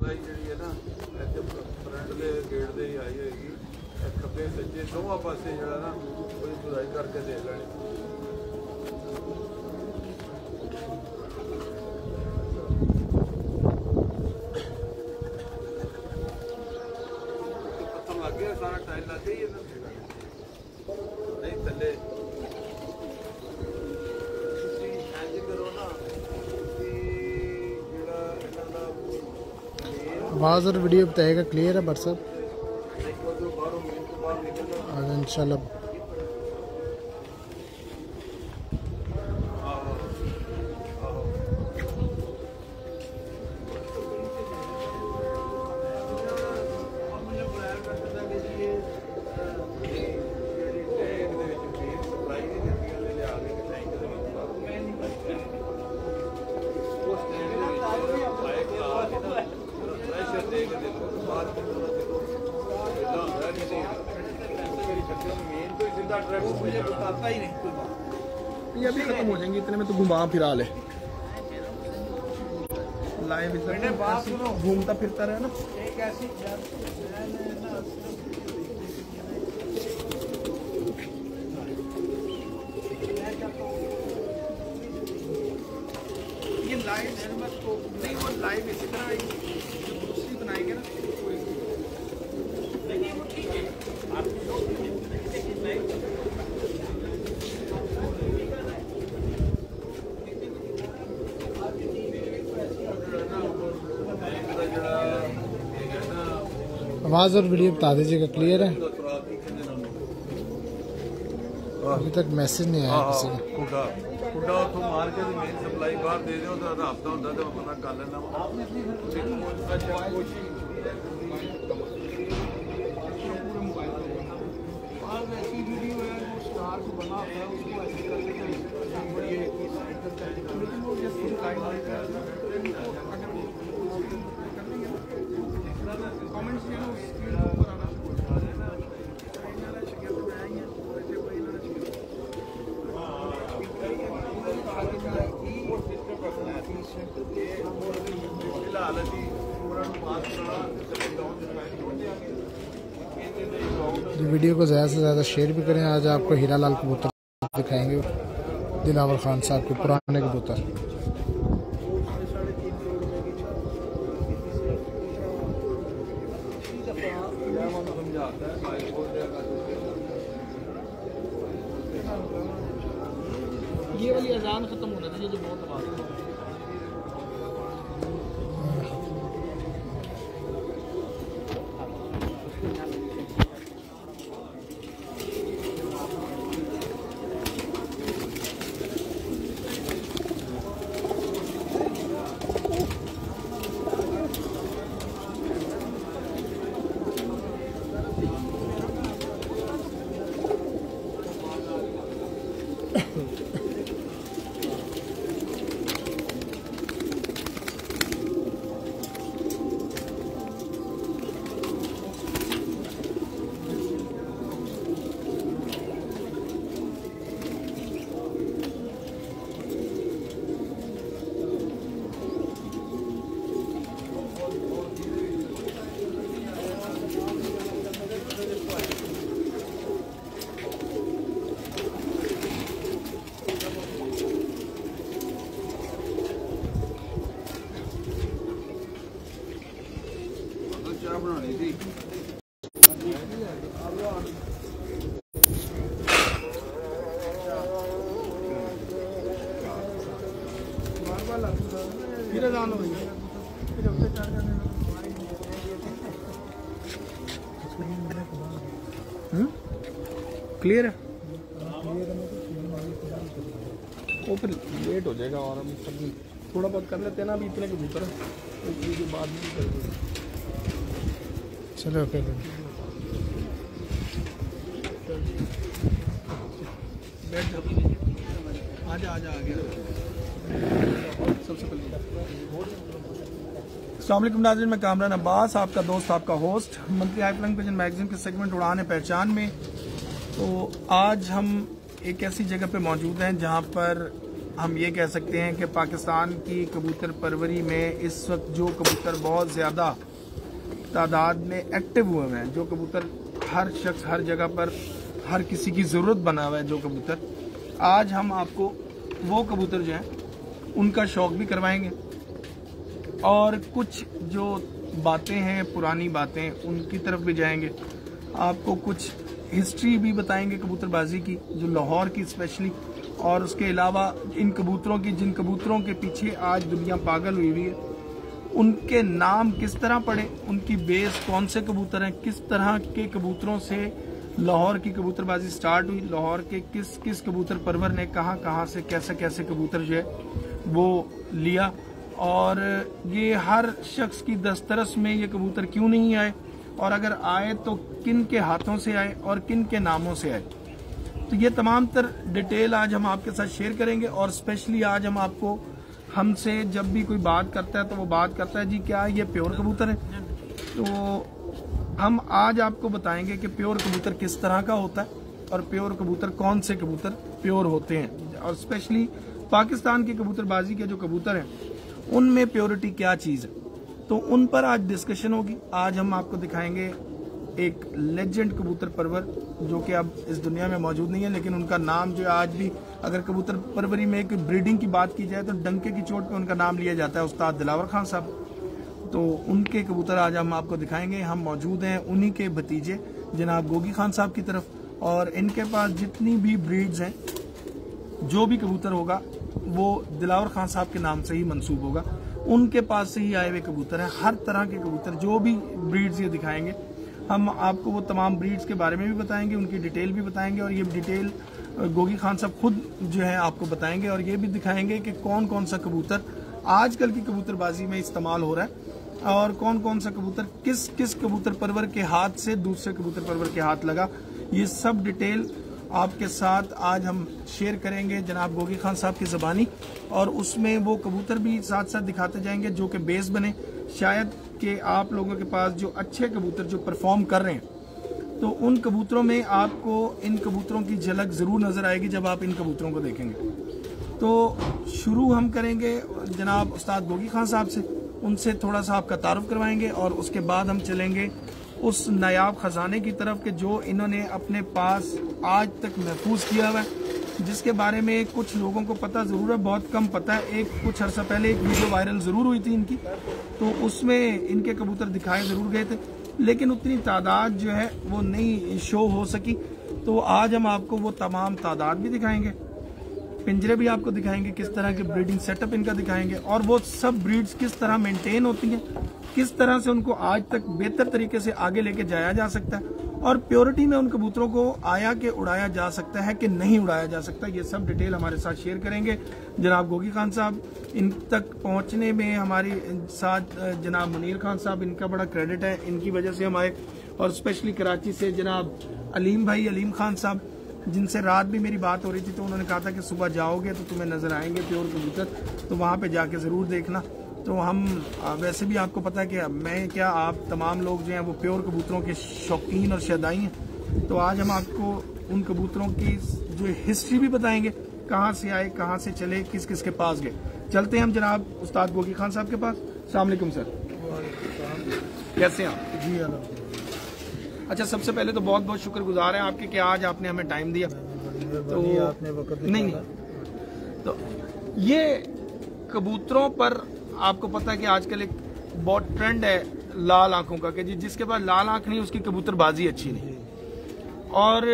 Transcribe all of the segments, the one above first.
Supply ਜਿਹੜੀ ਹੈ ਨਾ, ਇੱਥੇ ਫਰੰਟ ਦੇ ਗੇਟ ਦੇ ਹੀ ਆਈ ਹੋਏਗੀ। ਇਹ ਖੱਬੇ ਸੱਜੇ ਦੋਵਾਂ ਪਾਸੇ ਜਿਹੜਾ ਨਾ ਕੋਈ ਖੁਦਾਈ ਕਰਕੇ ਦੇ ਲੈਣੀ। आवाज़ और वीडियो बताएगा क्लियर है व्हाट्सअप ਦੇਖੋ इतने में तो घुमा फिरा ले लाइव मैंने बात सुनो। घूमता फिरता रहे ना एक ऐसी मैंने ना ये लाइव तो नहीं वो लाइव इसी तरह ही दूसरी बनाएँगे ना आवाज़ और वीडियो बता दीजिएगा क्लियर है अभी तक मैसेज नहीं आया किसी का ਕੁੱਡਾ ਕੁੱਡਾ ਉੱਥੋਂ ਮਾਰ ਕੇ ਤੇ ਮੇਨ ਸਪਲਾਈ ਬਾਹਰ ਦੇ ਦਿਓ ਤਾਂ ਹਫਤਾ ਹੁੰਦਾ ਤੇ ਮੈਂ ਪਤਾ ਕਰ ਲੈਣਾ ज़्यादा से ज़्यादा शेयर भी करें। आज आपको हीरा लाल कबूतर दिखाएँगे। दिलावर खान साहब के पुराने कबूतर। ये वाली अजान खत्म क्लियर है वो फिर लेट हो जाएगा और हम सब थोड़ा बहुत कर लेते हैं ना अभी इतने कबूतर है एक बाद में भी करेंगे चलो ओके बैठ जाओ। आजा आजा आ गया सबसे पहले। अल्लाम नाजरीन मैं कामरान अब्बास आपका दोस्त आपका host. Monthly high flying pigeon magazine के सेगमेंट उड़ाने पहचान में तो आज हम एक ऐसी जगह पे मौजूद हैं जहाँ पर हम ये कह सकते हैं कि पाकिस्तान की कबूतर परवरी में इस वक्त जो कबूतर बहुत ज़्यादा तादाद में एक्टिव हुए हुए हैं, जो कबूतर हर शख्स, हर जगह पर, हर किसी की ज़रूरत बना हुआ है जो कबूतर, आज हम आपको वो कबूतर जो हैं, उनका शौक भी करवाएँगे। और कुछ जो बातें हैं, पुरानी बातें, उनकी तरफ़ भी जाएँगे। आपको कुछ हिस्ट्री भी बताएँगे कबूतरबाजी की, जो लाहौर की स्पेशली और उसके अलावा इन कबूतरों की, जिन कबूतरों के पीछे आज दुनिया पागल हुई हुई है, उनके नाम किस तरह पड़े, उनकी बेस कौन से कबूतर हैं, किस तरह के कबूतरों से लाहौर की कबूतरबाजी स्टार्ट हुई, लाहौर के किस किस कबूतर परवर ने कहाँ कहाँ से कैसे कैसे कबूतर जो है, वो लिया, और ये हर शख्स की दस्तरस में ये कबूतर क्यों नहीं आए? और अगर आए तो किन के हाथों से आए और किन के नामों से आए? तो ये तमाम तर डिटेल आज हम आपके साथ शेयर करेंगे और स्पेशली आज हम आपको, हमसे जब भी कोई बात करता है तो वो बात करता है, जी, क्या ये प्योर कबूतर है? तो हम आज आपको बताएँगे कि प्योर कबूतर किस तरह का होता है और प्योर कबूतर कौन से कबूतर प्योर होते हैं। और स्पेशली पाकिस्तान की कबूतरबाजी के जो कबूतर हैं, उनमें प्योरिटी क्या चीज़ है? तो उन पर आज डिस्कशन होगी। आज हम आपको दिखाएँगे एक लेजेंड कबूतर परवर जो कि अब इस दुनिया में मौजूद नहीं है, लेकिन उनका नाम जो आज भी अगर कबूतर परवरी में एक ब्रीडिंग की बात की जाए तो डंके की चोट पे उनका नाम लिया जाता है उस्ताद दिलावर खान साहब। तो उनके कबूतर आज हम आपको दिखाएँगे। हम मौजूद हैं उन्हीं के भतीजे, जनाब गोगी खान साहब की तरफ़। और इनके पास जितनी भी ब्रीड्स हैं, जो भी कबूतर होगा, वो दिलावर खान साहब के नाम से ही मंसूब होगा। उनके पास से ही आए हुए कबूतर हैं। हर तरह के कबूतर, जो भी ब्रीड्स ये दिखाएँगे। हम आपको वो तमाम ब्रीड्स के बारे में भी बताएँगे, उनकी डिटेल भी बताएँगे और ये डिटेल गोगी खान साहब खुद जो है आपको बताएँगे और ये भी दिखाएँगे कि कौन कौन सा कबूतर, आजकल की कबूतरबाजी में इस्तेमाल हो रहा है और कौन कौन सा कबूतर किस किस कबूतर परवर के हाथ से दूसरे कबूतर परवर के हाथ लगा, ये सब डिटेल आपके साथ आज हम शेयर करेंगे जनाब गोगी खान साहब की ज़बानी और उसमें वो कबूतर भी साथ साथ दिखाते जाएँगे जो कि बेस बने। शायद कि आप लोगों के पास जो अच्छे कबूतर जो परफॉर्म कर रहे हैं तो उन कबूतरों में आपको इन कबूतरों की झलक ज़रूर नज़र आएगी जब आप इन कबूतरों को देखेंगे। तो शुरू हम करेंगे जनाब उस्ताद गोगी खान साहब से। उनसे थोड़ा सा आपका तारुफ करवाएँगे और उसके बाद हम चलेंगे उस नायाब ख़जाने की तरफ़ के जो इन्होंने अपने पास आज तक महफूज किया हुआ है, जिसके बारे में कुछ लोगों को पता ज़रूर है, बहुत कम पता है। एक कुछ अर्सा पहले एक वीडियो वायरल ज़रूर हुई थी इनकी तो उसमें इनके कबूतर दिखाए ज़रूर गए थे। लेकिन उतनी तादाद जो है, वो नहीं शो हो सकी। तो आज हम आपको वो तमाम तादाद भी दिखाएँगे। पिंजरे भी आपको दिखाएँगे, किस तरह के ब्रीडिंग सेटअप इनका दिखाएँगे और वो सब ब्रीड्स किस तरह मेंटेन होती हैं, किस तरह से उनको आज तक बेहतर तरीके से आगे लेके जाया जा सकता है और प्योरिटी में उन कबूतरों को आया के उड़ाया जा सकता है कि नहीं उड़ाया जा सकता, ये सब डिटेल हमारे साथ शेयर करेंगे। जनाब गोगी खान साहब, इन तक पहुँचने में हमारी, साथ, जनाब मुनीर खान साहब, इनका बड़ा क्रेडिट है, इनकी वजह से हम आए और स्पेशली कराची से जनाब अलीम भाई, अलीम खान साहब जिनसे रात भी मेरी बात हो रही थी तो उन्होंने कहा था कि सुबह जाओगे तो तुम्हें नज़र आएँगे प्योर कबूतर तो वहाँ पे जाके ज़रूर देखना। तो हम वैसे भी आपको पता है कि मैं क्या आप तमाम लोग जो हैं वो प्योर कबूतरों के शौकीन और शदाई हैं। तो आज हम आपको उन कबूतरों की जो हिस्ट्री भी बताएँगे कहाँ से आए कहाँ से चले किस किस के पास गए। चलते हैं हम जनाब उस्ताद गोगी खान साहब के पास। सलामकुम सर। कैसे हैं आप? जी अच्छा सबसे पहले तो बहुत बहुत शुक्रगुजार हैं आपके कि आज आपने हमें टाइम दिया। तो आपने वक्त नहीं नहीं। तो ये कबूतरों पर आपको पता है कि आजकल एक बहुत ट्रेंड है लाल आँखों का कि जी जिसके पास लाल आँख नहीं उसकी कबूतरबाजी अच्छी नहीं। और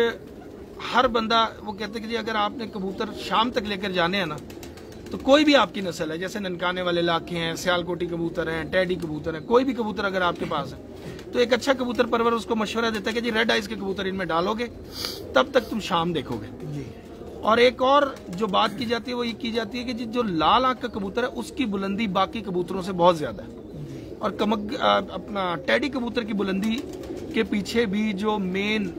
हर बंदा वो कहते कि जी अगर आपने कबूतर शाम तक लेकर जाने हैं ना तो कोई भी आपकी नस्ल है जैसे ननकाने वाले इलाके हैं सियालकोटी कबूतर हैं टैडी कबूतर हैं कोई भी कबूतर अगर आपके पास है तो एक अच्छा कबूतर परवर उसको मशवरा देता है कि जी रेड आइज़ के कबूतर इनमें डालोगे तब तक तुम शाम देखोगे। जी। और एक और जो बात की जाती है वो ये की जाती है कि जी जो लाल आँख का कबूतर है उसकी बुलंदी बाकी कबूतरों से बहुत ज़्यादा है। और कमक अपना टैडी कबूतर की बुलंदी के पीछे भी जो मेन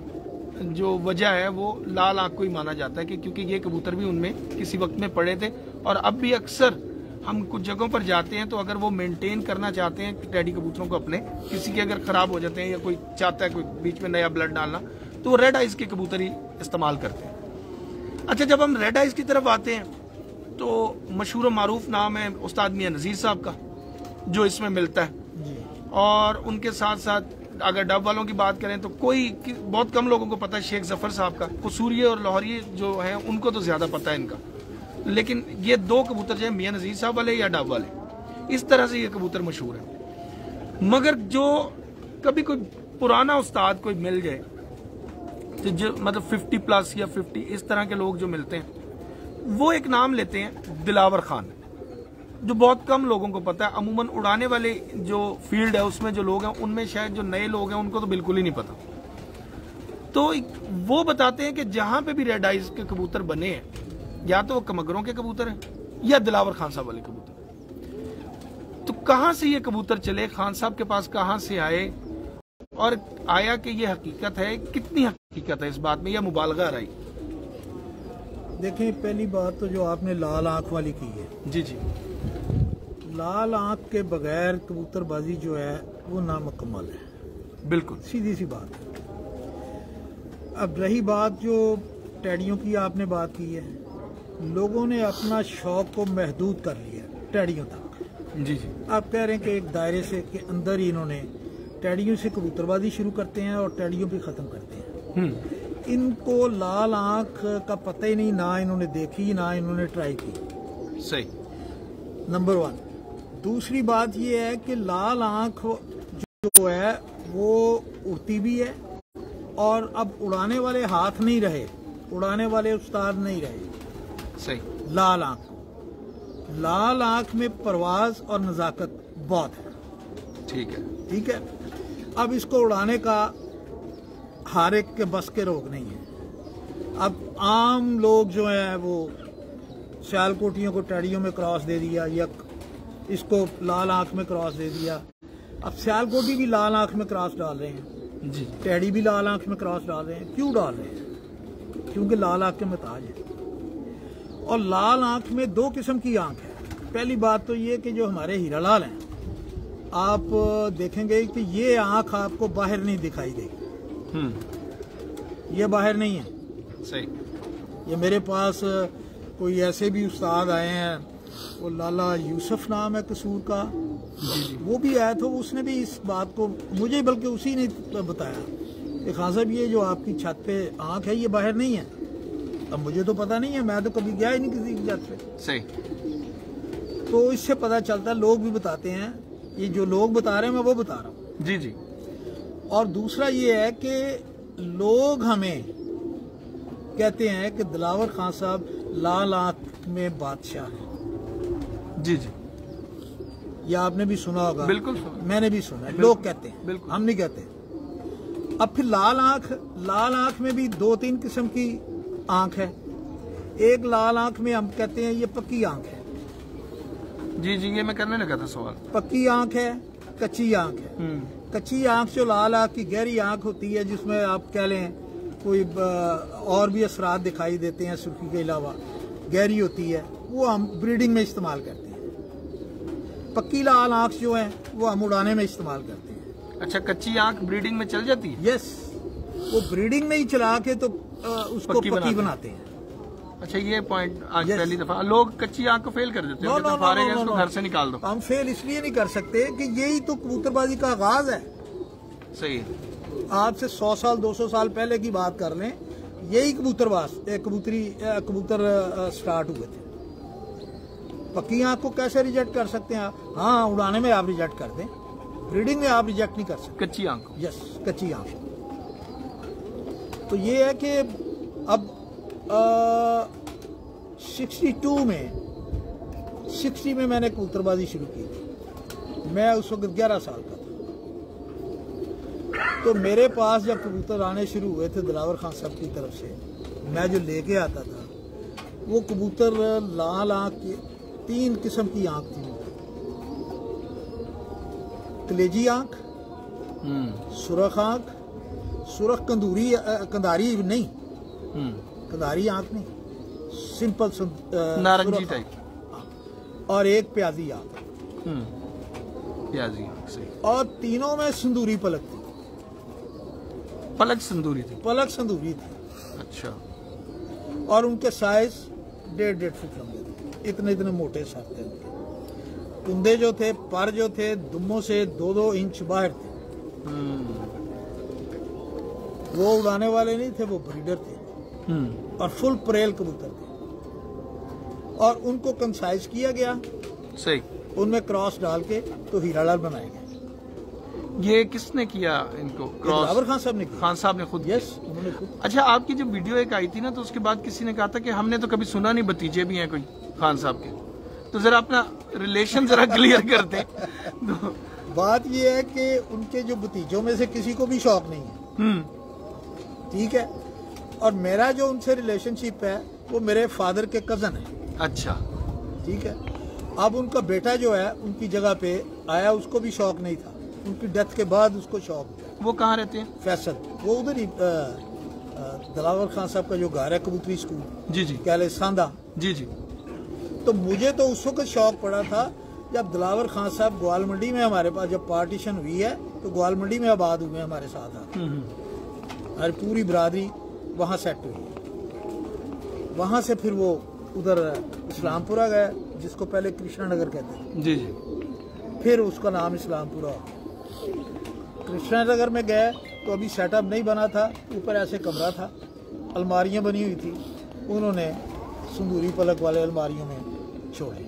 जो वजह है वो लाल आँख को ही माना जाता है कि क्योंकि ये कबूतर भी उनमें किसी वक्त में पड़े थे। और अब भी अक्सर हम कुछ जगहों पर जाते हैं तो अगर वो मेंटेन करना चाहते हैं टैडी कबूतरों को अपने किसी के अगर खराब हो जाते हैं या कोई चाहता है कोई बीच में नया ब्लड डालना तो वो रेड आइस के कबूतर ही इस्तेमाल करते हैं। अच्छा जब हम रेड आइस की तरफ़ आते हैं तो मशहूर मरूफ नाम है उस्ताद मियाँ नज़ीर साहब का जो इसमें मिलता है। और उनके साथ साथ अगर डब वालों की बात करें तो कोई बहुत कम लोगों को पता है शेख ज़फ़र साहब का। कसूरिये और लाहौरिये जो हैं उनको तो ज़्यादा पता है इनका। लेकिन ये दो कबूतर जो है, मियाँ नज़ीर साहब वाले या डब वाले, इस तरह से ये कबूतर मशहूर है। मगर जो कभी कोई पुराना उस्ताद कोई मिल जाए तो जो मतलब 50 प्लस या 50 इस तरह के लोग जो मिलते हैं, वो एक नाम लेते हैं दिलावर खान, जो बहुत कम लोगों को पता है। अमूमन उड़ाने वाले जो फ़ील्ड है, उसमें जो लोग हैं, उनमें शायद जो नए लोग हैं, उनको तो बिल्कुल ही नहीं पता। तो वो बताते हैं कि जहाँ पे भी रेड आइज़ के कबूतर बने हैं या तो वो कमगरों के कबूतर हैं या दिलावर खान साहब वाले कबूतर तो कहाँ से ये कबूतर चले? खान साहब के पास कहाँ से आए? और आया कि ये हकीकत है कितनी हकीकत है इस बात में या मुबालगा रही देखें पहली बात तो जो आपने लाल आँख वाली की है। जी जी। लाल आँख के बगैर कबूतरबाजी जो है वो नामुकम्मल है। बिल्कुल। सीधी सी बात है। अब रही बात जो टैडियों की आपने बात की है लोगों ने अपना शौक को महदूद कर लिया टैडियों तक। जी जी। आप कह रहे हैं कि एक दायरे से के अंदर ही इन्होंने टैडियों से कबूतरबाजी शुरू करते हैं और टैडियों भी ख़त्म करते हैं। हम्म। इनको लाल आँख का पता ही नहीं ना इन्होंने देखी ना इन्होंने ट्राई की। सही। नंबर वन दूसरी बात यह है कि लाल आँख जो है वो उड़ती भी है और अब उड़ाने वाले हाथ नहीं रहे उड़ाने वाले उस्ताद नहीं रहे। सही। लाल आँख। लाल आँख में परवाज और नजाकत बहुत है। ठीक है। ठीक है? अब इसको उड़ाने का हर एक के बस के रोग नहीं है। अब आम लोग जो हैं वो सियालकोटियों को टैडियों में क्रॉस दे दिया या इसको लाल आँख में क्रॉस दे दिया। अब सियालकोटी भी लाल आँख में क्रॉस डाल रहे हैं। जी। टैडी भी लाल आँख में क्रॉस डाल रहे हैं। क्यों डाल रहे हैं? क्योंकि लाल आँख के मताज है। और लाल आँख में दो किस्म की आँख है। पहली बात तो ये कि जो हमारे हीरा लाल हैं आप देखेंगे कि ये आँख आपको बाहर नहीं दिखाई देगी। हम्म। ये बाहर नहीं है। सही। ये मेरे पास कोई ऐसे भी उस्ताद आए हैं वो लाला यूसुफ नाम है कसूर का। वो भी आया था उसने भी इस बात को मुझे बल्कि उसी ने बताया कि खान साहब ये जो आपकी छत पे आँख है ये बाहर नहीं है। अब मुझे तो पता नहीं है मैं तो कभी गया ही नहीं किसी की छत पे सही। तो इससे पता चलता है लोग भी बताते हैं ये जो लोग बता रहे हैं मैं वो बता रहा हूँ। जी जी। और दूसरा ये है कि लोग हमें कहते हैं कि दिलावर खान साहब लाल आँख में बादशाह है। जी जी। या आपने भी सुना होगा। बिल्कुल सुना। मैंने भी सुना है। लोग कहते हैं। बिल्कुल। हम नहीं कहते। अब फिर लाल आँख लाल आँख में भी दो तीन किस्म की आँख है। एक लाल आँख में हम कहते हैं ये पक्की आँख है। जी जी ये मैं करने लगा था सवाल। पक्की आँख है कच्ची आँख है। हम्म। कच्ची आँख जो लाल आँख की गहरी आँख होती है जिसमें आप कह लें कोई और भी असरात दिखाई देते हैं सुर्खी के अलावा गहरी होती है वो हम ब्रीडिंग में इस्तेमाल करते हैं। पक्की लाल आँख जो है वो हम उड़ाने में इस्तेमाल करते हैं। अच्छा कच्ची आँख ब्रीडिंग में चल जाती है? यस वो ब्रीडिंग में ही चला के तो उसको पक्की पक्की, बनाते हैं। अच्छा ये पॉइंट आज Yes. पहली दफ़ा। लोग कच्ची आँख को फेल कर देते हैं। हैं नो इसको नो। घर से निकाल दो। हम फेल इसलिए नहीं कर सकते कि यही तो कबूतरबाजी का आगाज़ है। सही है। आज से सौ साल दो सौ साल पहले की बात कर लें यही कबूतरबाज कबूतरी कबूतर स्टार्ट हुए थे। पक्की आँख को कैसे रिजेक्ट कर सकते हैं आप? हाँ उड़ाने में आप रिजेक्ट कर दें। ब्रीडिंग में आप रिजेक्ट नहीं कर सकते। कच्ची आँख को। यस कच्ची आँख तो ये है कि अब सिक्सटी टू में सिक्सटी में मैंने कबूतरबाजी शुरू की थी। मैं उस वक्त ग्यारह साल का था। तो मेरे पास जब कबूतर आने शुरू हुए थे दिलावर खान साहब की तरफ़ से मैं जो लेके आता था वो कबूतर लाल आँख की तीन किस्म की आँख थी। कलेजी आँख हम्म। सुरख आँख सुरख कंदूरी कंधारी नहीं। हम्म। कंधारी आँख नहीं। सिंपल नारंगी टाइप और एक प्याजी आँख। हम्म। प्याजी और तीनों में संदूरी पलक थी। पलक संदूरी थी? पलक संदूरी थी। अच्छा। और उनके साइज़ डेढ़ डेढ़ फुट लंबे थे। इतने इतने मोटे सर थे। उनके कुंदे जो थे पर जो थे दुम्बों से दो दो इंच बाहर थे। वो उड़ाने वाले नहीं थे वो ब्रीडर थे। और फुल परेल कबूतर थे। और उनको कंसाइज किया गया। सही। उनमें क्रॉस डाल के तो हीरालाल बनाए गए ये किसने किया इनको? क्रॉस खान साहब ने खान साहब ने खुद यस उन्होंने खुद अच्छा आपकी जो वीडियो एक आई थी ना तो उसके बाद किसी ने कहा था कि हमने तो कभी सुना नहीं भतीजे भी हैं कोई खान साहब के। तो जरा अपना रिलेशन जरा क्लियर करते तो, बात ये है कि उनके जो भतीजों में से किसी को भी शौक नहीं है। हम्म। ठीक है। और मेरा जो उनसे रिलेशनशिप है वो मेरे फादर के कज़न है। अच्छा। ठीक है। अब उनका बेटा जो है उनकी जगह पे आया उसको भी शौक नहीं था। उनकी डेथ के बाद उसको शौक वो कहाँ रहते हैं? फैसल। वो उधर ही दिलावर खान साहब का जो घर है कबूतरी स्कूल। जी जी। कहले सांदा। जी जी। तो मुझे तो उस वक्त शौक पड़ा था जब दिलावर खान साहब ग्वाल मंडी में हमारे पास जब पार्टीशन हुई है तो ग्वाल मंडी में आबाद हुए हमारे साथ। हमारी पूरी बरादरी वहाँ सेट हुई। वहाँ से फिर वो उधर इस्लामपुरा गए जिसको पहले कृष्णा नगर कहते थे जी जी। फिर उसका नाम इस्लामपुरा गया। कृष्णा नगर में गए तो अभी सेटअप नहीं बना था ऊपर ऐसे कमरा था। अलमारियाँ बनी हुई थी उन्होंने संदूरी पलक वाले अलमारियों में छोड़े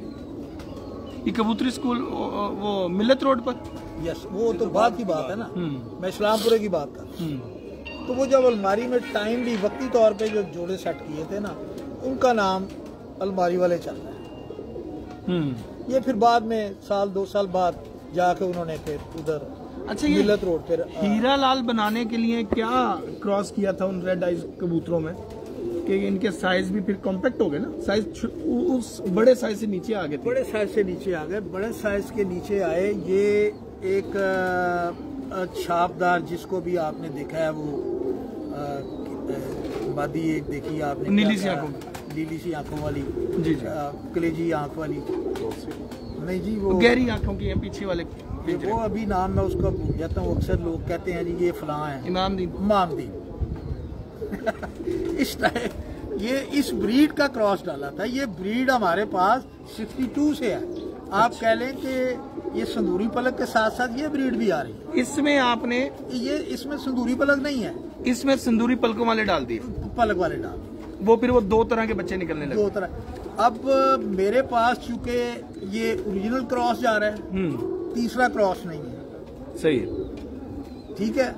ये कबूतरी स्कूल वो, मिलत रोड पर? यस वो तो बात की बात है ना। हम्म, मैं इस्लामपुरे की बात कर रहा हम्म, हूँ। तो वो जब अलमारी में टाइम भी वक्ती तौर पे जो जोड़े सेट किए थे ना उनका नाम अलमारी वाले चल रहा है। हम्म। ये फिर बाद में साल दो साल बाद जाके उन्होंने फिर उधर अच्छा ये मिलत रोड पर हीरा लाल बनाने के लिए क्या क्रॉस किया था उन रेड आइज़ कबूतरों में? कि इनके साइज़ भी फिर कॉम्पैक्ट हो गए ना? साइज़ उस बड़े साइज़ से नीचे आ गए बड़े साइज़ से नीचे आ गए। बड़े साइज़ के नीचे आए। ये एक छापदार जिसको भी आपने देखा है वो मादी एक देखी आपने नीली सी? आँखों नीली सी आँखों वाली। जी जी। कलेजी आँख वाली। नहीं जी वो गहरी आँखों की है पीछे वाले वो अभी नाम मैं उसका भूल जाता हूँ अक्सर लोग कहते हैं जी ये फलां है। इमामदीन। मामदी इस टाइप ये इस ब्रीड का क्रॉस डाला था ये ब्रीड हमारे पास 62 से है। आप कह लें कि ये संदूरी पलक के साथ साथ ये ब्रीड भी आ रही है। इसमें आपने ये इसमें संदूरी पलक नहीं है। इसमें सिंदूरी पलकों वाले डाल दिए। पलक वाले डाल। वो फिर वो दो तरह के बच्चे निकलने लगे। दो तरह। अब मेरे पास चूँकि ये ओरिजिनल क्रॉस जा रहा है हम्म। तीसरा क्रॉस नहीं है। सही है। ठीक है?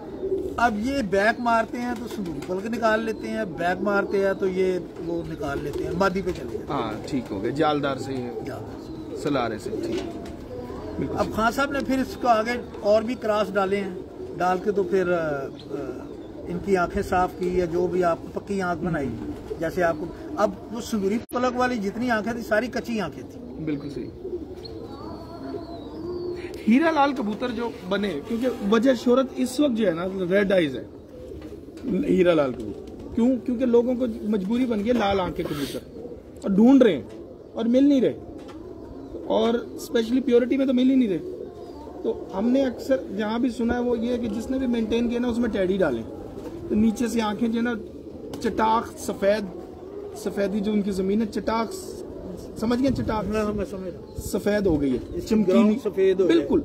अब ये बैक मारते हैं तो संदूरी पलक निकाल लेते हैं। बैक मारते हैं तो ये वो निकाल लेते हैं। मादी पे चले जाते हाँ। ठीक हो गया। जालदार से हैं। ज़्यादा। सलारे से ठीक। अब खान साहब ने फिर इसको आगे और भी क्रॉस डाले हैं। डाल के तो फिर इनकी आँखें साफ़ की या जो भी आपको पक्की आँख बनाई जैसे आपको अब वो संदूरी पलक वाली जितनी आँखें थी सारी कच्ची आँखें थी। बिल्कुल सही। हीरा लाल कबूतर जो बने क्योंकि वजह शोहरत इस वक्त जो है ना रेड आइज़ है। हीरा लाल कबूतर। क्यों? क्योंकि लोगों को मजबूरी बन गई लाल आँख कबूतर। और ढूंढ रहे हैं और मिल नहीं रहे। और स्पेशली प्योरिटी में तो मिल ही नहीं रहे। तो हमने अक्सर जहाँ भी सुना है वो ये है कि जिसने भी मेंटेन किया ना उसमें टैडी डालें। तो नीचे से आँखें जो है ना चटाक सफ़ेद सफेदी जो उनकी ज़मीन है चटाक समझ गए चटाक? मैं मैं समझ सफ़ेद हो गई है चमकीली। सफ़ेद हो बिल्कुल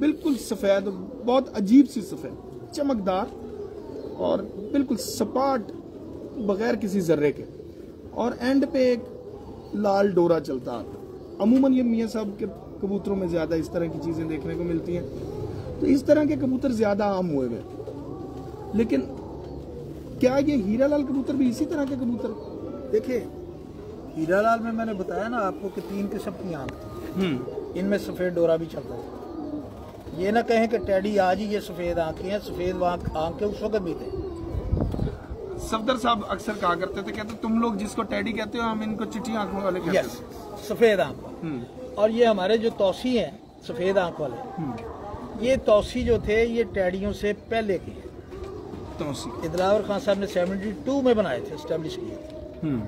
बिल्कुल सफ़ेद बहुत अजीब सी सफ़ेद चमकदार और बिल्कुल सपाट बगैर किसी जर्रे के। और एंड पे एक लाल डोरा चलता आता। अमूमन ये मियाँ साहब के कबूतरों में ज़्यादा इस तरह की चीज़ें देखने को मिलती हैं। तो इस तरह के कबूतर ज़्यादा आम हुए हुए। लेकिन क्या ये हीरा लाल कबूतर भी इसी तरह के कबूतर? हैं? हीरा लाल में मैंने बताया ना आपको कि तीन किस्म की आँख थी। हम्म। इनमें सफ़ेद डोरा भी चलता था। ये ना कहें कि टैडी आज ही ये सफ़ेद आँखें हैं सफ़ेद आँख आँखें उस वक्त भी थे। सफदर साहब अक्सर कहा करते थे कहते तुम लोग जिसको टैडी कहते हो हम इनको चिट्टी आँखों वाले कहते हैं सफ़ेद आँख हम्म, और ये हमारे जो तौसी हैं सफ़ेद आँख वाले हम्म, ये तौसी जो थे ये टैडियों से पहले के तौसी। इदलावर खान साहब ने 72 में बनाए थे स्टैब्लिश किए। हम्म,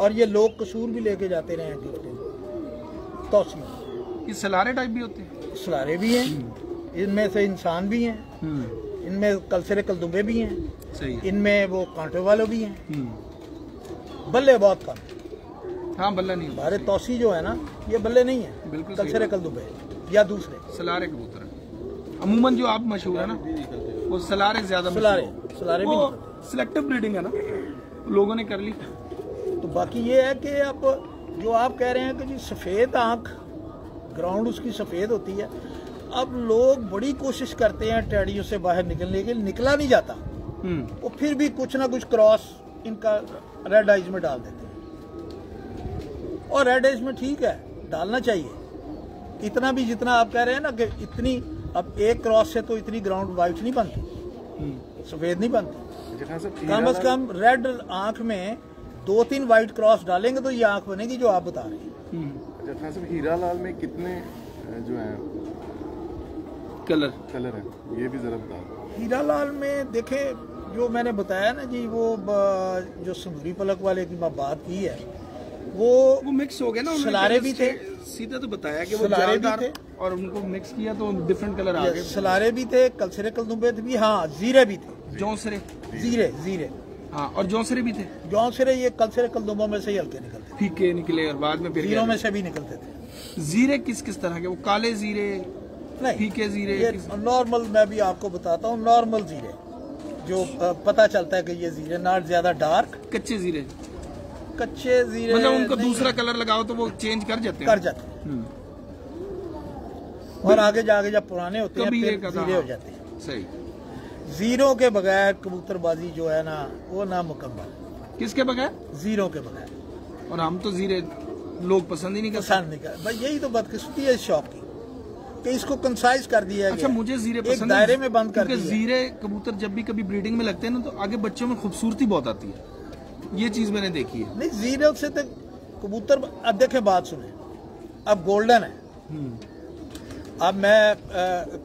और ये लोग कसूर भी लेके जाते रहे हैं तौसी। ये सलारे टाइप भी होते हैं। सलारे भी हैं इनमें से इंसान भी हैं। इनमें कलसरे कलदुबे भी हैं। इनमें वो कांटों वाले भी हैं। हम्म, बल्ले बहुत कम। हाँ बल्ला नहीं हमारे तोसी जो है ना ये बल्ले नहीं है। बिल्कुल कल से कल दुबे या दूसरे। सलारे कबूतर अमूमन जो आप मशहूर है ना वो सलारे ज़्यादा सलारे। सलारे भी सिलेक्टिव ब्रीडिंग है ना लोगों ने कर ली। तो बाकी ये है कि अब जो आप कह रहे हैं कि जी सफ़ेद आँख ग्राउंड उसकी सफ़ेद होती है। अब लोग बड़ी कोशिश करते हैं टैडियों से बाहर निकलने के लिए निकला नहीं जाता। हम्म। वो फिर भी कुछ ना कुछ क्रॉस इनका रेड आइज़ में डाल देते हैं। और रेड आइज़ में ठीक है डालना चाहिए। इतना भी जितना आप कह रहे हैं ना कि इतनी अब एक क्रॉस से तो इतनी ग्राउंड वाइट नहीं बनती। हम्म। सफ़ेद नहीं बनती। कम अज कम रेड आँख में दो तीन वाइट क्रॉस डालेंगे तो ये आँख बनेगी जो आप बता रहे हैं। हम्म। हीरा लाल में कितने जो है कलर? कलर है। ये भी जरा बता हीरा लाल में देखे जो मैंने बताया ना जी वो जो संदूरी पलक वाले की बात की है वो वो मिक्स हो गया ना सलारे भी थे। सीधा तो बताया कि वो सलारे भी थे। और उनको मिक्स किया तो डिफरेंट कलर आ गए। सलारे भी थे कलसरे कलदुम्बे थे भी हाँ जीरे भी थे। जौसरे। जीरे जीरे। हाँ और जौसरे भी थे। जौसरे ये कलसरे कलदुम्बों में से ही हल्के निकलते फीके निकले और बाद में फिर जीरों में से भी निकलते थे। जीरे किस किस तरह के? वो काले जीरे नहीं। जीरे नॉर्मल मैं भी आपको बताता हूँ नॉर्मल जीरे जो पता चलता है कि ये जीरे नॉट ज़्यादा डार्क कच्चे जीरे कच्चे जीरे मतलब उनको दूसरा कलर लगाओ तो वो चेंज कर जाते हैं। कर जाते हैं। हम्म, और आगे जाके जब पुराने होते हैं फिर जीरे हो हाँ। जाते हैं। सही। ज़ीरो के बगैर कबूतरबाजी जो है ना वो ना मुकम्मल। किसके बगैर? ज़ीरो के बगैर। और हम तो जीरे लोग पसंद ही नहीं करते। पसंद नहीं कर भाई यही तो बदकिस्मती है इस शौक की। कि इसको कंसाइज कर दिया अच्छा गया। मुझे जीरे एक पसंद है, दायरे में बंद कर दिया। जीरे कबूतर जब भी कभी ब्रीडिंग में लगते हैं ना तो आगे बच्चों में खूबसूरती बहुत आती है। ये चीज़ मैंने देखी है। नहीं ज़ीरो से तो कबूतर अब देखें बात सुने। अब गोल्डन है। हम्म, अब मैं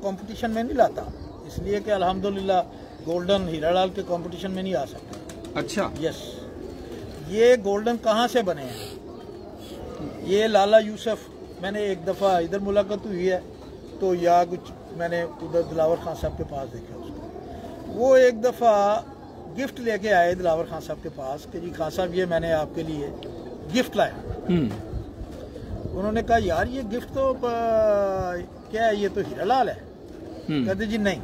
कंपटीशन में नहीं लाता। इसलिए कि अल्हम्दुलिल्लाह गोल्डन हीरालाल के कंपटीशन में नहीं आ सकते। अच्छा। यस ये गोल्डन कहाँ से बने हैं? ये लाला यूसुफ मैंने एक दफ़ा इधर मुलाकात हुई है। तो या कुछ मैंने उधर दिलावर खान साहब के पास देखा उसको। वो एक दफ़ा गिफ्ट लेके आए दिलावर खान साहब के पास कि जी खान साहब ये मैंने आपके लिए गिफ्ट लाया। हम्म, उन्होंने कहा यार ये गिफ्ट तो क्या है ये तो हीरा लाल है? हम्म, कहते जी नहीं।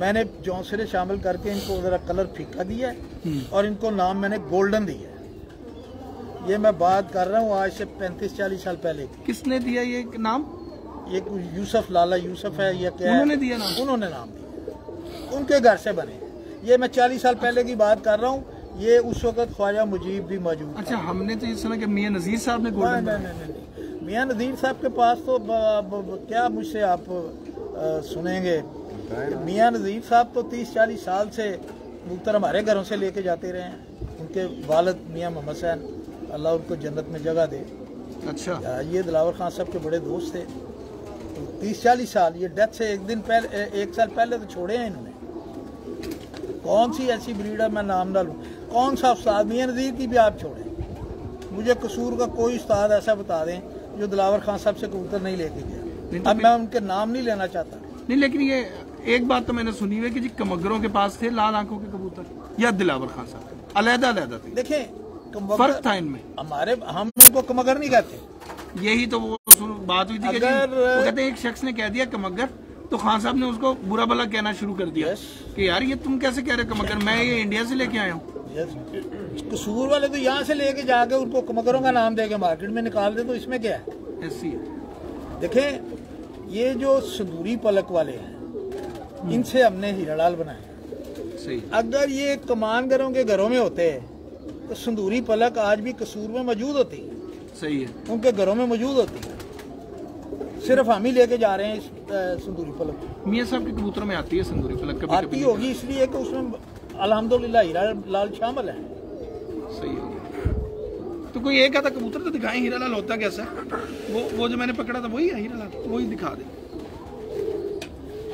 मैंने जौसरे शामिल करके इनको ज़रा कलर फीका दिया है हम्म, और इनको नाम मैंने गोल्डन दिया है। ये मैं बात कर रहा हूँ आज से पैंतीस चालीस साल पहले की। किसने दिया ये नाम? ये यूसुफ लाला यूसुफ है या क्या उन्होंने दिया नाम? उन्होंने नाम दिया। उनके घर से बने। ये मैं चालीस साल पहले की बात कर रहा हूँ। ये उस वक्त ख्वाजा मुजीब भी मौजूद। अच्छा हमने तो ये सुना कि मियाँ नजीर साहब ने नहीं गोल्डन नहीं नहीं मियाँ नज़ीर साहब के पास तो क्या मुझसे आप सुनेंगे? मियाँ नज़ीर साहब तो तीस चालीस साल से कबूतर हमारे घरों से लेके जाते रहे हैं। उनके वालद मियाँ मोहम्मद हुसैन अल्लाह उनको जन्नत में जगह दे। अच्छा। ये दिलावर खान साहब के बड़े दोस्त थे। तीस चालीस साल ये डेथ से एक दिन पहले एक साल पहले तो छोड़े हैं इन्होंने। कौन सी ऐसी ब्रीड है? मैं नाम ना लूँ। कौन सा उस्ताद? मियाँ नज़ीर की भी आप छोड़ें। मुझे कसूर का कोई उस्ताद ऐसा बता दें जो दिलावर खान साहब से कबूतर नहीं लेके गया। तो अब मैं उनके नाम नहीं लेना चाहता। नहीं लेकिन ये एक बात तो मैंने सुनी हुई कि जी कमगरों के पास थे लाल आँखों के कबूतर या दिलावर खान साहब अलहदा अलहदा थे। देखें कमगर- फ़र्क था इनमें। हमारे हम उनको कमगर नहीं कहते। यही तो वो बात हुई थी अगर- वो कहते एक शख्स ने कह दिया कमगर तो खान साहब ने उसको बुरा भला कहना शुरू कर दिया। Yes. कि यार ये तुम कैसे कह रहे हो कमगर मैं ये इंडिया से लेके आया हूँ। Yes. कसूर वाले तो यहाँ से लेके जाके उनको कमगरों का नाम दे के मार्केट में निकाल दे तो इसमें क्या है? ऐसी है देखें ये जो संदूरी पलक वाले हैं इनसे हमने हीरालाल सही। अगर ये कमानगरों के घरों में होते तो संदूरी पलक आज भी कसूर में मौजूद होती। सही है। उनके घरों में मौजूद होती है। सिर्फ़ हम ही लेके जा रहे हैं इस संदूरी पलक मियाँ साहब के कबूतरों में आती है संदूरी फलक कभी आती कभी होगी इसलिए कि उसमें अल्हम्दुलिल्लाह हीरा लाल शामिल है। सही हो। गया तो कोई एक आधा कबूतर तो दिखाएँ हीरा लाल होता कैसा? वो वो जो मैंने पकड़ा था वही है हीरा लाल? वही दिखा दे।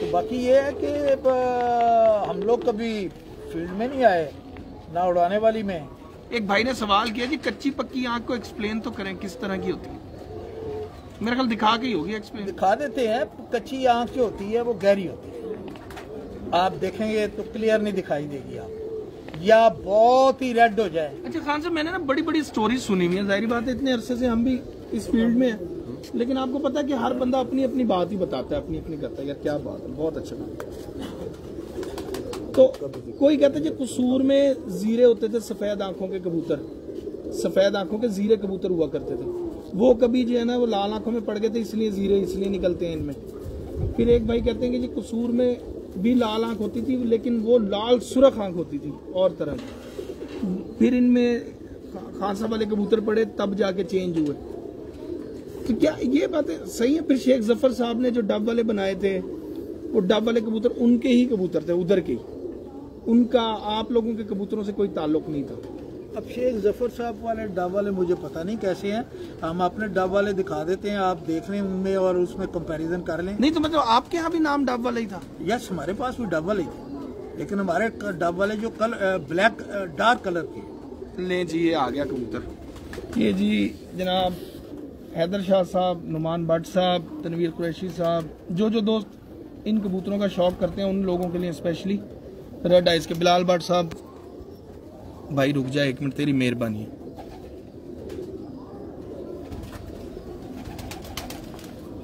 तो बाकी ये है कि हम लोग कभी फ़ील्ड में नहीं आए ना उड़ाने वाली में। एक भाई ने सवाल किया जी कच्ची पक्की आँख को एक्सप्लेन तो करें किस तरह की होती है? मेरा ख्याल दिखा के ही होगी एक्सप्लेन दिखा देते हैं कच्ची आँख जो होती है वो गहरी होती है। आप देखेंगे तो क्लियर नहीं दिखाई देगी आप। या बहुत ही रेड हो जाए। अच्छा खान साहब मैंने ना बड़ी बड़ी स्टोरी सुनी हुई है। ज़ाहिर बात है इतने अरसे से हम भी इस फ़ील्ड में हैं। लेकिन आपको पता है कि हर बंदा अपनी अपनी बात ही बताता है अपनी अपनी करता है। यार क्या बात है? बहुत अच्छा। तो कोई कहता कि कसूर में जीरे होते थे, सफ़ेद आँखों के कबूतर। सफ़ेद आँखों के जीरे कबूतर हुआ करते थे। वो कभी जो है ना, वो लाल आँखों में पड़ गए थे, इसलिए जीरे, इसलिए निकलते हैं इनमें। फिर एक भाई कहते हैं कि जी, कसूर में भी लाल आँख होती थी, लेकिन वो लाल सुरख आँख होती थी, और तरह। फिर इनमें खासा वाले कबूतर पड़े, तब जाके चेंज हुए। तो क्या ये बातें सही है? फिर शेख ज़फ़र साहब ने जो डब वाले बनाए थे, वो डब वाले कबूतर उनके ही कबूतर थे, उधर के ही। उनका आप लोगों के कबूतरों से कोई ताल्लुक नहीं था। अब शेख ज़फ़र साहब वाले डब वाले मुझे पता नहीं कैसे हैं। हम अपने डब वाले दिखा देते हैं आप देख लें उनमें और उसमें कंपैरिजन कर लें। नहीं तो मतलब आपके यहाँ भी नाम डब वाला ही था? यस हमारे पास भी डब वाले ही थे। लेकिन हमारे डब वाले जो कल ब्लैक डार्क कलर के। ले जी ये आ गया कबूतर। ये जी जनाब हैदर शाह साहब नुमान भट्ट साहब तनवीर कुरैशी साहब जो जो दोस्त इन कबूतरों का शौक करते हैं उन लोगों के लिए स्पेशली रेड आइज़ के बिलाल भट्ट साहब। भाई रुक जाए एक मिनट तेरी मेहरबानी है।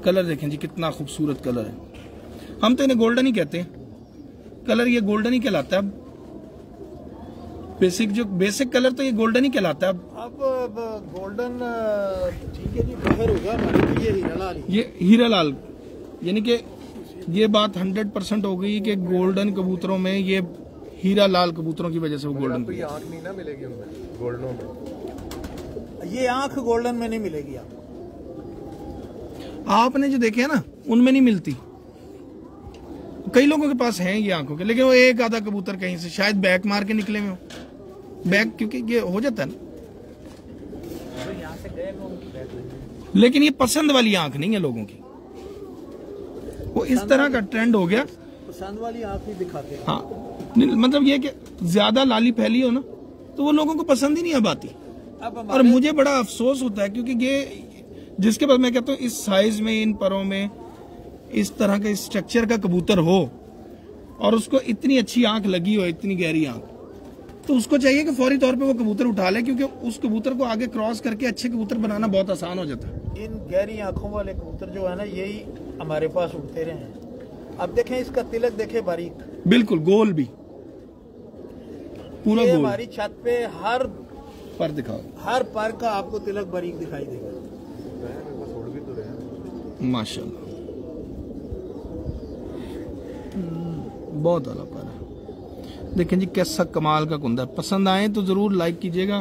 कलर देखें जी कितना खूबसूरत कलर है। हम तो इन्हें गोल्डन ही कहते हैं। कलर ये गोल्डन ही कहलाता है। अब बेसिक जो बेसिक कलर तो ये गोल्डन ही कहलाता है। अब अब गोल्डन ठीक है जी बहर होगा लिए हीरा लाल ये हीरा लाल यानी कि ये बात 100 परसेंट हो गई कि गोल्डन कबूतरों में ये हीरा लाल कबूतरों की वजह से वो गोल्डन कोई आँख नहीं ना मिलेगी उनमें गोल्डनों में? ये आँख गोल्डन में नहीं मिलेगी आप आपने जो देखे है ना उनमें नहीं मिलती। कई लोगों के पास हैं ये आँखों के लेकिन वो एक आधा कबूतर कहीं से शायद बैक मार के निकले में हो। बैक क्योंकि ये हो जाता है ना। लेकिन ये पसंद वाली आँख नहीं है लोगों की। वो इस तरह का ट्रेंड हो गया। पसंद वाली आँख ही दिखाते हैं। हाँ मतलब ये कि ज़्यादा लाली फैली हो ना तो वो लोगों को पसंद ही नहीं अब आती। अब और मुझे बड़ा अफसोस होता है क्योंकि ये जिसके पास मैं कहता हूँ इस साइज़ में इन परों में इस तरह के स्ट्रक्चर का कबूतर हो और उसको इतनी अच्छी आँख लगी हो इतनी गहरी आँख। तो उसको चाहिए कि फौरी तौर पे वो कबूतर उठा ले क्योंकि उस कबूतर को आगे क्रॉस करके अच्छे कबूतर बनाना बहुत आसान हो जाता है। इन गहरी आँखों वाले कबूतर जो है ना यही हमारे पास उठते रहे हैं। अब देखें इसका तिलक देखे बारीक। बिल्कुल गोल भी। पूरा गोल। हमारी छत पे हर पर दिखाओ। हर पर का आपको तिलक बारीक दिखाई देगा। माशाल्लाह। हम्म, बहुत है देखें जी, कैसा कमाल का कुंदा पसंद आए तो ज़रूर लाइक कीजिएगा।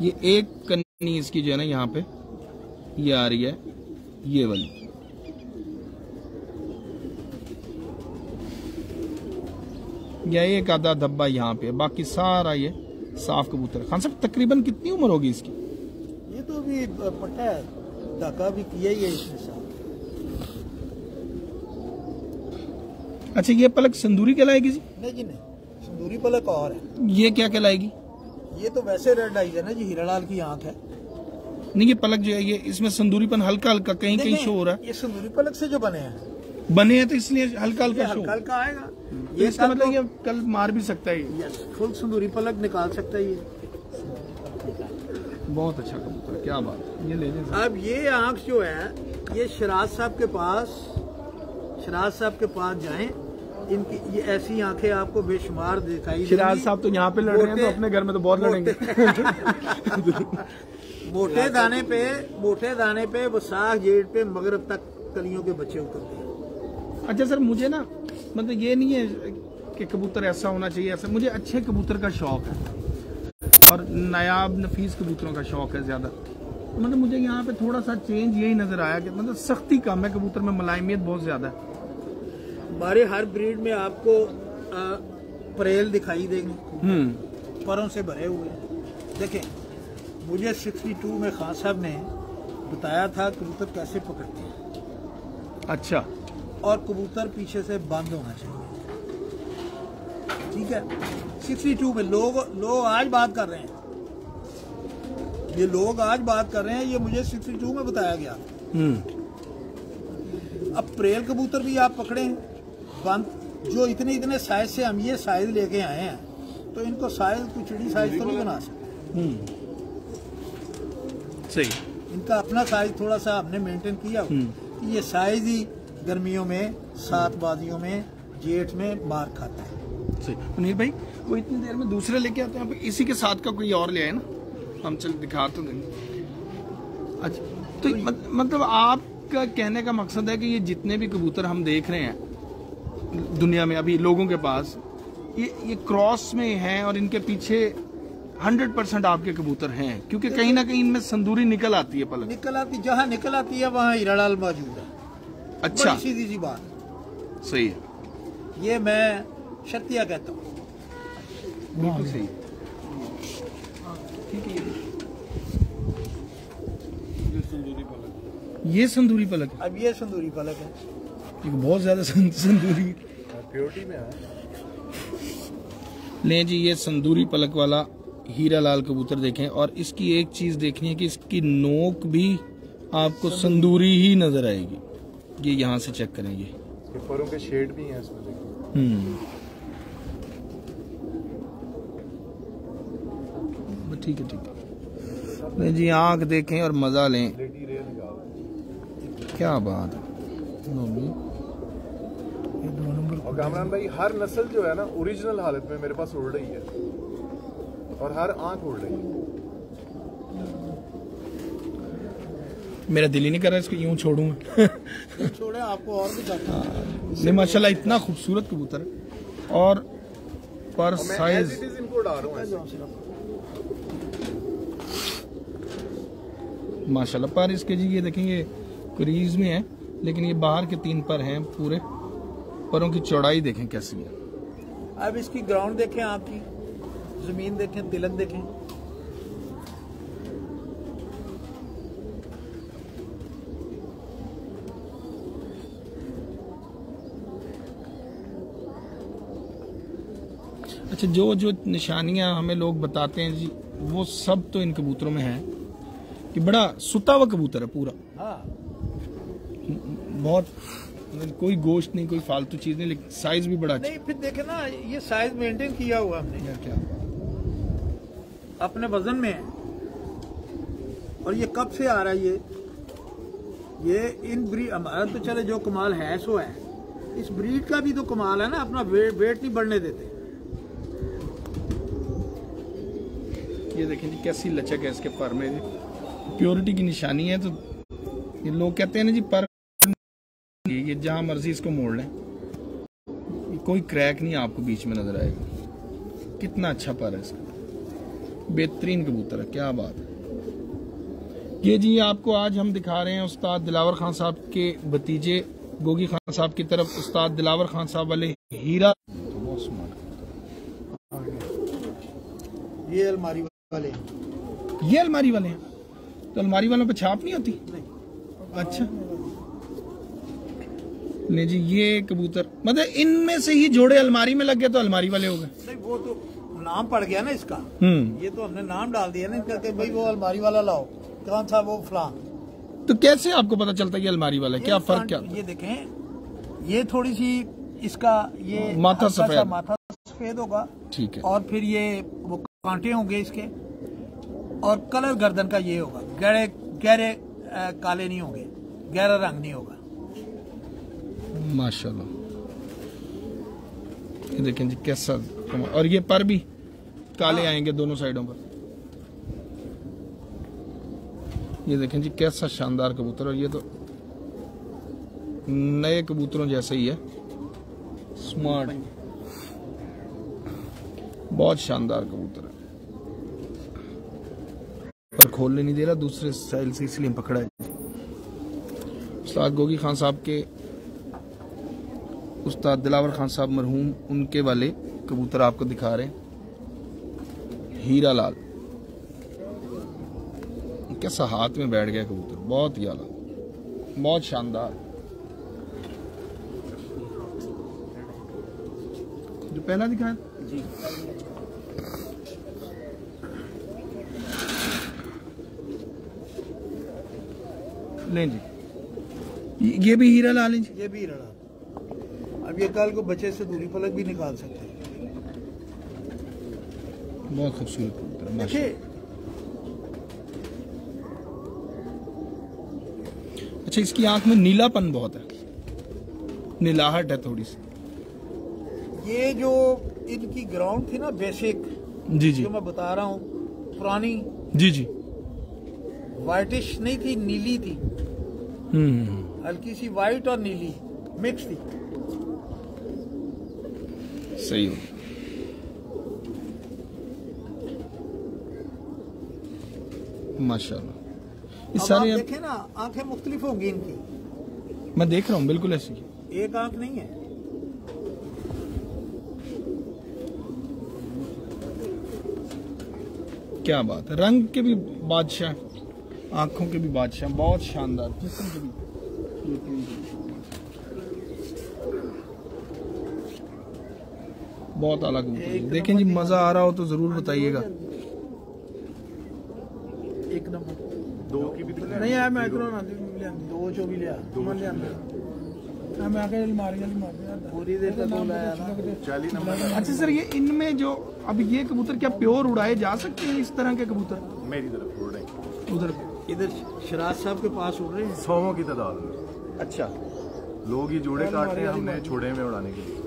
ये एक कन्नी इसकी जो है ना, यहाँ पे, ये आ रही है, ये वाली। या एक आधा धब्बा यहाँ पे बाकी सारा ये साफ़ कबूतर खान साहब, तकरीबन कितनी उम्र होगी इसकी? ये तो अभी पट्टा धाका भी किया ही है इसने अच्छा ये पलक संदूरी कहलाएगी जी? नहीं जी नहीं। संदूरी पलक और है। ये क्या कहलाएगी? ये तो वैसे रेड आइज़ है ना जी हीरालाल की आँख है। नहीं ये पलक जो है ये इसमें संदूरीपन हल्का हल्का कहीं कहीं शो हो रहा है। ये संदूरी पलक से जो बने हैं। बने हैं तो इसलिए हल्का हल्का शो हल्का आएगा। ये ये इसका मतलब ये कल मार भी सकता है ये। फुल संदूरी पलक निकाल सकता है ये। बहुत अच्छा कबूतर क्या बात ये ले लें अब ये आँख जो है ये शराज साहब के पास शराज साहब के पास जाएँ। इनकी ये ऐसी आँखें आपको बेशुमार दिखाई शिराज साहब तो यहाँ पे लड़ रहे हैं तो अपने घर में तो बहुत लड़ेंगे। मोटे दाने पे मोटे दाने पे वसाख जेठ पे मगरब तक कलियों के बच्चे उतरते हैं। अच्छा सर मुझे ना मतलब ये नहीं है कि कबूतर ऐसा होना चाहिए ऐसा मुझे अच्छे कबूतर का शौक है। और नायाब नफीस कबूतरों का शौक है ज़्यादा। तो मतलब मुझे यहाँ पे थोड़ा सा चेंज यही नज़र आया कि मतलब सख्ती कम है कबूतर में मुलायमियत बहुत ज़्यादा है। हमारे हर ब्रीड में आपको अ, परेल दिखाई देंगे। हम्म। परों से भरे हुए। देखें मुझे 62 में खान साहब ने बताया था कबूतर कैसे पकड़ते हैं। अच्छा। और कबूतर पीछे से बंद होना चाहिए। ठीक है? 62 में लोग लोग आज बात कर रहे हैं। ये लोग आज बात कर रहे हैं ये मुझे 62 में बताया गया। हम्म। अब प्रेल कबूतर भी आप पकड़े हैं। बंद जो इतने इतने साइज़ से हम ये साइज़ लेके आए हैं तो इनको साइज़ कोई चिड़ी साइज़ तो नहीं बना सकते। सही। इनका अपना साइज़ थोड़ा सा हमने मेंटेन किया। कि ये साइज़ ही गर्मियों में सात बाजियों में जेठ में मार खाता है। सही। मुनीर भाई वो इतनी देर में दूसरे लेके आते हैं इसी के साथ का कोई और ले आए ना? हम चल दिखा तो देंगे। अच्छा तो मत, मतलब आपका कहने का मकसद है कि ये जितने भी कबूतर हम देख रहे हैं दुनिया में अभी लोगों के पास ये ये क्रॉस में हैं और इनके पीछे हंड्रेड परसेंट आपके कबूतर हैं क्योंकि कहीं ना कहीं इनमें संदूरी निकल आती है पलक। निकल आती जहाँ निकल आती है वहाँ हीरालाल मौजूद है। अच्छा। सीधी सी बात। सही है। ये मैं शर्तिया कहता हूँ। बिल्कुल सही। ठीक है ये संदूरी पलक। ये संदूरी पलक है। अब ये संदूरी पलक है। ये बहुत ज़्यादा संदूरी। प्योरिटी में लें जी ये संदूरी पलक वाला हीरा लाल कबूतर देखें और इसकी एक चीज़ देखनी है कि इसकी नोक भी आपको संदूरी। ही नज़र आएगी। ये यहाँ से चेक करेंगे ये। परों के शेड भी हैं इसमें हम्म। ठीक है ठीक है। लें जी आँख देखें और मज़ा लें। क्या बात है। लो भी। और कामरान भाई हर नस्ल जो है ना ओरिजिनल हालत में मेरे पास उड़ रही है। और हर आँख उड़ रही है। मेरा दिल ही नहीं कर रहा इसको यूँ छोड़ूं। छोड़े आपको और भी जाता नहीं माशाल्लाह इतना खूबसूरत कबूतर है। और पर साइज़ इनको उड़ा रहा हूँ माशाल्लाह पर इसके जी ये देखेंगे क्रीज में है लेकिन ये बाहर के तीन पर हैं पूरे। परों की चौड़ाई देखें कैसी है। अब इसकी ग्राउंड देखें आपकी ज़मीन देखें तिलक देखें। अच्छा जो जो निशानियाँ हमें लोग बताते हैं जी वो सब तो इन कबूतरों में है कि बड़ा सुता हुआ कबूतर है पूरा। हाँ। बहुत कोई गोश्त नहीं कोई फालतू चीज़ नहीं लेकिन साइज़ भी बड़ा अच्छा। नहीं फिर देखे ना ये साइज़ मेंटेन किया हुआ हमने। है क्या? अपने वज़न में। है और ये कब से आ रहा है ये? ये इन ब्रीड हमारा तो चले जो कमाल है सो है। इस ब्रीड का भी तो कमाल है ना अपना वेट वेट नहीं बढ़ने देते। ये देखें जी कैसी लचक है इसके पर में। प्योरिटी की निशानी है तो ये लोग कहते हैं ना जी पर ये जहाँ मर्ज़ी इसको मोड़ लें। कोई क्रैक नहीं आपको बीच में नज़र आएगा। कितना अच्छा पर है इसका। बेहतरीन कबूतर है क्या बात है। ये जी आपको आज हम दिखा रहे हैं उस्ताद दिलावर खान साहब के भतीजे गोगी खान साहब की तरफ़। उस्ताद दिलावर खान साहब वाले हीरा। ये अलमारी वाले। ये अलमारी वाले हैं? तो अलमारी वालों पे छाप नहीं होती? नहीं। अच्छा। ले जी ये कबूतर मतलब इनमें से ही जोड़े अलमारी में लग गए तो अलमारी वाले हो गए। नहीं वो तो नाम पड़ गया ना इसका। हम्म। ये तो हमने नाम डाल दिया ना इनका कि भाई वो अलमारी वाला लाओ। कौन सा वो फलां? तो कैसे आपको पता चलता है अलमारी वाला क्या फ़र्क क्या ये देखें ये थोड़ी सी इसका ये माथा सफ़ेद। माथा सफ़ेद होगा। ठीक है। और फिर ये वो कांटे होंगे इसके। और कलर गर्दन का ये होगा। गहरे गहरे काले नहीं होंगे। गहरा रंग नहीं होगा। माशाल्लाह। ये देखें जी कैसा और ये पर भी काले आएँगे दोनों साइडों पर। ये देखें जी कैसा शानदार कबूतर और ये तो नए कबूतरों जैसे ही है। स्मार्ट बहुत शानदार कबूतर है। पर खोलने नहीं दे रहा दूसरे साइड से इसलिए पकड़ा है। उस्ताद गोगी खान साहब के उस्ताद दिलावर खान साहब मरहूम उनके वाले कबूतर आपको दिखा रहे हैं। हीरा लाल। कैसा हाथ में बैठ गया कबूतर। बहुत ही आला। बहुत शानदार। जो पहला दिखाया जी। लें जी। ये- भी हीरा लाल है जी? ये भी रड़ा अब अब ये कल को बच्चे से दूरी फलक भी निकाल सकते हैं। बहुत खूबसूरत है, देखिए। अच्छा इसकी आँख में नीलापन बहुत है। नीलाहट है थोड़ी सी। ये जो इनकी ग्राउंड थी ना बेसिक जी जी। जो मैं बता रहा हूँ पुरानी जी जी। वाइटिश नहीं थी नीली थी। हम्म हल्की सी वाइट और नीली मिक्स थी। सही हो। माशाल्लाह। ये अब आप देखें ना आँखें मुख्तलिफ़ होंगी इनकी। मैं देख रहा हूँ बिल्कुल ऐसी। एक आँख नहीं है। क्या बात है रंग के भी बादशाह आँखों के भी बादशाह बहुत शानदार जिस्म के भी। बहुत अलग देखें जी मज़ा आ रहा हो तो ज़रूर बताइएगा। एक नंबर। दो की भी नहीं यार मैं ना दो जो भी लिया। हाँ, अच्छा सर ये इनमें जो अब ये कबूतर क्या प्योर उड़ाए जा सकते हैं इस तरह के कबूतर? मेरी तरफ़ उड़ उधर इधर शराज साहब के पास उड़ रहे हैं? सौवों की तादाद में। अच्छा। लोग ही जोड़े काट रहे हैं हमने छोड़े में उड़ाने के लिए।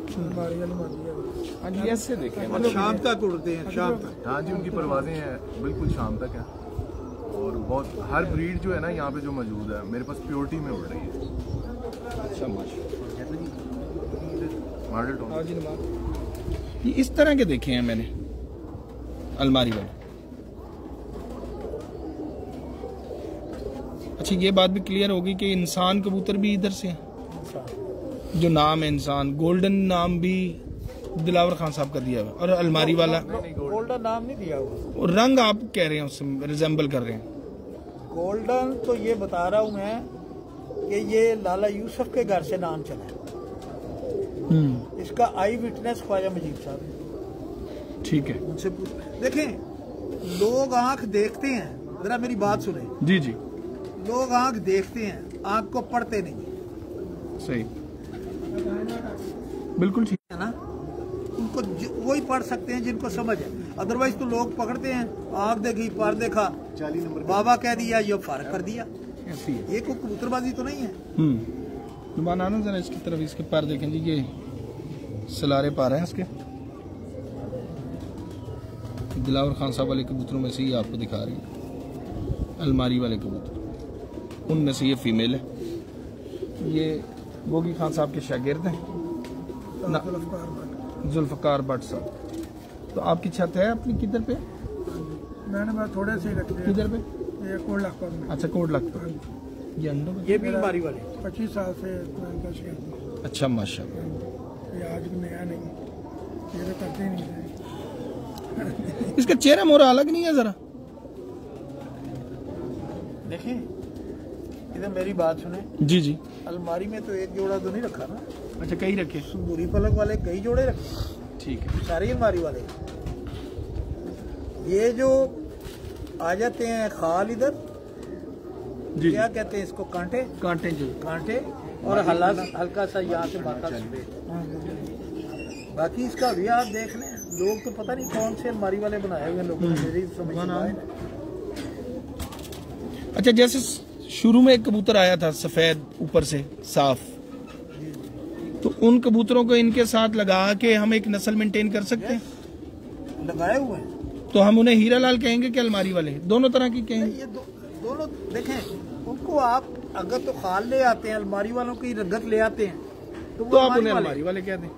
हाँ जी ऐसे देखें शाम तक उड़ते हैं शाम तक। हाँ जी उनकी परवाजें हैं बिल्कुल शाम तक हैं। और बहुत हर ब्रीड जो है ना यहाँ पे जो मौजूद है मेरे पास प्योरिटी में उड़ रही है। अच्छा माशा हाँ ये इस तरह के देखे हैं मैंने अलमारी वाले। अच्छा ये बात भी क्लियर होगी कि इंसान कबूतर भी इधर से हैं। जो नाम है इंसान। गोल्डन नाम भी दिलावर खान साहब का दिया हुआ और अलमारी वाला। गोल्डन नाम नहीं दिया हुआ। और रंग आप कह रहे हैं उससे रिजेंबल कर रहे हैं। गोल्डन तो ये बता रहा हूँ मैं कि ये लाला यूसुफ के घर से नाम चला है। इसका आई विटनेस ख्वाजा मजीद साहब ठीक है। उनसे पूछ देखें लोग आँख देखते हैं। जरा मेरी बात सुने। जी जी। लोग आँख देखते हैं आँख को पढ़ते नहीं। सही। बिल्कुल ठीक। है ना? उनको वही पढ़ सकते हैं जिनको समझ है। अदरवाइज़ तो लोग पकड़ते हैं। आँख देखी पर देखा। 40 नंबर बाबा कह दिया ये फारक कर दिया। ऐसी ये कोई कबूतरबाजी तो नहीं है। हम्म। आना जरा इसकी तरफ़ इसके पैर देखें जी ये सलारे पा रहे हैं इसके। दिलावर खान साहब वाले कबूतरों में से ये आपको दिखा रही है। अलमारी वाले कबूतर। उनमें से ये फीमेल है। ये गोगी खान साहब के शागिर्द हैं। जुल्फकार भट्ट साहब। तो आपकी छत है अपनी किधर पे? मैंने थोड़े से किधर पे? ये लाख अच्छा कोट लगता है ये अंडों ये भी अलमारी वाले। पच्चीस साल से अच्छा माशा ये आज भी नया नहीं। ये तो करते नहीं इसका चेहरा मोरा अलग नहीं है जरा? देखें। इधर मेरी बात सुने। जी जी। अलमारी में तो एक जोड़ा तो नहीं रखा ना? अच्छा कई रखे। सूरी फलक वाले कई जोड़े रखे? ठीक है। सारी अलमारी वाले। ये जो आ जाते हैं खाल इधर जी क्या कहते हैं इसको कांटे? कांटे जो। कांटे और हल्ला हल्का सा यहाँ से माथा बाकी इसका भी आप देख लें लोग तो पता नहीं कौन से अलमारी वाले बनाए हुए लोगों ने मेरी समझ अच्छा जैसे शुरू में एक कबूतर आया था सफ़ेद ऊपर से साफ़। तो उन कबूतरों को इनके साथ लगा के हम एक नस्ल मेंटेन कर सकते हैं? लगाए हुए तो हम उन्हें हीरा लाल कहेंगे कि अलमारी वाले? दोनों तरह की कहेंगे? ये दो, दोनों देखें उनको आप अगर तो खाल ले आते हैं अलमारी वालों की रंगत ले आते हैं तो, तो आप उन्हें अलमारी वाले कह दें।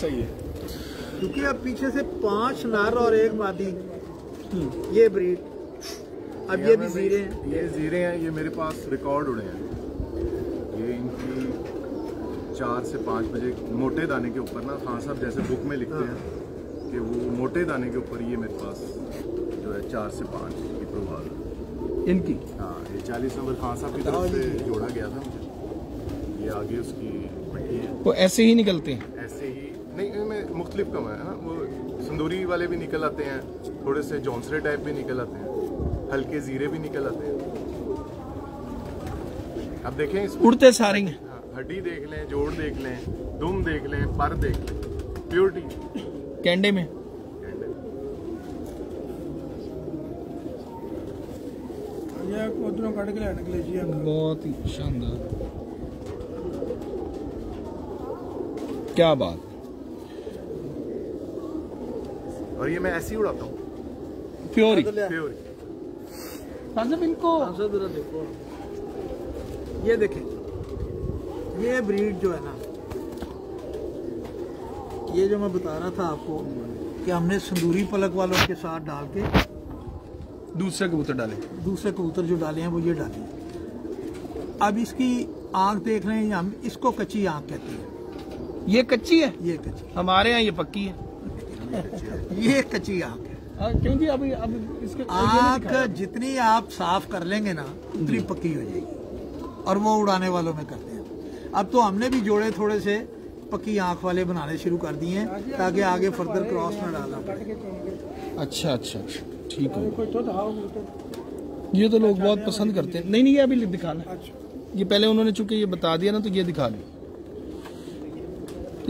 सही है। क्योंकि अब पीछे से पाँच नर और एक मादी ये ब्रीड अब ये भी जीरे हैं। ये जीरे हैं ये मेरे पास रिकॉर्ड उड़े हैं। ये इनकी चार से पाँच बजे मोटे दाने के ऊपर ना खान साहब जैसे बुक में लिखते हैं कि वो मोटे दाने के ऊपर ये मेरे पास जो है चार से पाँच की प्रभाव इनकी? हाँ ये चालीस नंबर खान साहब की तरफ़ से जोड़ा गया था। मुझे ये आगे उसकी पट्टी है। वो ऐसे ही निकलते हैं? ऐसे ही नहीं इनमें मुख्तलिफ़ कम है ना? वो संदूरी वाले भी निकल आते हैं थोड़े से जौनसरे टाइप भी निकल आते हैं। हल्के जीरे भी निकल आते हैं। अब देखें इस उड़ते सारे हैं। हाँ, हड्डी देख लें जोड़ देख लें दुम देख लें पर देख लें। प्योरिटी कैंडे में। ये उधरों कट के लेने के लिए जी बहुत ही शानदार। क्या बात। और ये मैं ऐसे ही उड़ाता हूँ। प्योरी प्योरी मतलब इनको। जरा देखो। ये देखें। ये ब्रीड जो है ना ये जो मैं बता रहा था आपको कि हमने संदूरी पलक वालों के साथ डाल के दूसरे कबूतर डाले। दूसरे कबूतर जो डाले हैं वो ये डाले। हैं। अब इसकी आँख देख रहे हैं हम इसको कच्ची आँख कहते हैं। ये कच्ची है? ये कच्ची। हमारे यहाँ ये पक्की है। ये कच्ची आँख। क्योंकि अभी अब इसके आँख जितनी आप साफ़ कर लेंगे ना उतनी पक्की हो जाएगी। और वो उड़ाने वालों में करते हैं। अब तो हमने भी जोड़े थोड़े से पक्की आँख वाले बनाने शुरू कर दिए हैं ताकि आगे फर्दर क्रॉस ना डालना पड़े। अच्छा अच्छा अच्छा ठीक हो। तो कबूतर ये तो लोग बहुत पसंद करते हैं। नहीं नहीं ये अभी दिखाना। है। अच्छा। ये पहले उन्होंने चूँकि ये बता दिया ना तो ये दिखा दी।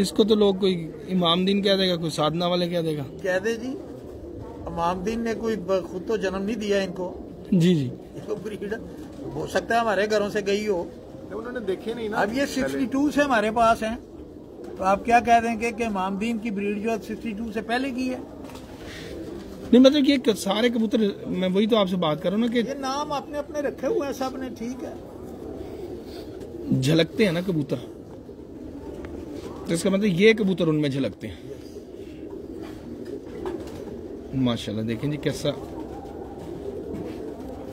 इसको तो लोग कोई इमाम दिन कह देगा कोई साधना वाले कह देगा। कह दे जी। इमामदीन ने कोई खुद तो जन्म नहीं दिया इनको? जी जी। इनको ब्रीड हो सकता है हमारे घरों से गई हो। उन्होंने देखे नहीं ना। अब ये 62 से हमारे पास हैं। तो आप क्या कह देंगे कि इमामदीन की ब्रीड जो है 62 से पहले की है? नहीं मतलब ये सारे कबूतर मैं वही तो आपसे बात कर रहा हूँ ना ये नाम अपने अपने रखे हुए हैं सबने ठीक है। झलकते हैं ना कबूतर। तो इसका मतलब ये कबूतर उनमें झलकते हैं। माशाल्लाह देखें जी कैसा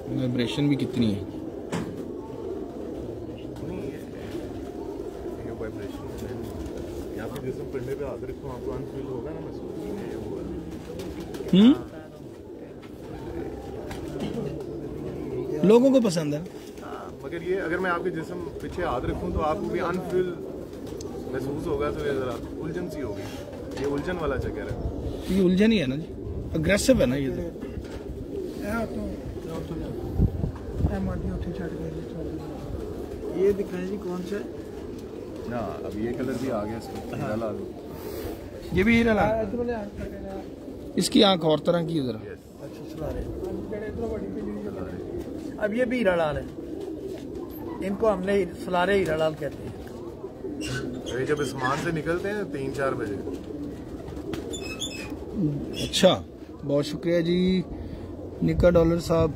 वाइब्रेशन भी कितनी है। ये वाइब्रेशन यहाँ पे जिसम पिंडे पे हाथ रखो आपको अनफील होगा ना महसूस ये हुआ हम्म? लोगों को पसंद है। हाँ, मगर ये अगर मैं आपके जिसम पीछे हाथ रखूँ तो आपको भी अनफील महसूस होगा तो ये जरा उलझन सी होगी। ये उलझन वाला चक्कर है। ये उलझन ही है ना जी। अग्रेसिव है ना ये तो? ये दिखाएँ जी कौन सा ना अब ये कलर भी आ गया हाँ। ये भी हीरा लाल। हाँ, इसकी आँख और तरह की उधर। अच्छा, अब ये भी हीरा लाल है। इनको हमने सलारे हीरा लाल कहते हैं। जब से निकलते हैं तीन चार बजे। अच्छा। बहुत शुक्रिया जी। निका डॉलर साहब,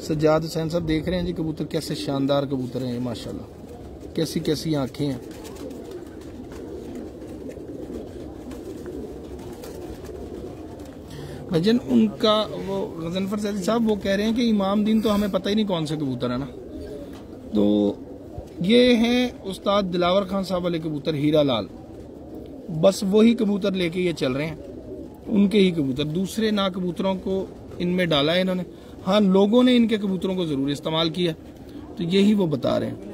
सज्जाद हुसैन साहब देख रहे हैं जी, कबूतर कैसे शानदार कबूतर हैं, माशाल्लाह। कैसी कैसी आँखें हैं। भजन उनका, वो गजनफर सैदी साहब, वो कह रहे हैं कि इमाम दिन तो हमें पता ही नहीं कौन से कबूतर है ना। तो ये हैं उस्ताद दिलावर खान साहब वाले कबूतर हीरा लाल बस वही कबूतर लेके ये चल रहे हैं। उनके ही कबूतर, दूसरे ना कबूतरों को इनमें डाला है इन्होंने। हाँ लोगों ने इनके कबूतरों को ज़रूर इस्तेमाल किया। तो यही वो बता रहे हैं।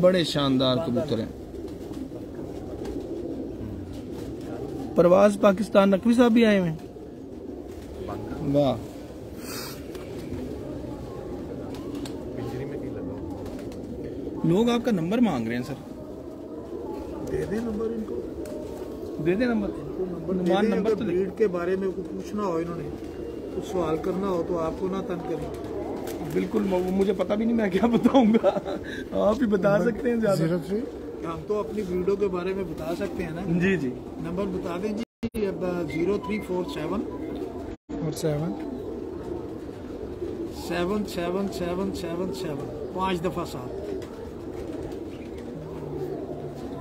बड़े शानदार कबूतर हैं। परवाज पाकिस्तान नकवी साहब भी आए हुए वाह। लोग आपका नंबर मांग रहे हैं, सर। दे दें नंबर इनको। दे दे नंबर नंबर नुमान नंबर तो ब्रीड के बारे में कुछ पूछना हो इन्होंने कुछ सवाल करना हो तो आपको ना तंग करें। बिल्कुल मुझे पता भी नहीं मैं क्या बताऊँगा। आप ही बता सकते हैं ज़्यादा। ज़ीरो हम तो अपनी ब्रीडों के बारे में बता सकते हैं ना। जी जी। नंबर बता दें जी अब ज़ीरो थ्री फोर सेवन। और seven? Seven seven seven seven seven. पाँच दफ़ा सात।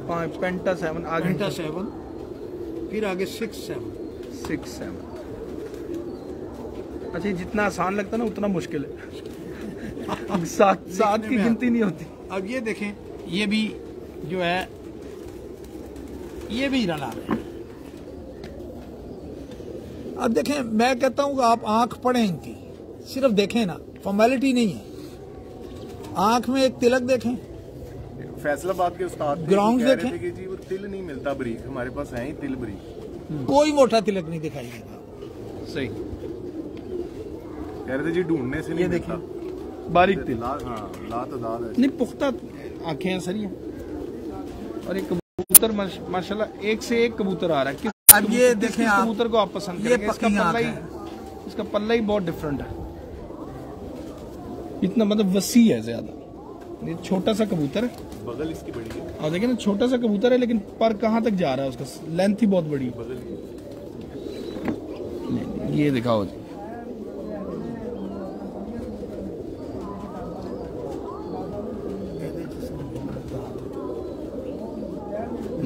पाँच पेंटा सेवन आगे। सेवन। फिर आगे सिक्स सेवन सिक्स सेवन अच्छा ये जितना आसान लगता है ना उतना मुश्किल है। सात सात की गिनती नहीं होती। अब ये देखें ये भी जो है ये भी हीरा लाल है। अब देखें मैं कहता हूँ आप आँख पढ़ें इनकी सिर्फ़ देखें ना फॉर्मेलिटी नहीं है। आँख में एक तिलक देखें। फैसलाबाद के उस्ताद Grounds देखें। थे। कि जी वो तिल नहीं मिलता बरीक हमारे पास है ही तिल बरीक। कोई मोटा तिलक नहीं दिखाई देगा सही। कह रहे थे जी ढूँढने से नहीं देखिए। बारीक तिल। ला हाँ ला तादाद है। नहीं पुख्ता आँखें हैं सर ये और एक कबूतर माशाल्लाह एक से एक कबूतर आ रहा है। अब ये देखें आप कबूतर को आप पसंद करेंगे? इसका पल्ला ही। इसका पल्ला ही बहुत डिफरेंट है। इतना मतलब वसी है ज़्यादा। ये छोटा सा कबूतर है। बगल इसकी बड़ी है। और देखिए ना छोटा सा कबूतर है लेकिन पर कहाँ तक जा रहा है उसका? लेंथ ही बहुत बड़ी। है। बगल ये दिखाओ जी।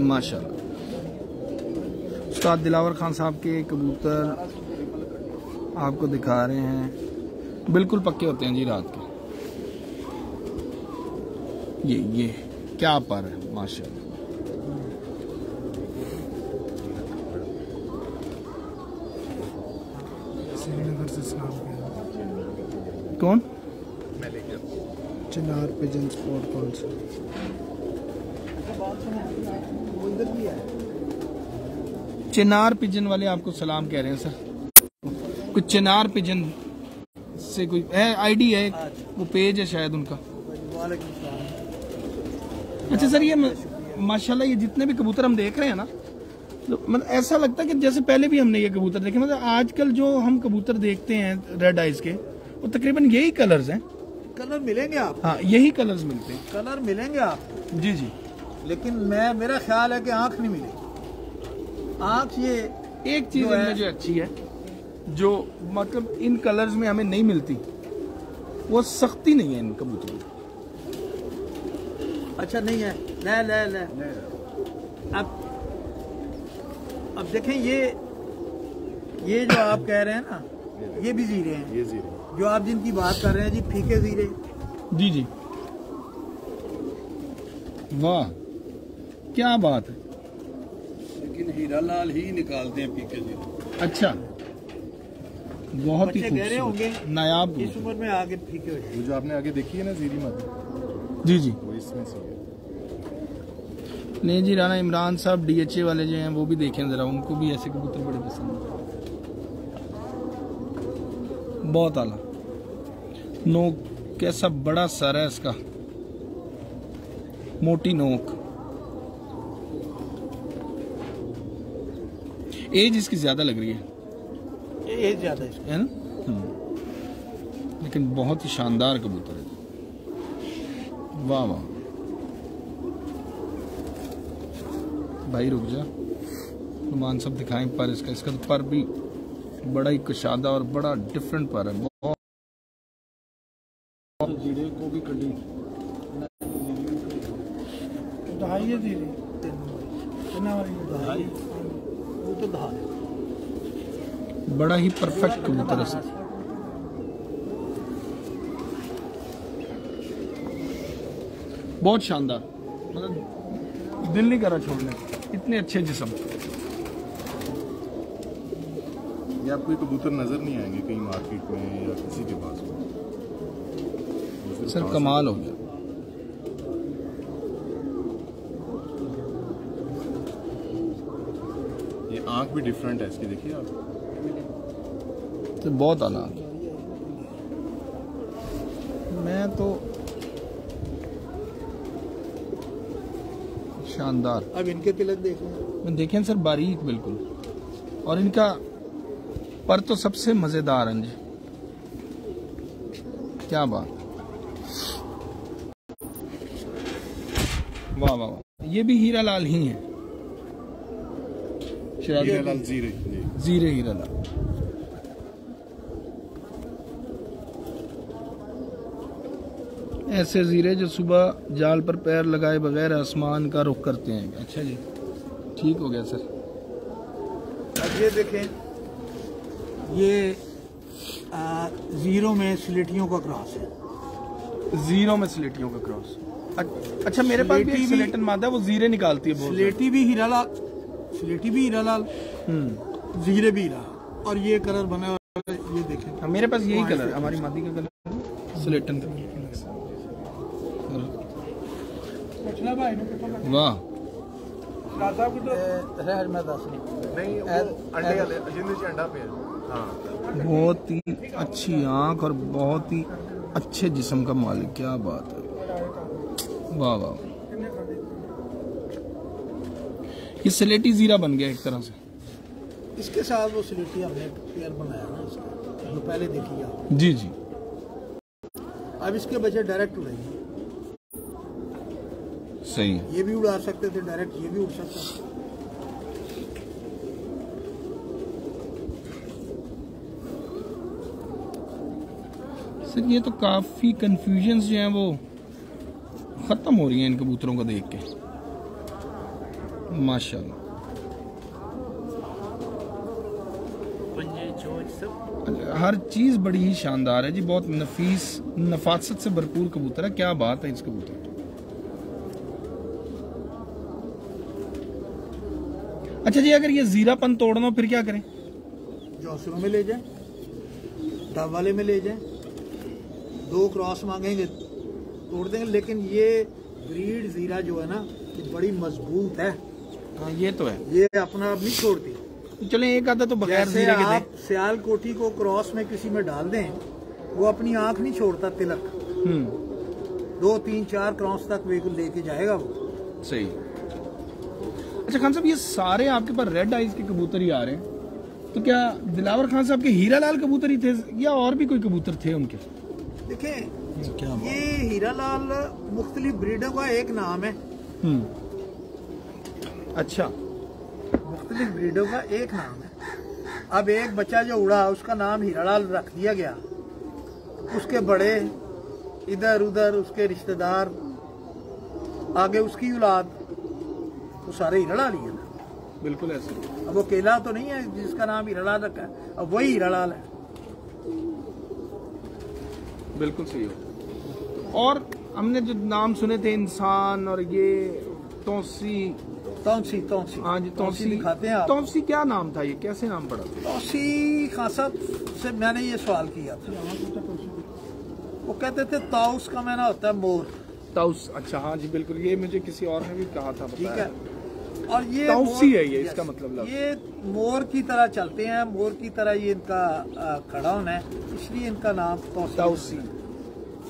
माशाल्लाह। उस्ताद दिलावर खान साहब के कबूतर आपको दिखा रहे हैं। बिल्कुल पक्के होते हैं जी रात के। ये ये। क्या पर है माशा कौन चिनार पिजन स्पॉट कौन? सा चिनार पिजन वाले आपको सलाम कह रहे हैं सर। कुछ चिनार पिजन से कोई है आईडी है वो पेज है शायद उनका। अच्छा सर ये माशाल्लाह ये जितने भी कबूतर हम देख रहे हैं ना तो मतलब ऐसा लगता है कि जैसे पहले भी हमने ये कबूतर देखे मतलब आजकल जो हम कबूतर देखते हैं रेड आइज़ के वो तकरीबन यही कलर्स हैं। कलर मिलेंगे आप? हाँ यही कलर्स मिलते हैं। कलर मिलेंगे आप? जी जी। लेकिन मैं मेरा ख्याल है कि आँख नहीं मिलेगी। आँख ये एक चीज़ जो है- जो अच्छी है जो मतलब इन कलर्स में हमें नहीं मिलती वो सख्ती नहीं है इन कबूतरों में। अच्छा नहीं है। ले ले ले। अब अब देखें ये ये जो आप कह रहे हैं ना ये भी जीरे हैं। ये ज़ीरो। जो आप जिनकी बात कर रहे हैं जी फीके जीरे। जी जी। वाह क्या बात है। लेकिन हीरा लाल ही निकालते हैं फीके जीरे। अच्छा बहुत ही गहरे होंगे। खूबसूरत नायाब इस उम्र में आगे फीके हो। जो आपने आगे देखी है ना जीरी मत। जी जी। वो इसमें से नहीं जी राना इमरान साहब डीएचए वाले जो हैं वो भी देखें जरा उनको भी ऐसे कबूतर बड़े पसंद हैं। बहुत आला। नोक कैसा बड़ा सर है इसका। मोटी नोक। एज इसकी ज़्यादा लग रही है। एज ज़्यादा है ना? हम्म। लेकिन बहुत ही शानदार कबूतर है। वाह वाह। भाई रुक जा। नुमान सब दिखाएँ पर इसका। इसका तो पर भी बड़ा ही कुशादा और बड़ा डिफरेंट पर है। बहुत जीरे को भी कड़ी ढाई धीरे कितना वाली ढाई वो तो बड़ा ही परफेक्ट कबूतर है। सर बहुत शानदार। मतलब दिल नहीं करा छोड़ने। को। इतने अच्छे जिसम। ये आपको ये कबूतर नज़र नहीं आएँगे कहीं मार्केट में या किसी के पास में। सर कमाल हो गया। ये आँख भी डिफरेंट है इसकी देखिए आप। तो बहुत आला मैं तो शानदार। अब इनके तिलक देख। लें मैं देखें सर बारीक बिल्कुल। और इनका पर तो सबसे मज़ेदार अंज। क्या बात। वाह वाह वाह। ये भी हीरा लाल ही है। हीरा लाल जीरे। जीरे हीरा लाल। ऐसे जीरे जो सुबह जाल पर पैर लगाए बगैर आसमान का रुख करते हैं। अच्छा जी। ठीक हो गया सर। अब ये देखें ये ज़ीरो में स्लेटियों का क्रॉस है। ज़ीरो में स्लेटियों का क्रॉस। अच्छा मेरे पास भी स्लेटन मादा है वो जीरे निकालती है बहुत स्लेटी भी हीरा लाल स्लेटी भी हीरा लाल हम्म। जीरे भी हीरा और ये कलर बना हुआ है, ये देखें। हाँ, मेरे पास यही कलर है हमारी मादी का कलर स्लेटन का ਪੁੱਛਣਾ ਭਾਈ ਨੂੰ ਕਿੱਥੋਂ ਲੱਗਾ वाह ਰਾਤ ਸਾਹਿਬ ਕਿਤੋਂ रहर में दस नहीं नहीं वो अंडे वाले जिंदे च अंडा पे हाँ बहुत ही अच्छी आंख और बहुत ही अच्छे जिस्म का मालिक क्या बात है वाह वाह ये सलेटी जीरा बन गया एक तरह से इसके साथ वो सिलेटी हमने पेयर बनाया ना इसका जो पहले देखी आप जी जी अब इसके बच्चे डायरेक्ट उड़ेंगे सही। ये भी उड़ा सकते थे डायरेक्ट ये भी उड़ सकता था। सर ये तो काफ़ी कंफ्यूजन जो हैं वो खत्म हो रही हैं इन कबूतरों को देख के। माशाल्लाह। हर चीज़ बड़ी ही शानदार है जी बहुत नफीस नफासत से भरपूर कबूतर है। क्या बात है इस कबूतर की। अच्छा जी अगर ये जीरापन तोड़ना हो फिर क्या करें? जौसरों में ले जाए डब वाले में ले जाए दो क्रॉस मांगेंगे तोड़ देंगे लेकिन ये ब्रीड जीरा जो है ना ये बड़ी मज़बूत है। हाँ ये तो है। ये अपना अब नहीं छोड़ती। चले एक आधा तो बगैर जीरे के आप सियाल कोठी को क्रॉस में किसी में डाल दें वो अपनी आँख नहीं छोड़ता तिलक। हम्म। दो तीन चार क्रॉस तक लेके जाएगा वो। सही। अच्छा खान साहब ये सारे आपके पास रेड आइज़ के कबूतर ही आ रहे हैं। तो क्या दिलावर खान साहब के हीरा लाल कबूतर ही थे या और भी कोई कबूतर थे उनके? देखें क्या ये हीरा लाल मुख्तलिफ़ ब्रीडों का एक नाम है। हम्म। अच्छा। मुख्तलिफ़ ब्रीडों का एक नाम है। अब एक बच्चा जो उड़ा उसका नाम हीरा लाल रख दिया गया। उसके बड़े इधर उधर उसके रिश्तेदार आगे उसकी औलाद। वो सारे हीरालाल ही है ना। बिल्कुल ऐसे। अब वो केला तो नहीं है जिसका नाम हीरालाल रखा है अब वही हीरालाल है। बिल्कुल सही हो। और हमने जो नाम सुने थे इंसान और ये तौसी। तौसी तौसी। हाँ जी तौसी दिखाते हैं तौसी क्या नाम था ये? कैसे नाम पड़ा? तौसी खान साहब से मैंने ये सवाल किया था। वो कहते थे ताउस का मैंने होता है मोर। ताउस। अच्छा हाँ जी बिल्कुल। ये मुझे किसी और ने भी कहा था ठीक। है। और ये ताउसी मोर- है ये. इसका मतलब ये मोर की तरह चलते हैं मोर की तरह ये इनका खड़ा होना है इसलिए इनका नाम तौसी ताउसी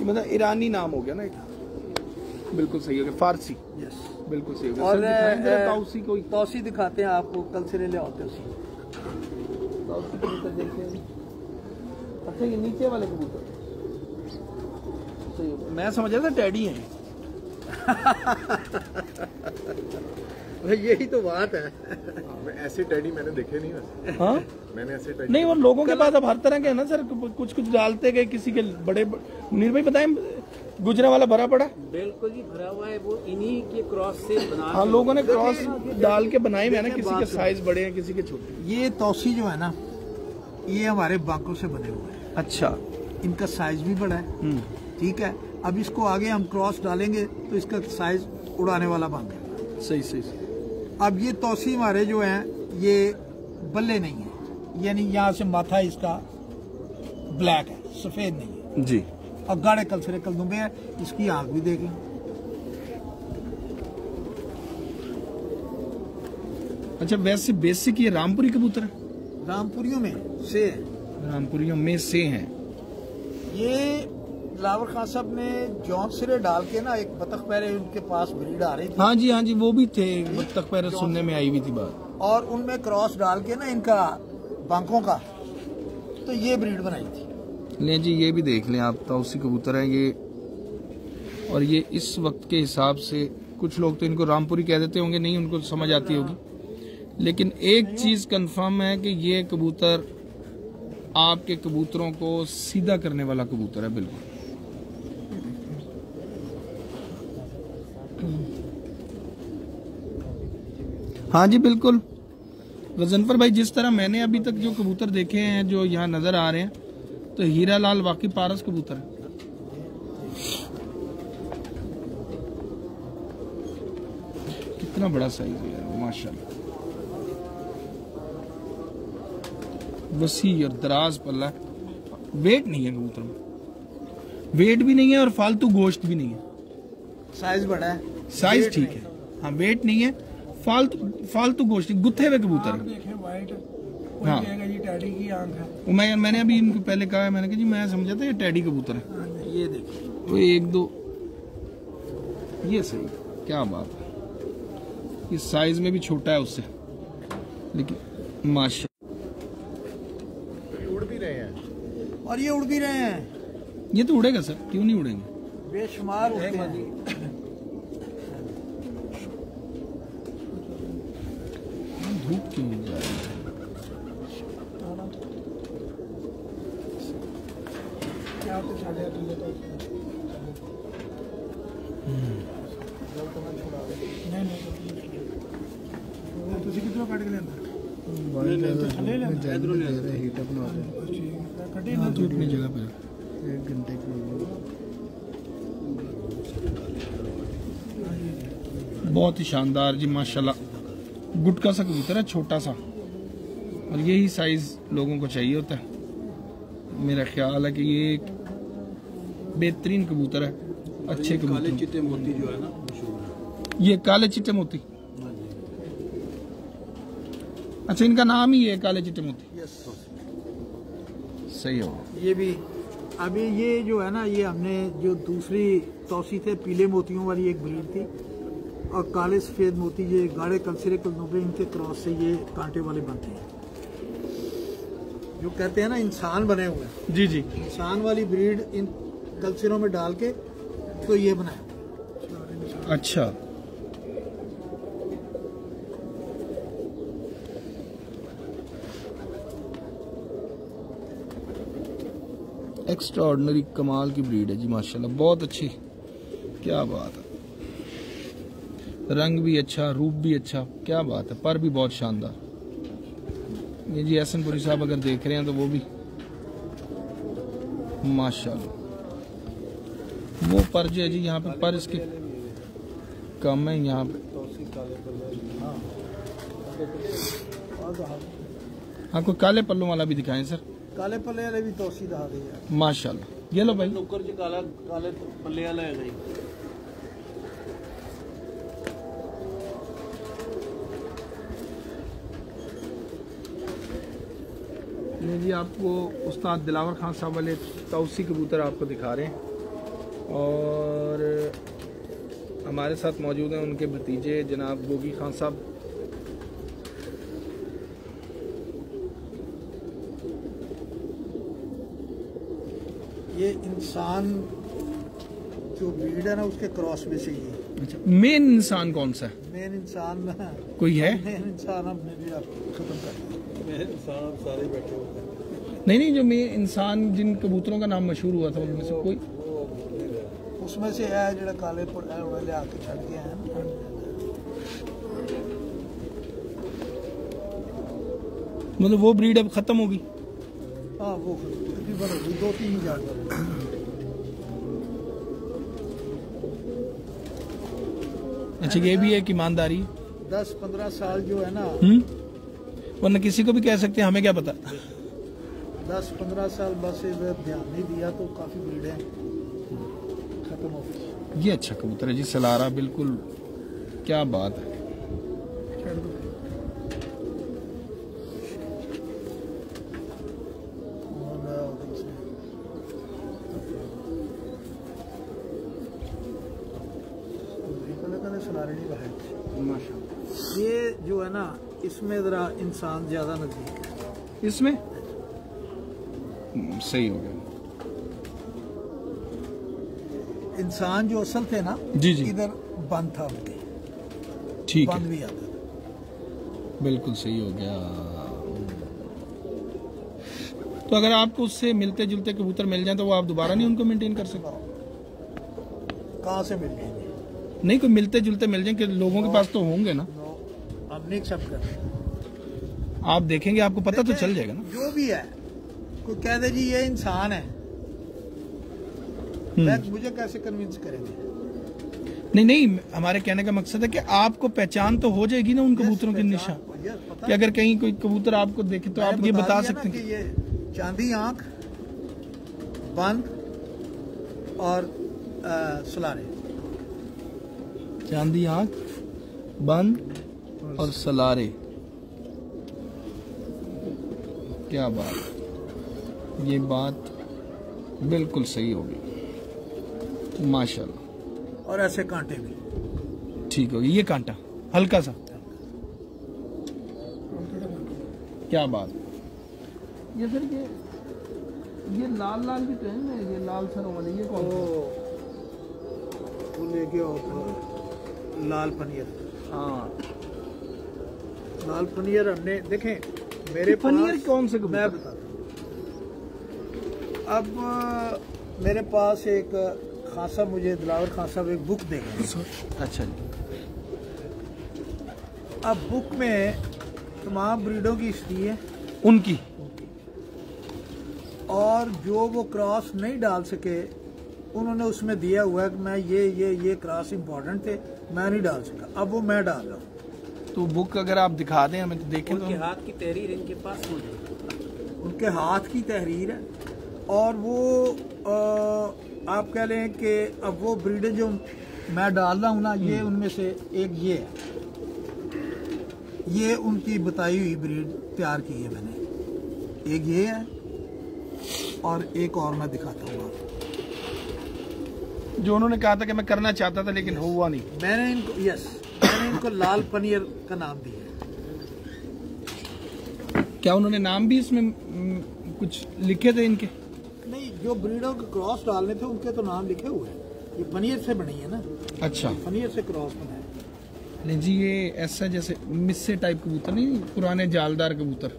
मतलब ईरानी नाम हो गया ना बिल्कुल सही हो गया फारसी। यस बिल्कुल सही हो गया। और ताउसी कोई तौसी दिखाते हैं आपको कल से ले आओ तौसी देखते हैं। अच्छा ये नीचे वाले कबूतर। सही हो मैं समझ रहा था टैडी है। यही तो बात है। मैं ऐसे टैडी मैंने देखे नहीं वैसे हाँ? मैंने ऐसे टैडी नहीं और लोगों के पास अब हर तरह के है ना सर कुछ कुछ डालते गए किसी के बड़े मुनीर भाई बताएँ गुजरा वाला भरा पड़ा? बिल्कुल जी भरा हुआ है वो इन्हीं के क्रॉस से बना हाँ लोगों ने क्रॉस डाल के बनाए हुए हैं ना किसी के साइज़ बड़े हैं किसी के छोटे ये तौसी जो है ना ये हमारे बांकों से बने हुए हैं। अच्छा। इनका साइज़ भी बड़ा है। ठीक है? अब इसको आगे हम क्रॉस डालेंगे तो इसका साइज़ उड़ाने वाला बन जाएगा सही सही सही। अब ये तोसी हमारे जो हैं ये बल्ले नहीं है। यानी यहाँ से माथा इसका ब्लैक है सफ़ेद नहीं है। जी। और गाढ़े कल से कल दुम्बे है इसकी आँख भी देख लें। अच्छा वैसे बेसिक ये रामपुरी कबूतर है? रामपुरियों में से है। रामपुरियों में से हैं। ये लावर खान साहब ने जौन सिरे डाल के ना एक बतख पैरे उनके पास ब्रीड आ रही थी। हाँ जी हाँ जी वो भी थे तक पैर सुनने में आई हुई थी बात। और उनमें क्रॉस डाल के ना इनका बांकों का तो ये ब्रीड बनाई थी। ले जी ये भी देख लें आप ताउसी कबूतर है ये। और ये इस वक्त के हिसाब से कुछ लोग तो इनको रामपुरी कह देते होंगे नहीं उनको समझ आती होगी। लेकिन एक चीज़ कंफर्म है कि ये कबूतर आपके कबूतरों को सीधा करने वाला कबूतर है बिल्कुल। हाँ जी बिल्कुल। गजनफर भाई जिस तरह मैंने अभी तक जो कबूतर देखे हैं जो यहाँ नज़र आ रहे हैं तो हीरा लाल वाकई पारस कबूतर है। कितना बड़ा साइज़ है यार माशाल्लाह। वसी और दराज पल्ला। वेट नहीं है कबूतर में। वेट भी नहीं है और फालतू गोश्त भी नहीं है। साइज़ बड़ा है। साइज़ ठीक है। हाँ। वेट नहीं है। फालतू फालतू गोश्त गुत्थे हुए कबूतर। है देखें वाइट कोई। जी की वो मैं मैंने अभी इनको पहले कहा है मैंने कहा जी मैं समझा था ये टैडी कबूतर है। हाँ ये देखिए वो एक दो ये सही क्या बात है। इस साइज़ में भी छोटा है उससे लेकिन माशा उड़ भी रहे हैं। और ये उड़ भी रहे हैं। ये तो उड़ेगा सर क्यों नहीं उड़ेंगे? बेशुमार उड़ते हैं। बहुत ही शानदार जी माशाल्लाह। गुटका सा कबूतर है छोटा सा। और यही साइज़ लोगों को चाहिए होता है। मेरा ख्याल है कि ये एक बेहतरीन कबूतर है अच्छे कबूतर। काले चिट्टे मोती जो है ना ये काले चिट्टे मोती। अच्छा इनका नाम ही है काले चिट्टे मोती। सही हो ये भी अभी ये जो है ना ये हमने जो दूसरी तोसी थे पीले मोतियों वाली एक ब्रीड थी और काले सफ़ेद मोती ये गाढ़े कलसिरे कलनोबे इनके क्रॉस से ये कांटे वाले बनते हैं। जो कहते हैं ना इंसान बने हुए हैं। जी जी। इंसान वाली ब्रीड इन कलसिरों में डाल के तो ये बनाया। अच्छा। एक्स्ट्रा कमाल की ब्रीड है जी, माशाल्लाह, बहुत अच्छी। क्या बात है। रंग भी अच्छा रूप भी अच्छा क्या बात है, पर भी बहुत शानदार। ये जी हसनपुरी साहब अगर देख रहे हैं तो वो भी। माशाल्लाह। वो पर जो है जी यहाँ पे, पर इसके कम है यहाँ पे। हाँ कोई काले पल्लों वाला भी दिखाएँ, सर। काले पल्ले वाले भी तोसी दहा दी है माशाल्लाह। ये लो भाई। नुक्कर च काला काले पल्ले वाला है जी ये जी आपको उस्ताद दिलावर खान साहब वाले तौसी कबूतर आपको दिखा रहे हैं। और हमारे साथ मौजूद हैं उनके भतीजे जनाब गोगी खान साहब। ये इंसान जो ब्रीड है ना उसके क्रॉस में से ही अच्छा मेन इंसान कौन सा मेन इंसान कोई है? मेन इंसान हमने भी खत्म कर मेन इंसान सारे बैठे होते हैं। नहीं नहीं जो मेन इंसान जिन कबूतरों का नाम मशहूर हुआ था उनमें से कोई? उसमें से है जो काले वाले आके छड़ गया है। मतलब वो ब्रीड अब खत्म होगी? हाँ वो खत्म। तकरीबन होगी दो तीन हज़ार अच्छा ये भी है कि ईमानदारी? दस पंद्रह साल जो है ना हम्म? वरना किसी को भी कह सकते हैं हमें क्या पता? दस पंद्रह साल बस ध्यान नहीं दिया तो काफ़ी भीड़ है खत्म हो गई। ये अच्छा कबूतर है जी सलारा बिल्कुल क्या बात है और उधर से कल कल सलारणी का है ये जो है ना इसमें जरा इंसान ज़्यादा नज़दीक है। इसमें? सही हो गया। इंसान जो असल थे ना जी, जी। इधर बंद था उनके। ठीक बंद भी आता था। बिल्कुल सही हो गया। तो अगर आपको उससे मिलते जुलते कबूतर मिल जाए तो वो आप दोबारा नहीं उनको मेंटेन कर सकते? कहाँ से मिल गए नहीं कोई मिलते जुलते मिल जाए लोगों के पास तो होंगे ना। हम नहीं एक्सेप्ट करते आप देखेंगे आपको पता तो चल जाएगा ना। जो भी है कोई कह दे जी ये इंसान है। हम्म। मैं मुझे कैसे कन्विंस करेंगे? नहीं नहीं हमारे कहने का मकसद है कि आपको पहचान तो हो जाएगी ना उन कबूतरों के निशान। कि अगर कहीं कोई कबूतर आपको देखे तो आप ये बता सकते कि हैं ये चांदी आँख बंद और सलारे। चांदी आँख बंद और सलारे। क्या बात? ये बात बिल्कुल सही होगी। माशाल्लाह। और ऐसे कांटे भी। ठीक होगी। ये कांटा हल्का सा। क्या बात? ये फिर ये ये लाल लाल भी तो है ना ये लाल सरों वाले ये कौन आओ तो लाल पनीर। हाँ। लाल पनीर हमने देखें मेरे पनीर कौन से मैं हूँ। अब मेरे पास एक खान साहब मुझे दिलावर खान साहब एक बुक दे गए अच्छा जी। अब बुक में तमाम ब्रीडों की हिस्ट्री है। उनकी। और जो वो क्रॉस नहीं डाल सके उन्होंने उसमें दिया हुआ है कि मैं ये ये ये क्रॉस इम्पोर्टेंट थे मैं नहीं डाल सका। अब वो मैं डाल रहा हूँ। तो बुक अगर आप दिखा दें हमें तो देखें उनके तो हाथ की तहरीर इनके पास मौजूद उनके हाथ की तहरीर है और वो अ, आप कह लें कि अब वो ब्रीडें जो मैं डाल रहा हूँ ना ये उनमें से एक ये है। ये उनकी बताई हुई ब्रीड तैयार की है मैंने। एक ये है और एक और मैं दिखाता हूँ आपको। जो उन्होंने कहा था कि मैं करना चाहता था लेकिन हुआ नहीं। मैंने इनको यस इनको लाल पनीर का नाम दिया क्या उन्होंने नाम भी इसमें कुछ लिखे थे इनके? नहीं जो ब्रीडों के क्रॉस डालने थे उनके तो नाम लिखे हुए हैं। ये पनीर से बनी है ना? अच्छा। पनीर से क्रॉस बना है। नहीं जी ये ऐसा जैसे मिस्से टाइप कबूतर नहीं पुराने जालदार कबूतर।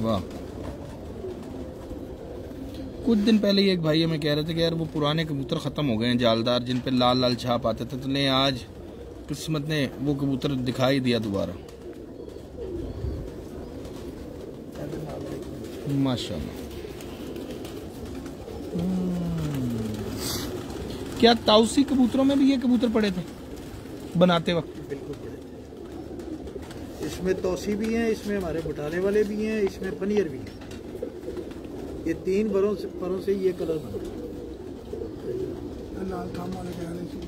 वाह। कुछ दिन पहले ही एक भाई हमें कह रहे थे कि यार वो पुराने कबूतर ख़त्म हो गए हैं, जालदार, जिन पे लाल लाल छाप आते थे। तो ने आज किस्मत ने वो कबूतर दिखाई दिया दोबारा। माशाल्लाह। क्या ताउसी कबूतरों में भी ये कबूतर पड़े थे बनाते वक्त? बिल्कुल। इसमें तोसी भी हैं, इसमें हमारे बटाले वाले भी हैं, इसमें पनीर भी है। ये तीन बरों से परों से ये कलर बना। है। लाल काम वाले कह रहे थे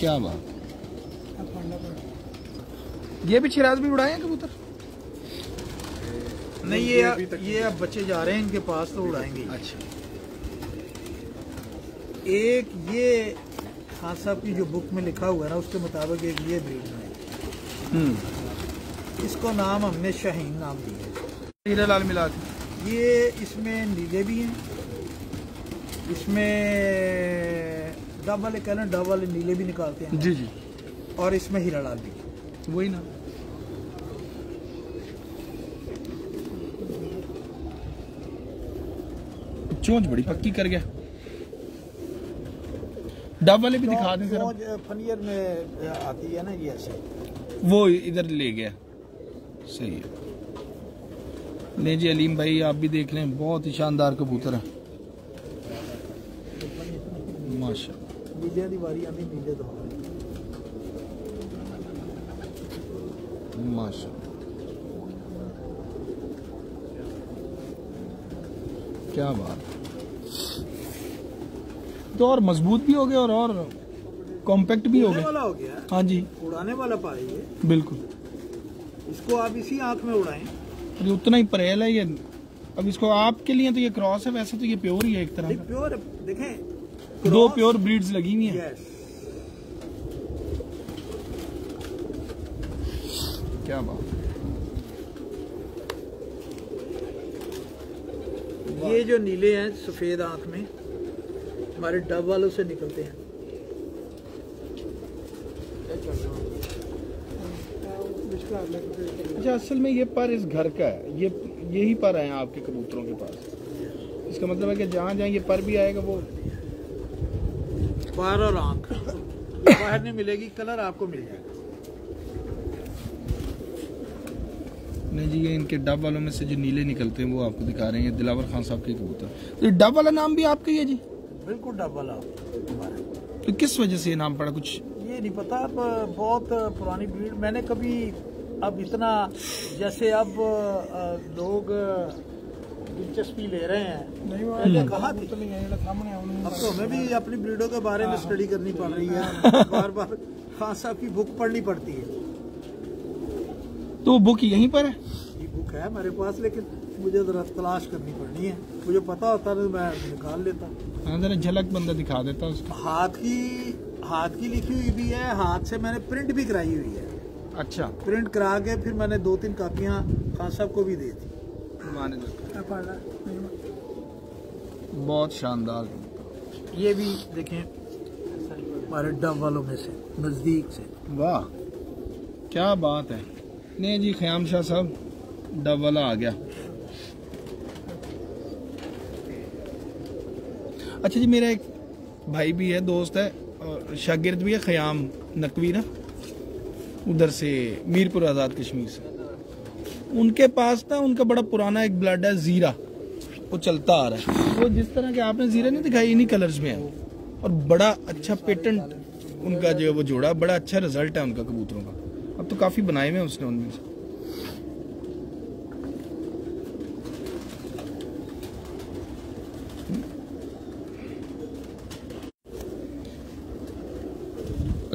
क्या बात? ये भी शिराज भी उड़ाए हैं कबूतर? नहीं ये ये अब बच्चे जा रहे हैं इनके पास तो उड़ाएँगे। अच्छा। एक ये खान साहब की जो बुक में लिखा हुआ है ना उसके मुताबिक एक ये ब्रीड है। हम्म। इसको नाम हमने शाहीन नाम दिया है। लाल मिला ये इसमें नीले भी हैं इसमें डब वाले कह लें नीले भी निकालते हैं। जी जी। और इसमें हीरा लाल भी। वही ना। चोंच बड़ी पक्की कर गया। डब वाले भी दिखा दें फनियर में आती है ना ये ऐसे? वो इधर ले गया। सही है। नहीं जी अलीम भाई आप भी देख लें बहुत ही शानदार कबूतर है। माशा क्या बात तो और मज़बूत भी हो गए और और कॉम्पैक्ट भी हो गए। वाला हो गया? हाँ जी। उड़ाने वाला पाए ये बिल्कुल। इसको आप इसी आँख में उड़ाएँ। ये उतना ही परेल है ये। अब इसको आपके लिए तो ये क्रॉस है वैसे तो ये प्योर ही है एक तरह प्योर देखें दो प्योर ब्रीड्स लगी हुई हैं। क्या बात ये जो नीले हैं सफ़ेद आँख में हमारे डब वालों से निकलते हैं। अच्छा असल में ये पर इस घर का है। ये यही पर है आपके कबूतरों के पास। इसका मतलब है कि जहाँ जहाँ ये पर भी आएगा वो बाहर और आँख। बाहर नहीं मिलेगी कलर आपको मिल जाएगा। नहीं जी ये इनके डब वालों में से जो नीले निकलते हैं वो आपको दिखा रहे हैं। दिलावर खान साहब के कबूतर। तो डब वाला नाम भी आपका ही है जी? बिल्कुल डबल तो किस वजह से ये नाम पड़ा? कुछ ये नहीं पता अब बहुत पुरानी ब्रीड मैंने कभी अब इतना जैसे अब लोग दिलचस्पी ले रहे हैं। नहीं पहले हम्म। कहा थी सामने अब तो हमें भी अपनी ब्रीडों के बारे में स्टडी करनी पड़ रही है। बार बार खान साहब की बुक पढ़नी पड़ती है। तो बुक यहीं पर है? ये बुक है मेरे पास लेकिन मुझे ज़रा तलाश करनी पड़नी है। मुझे पता होता ना मैं निकाल लेता। जरा झलक बंदा दिखा देता उसको। हाथ की हाथ की लिखी हुई भी है हाथ से मैंने प्रिंट भी कराई हुई है। अच्छा। प्रिंट करा के फिर मैंने दो तीन कापियाँ खान साहब को भी दे दी। बहुत शानदार। ये भी देखें हमारे डब वालों में से नज़दीक से। वाह क्या बात है। नहीं जी ख्याम शाह साहब डब वाला आ गया। अच्छा जी, मेरा एक भाई भी है, दोस्त है, और शागिर्द भी है, ख़याम नकवी ना, उधर से मीरपुर आज़ाद कश्मीर से। उनके पास ना, उनका बड़ा पुराना एक ब्लड है, जीरा। वो चलता आ रहा है। वो जिस तरह के आपने जीरा नहीं दिखाई इन्हीं कलर्स में है। और बड़ा अच्छा पेटेंट उनका जो है, वो जोड़ा, बड़ा अच्छा रिज़ल्ट है उनका कबूतरों का। अब तो काफ़ी बनाए हुए हैं उसने उनमें से।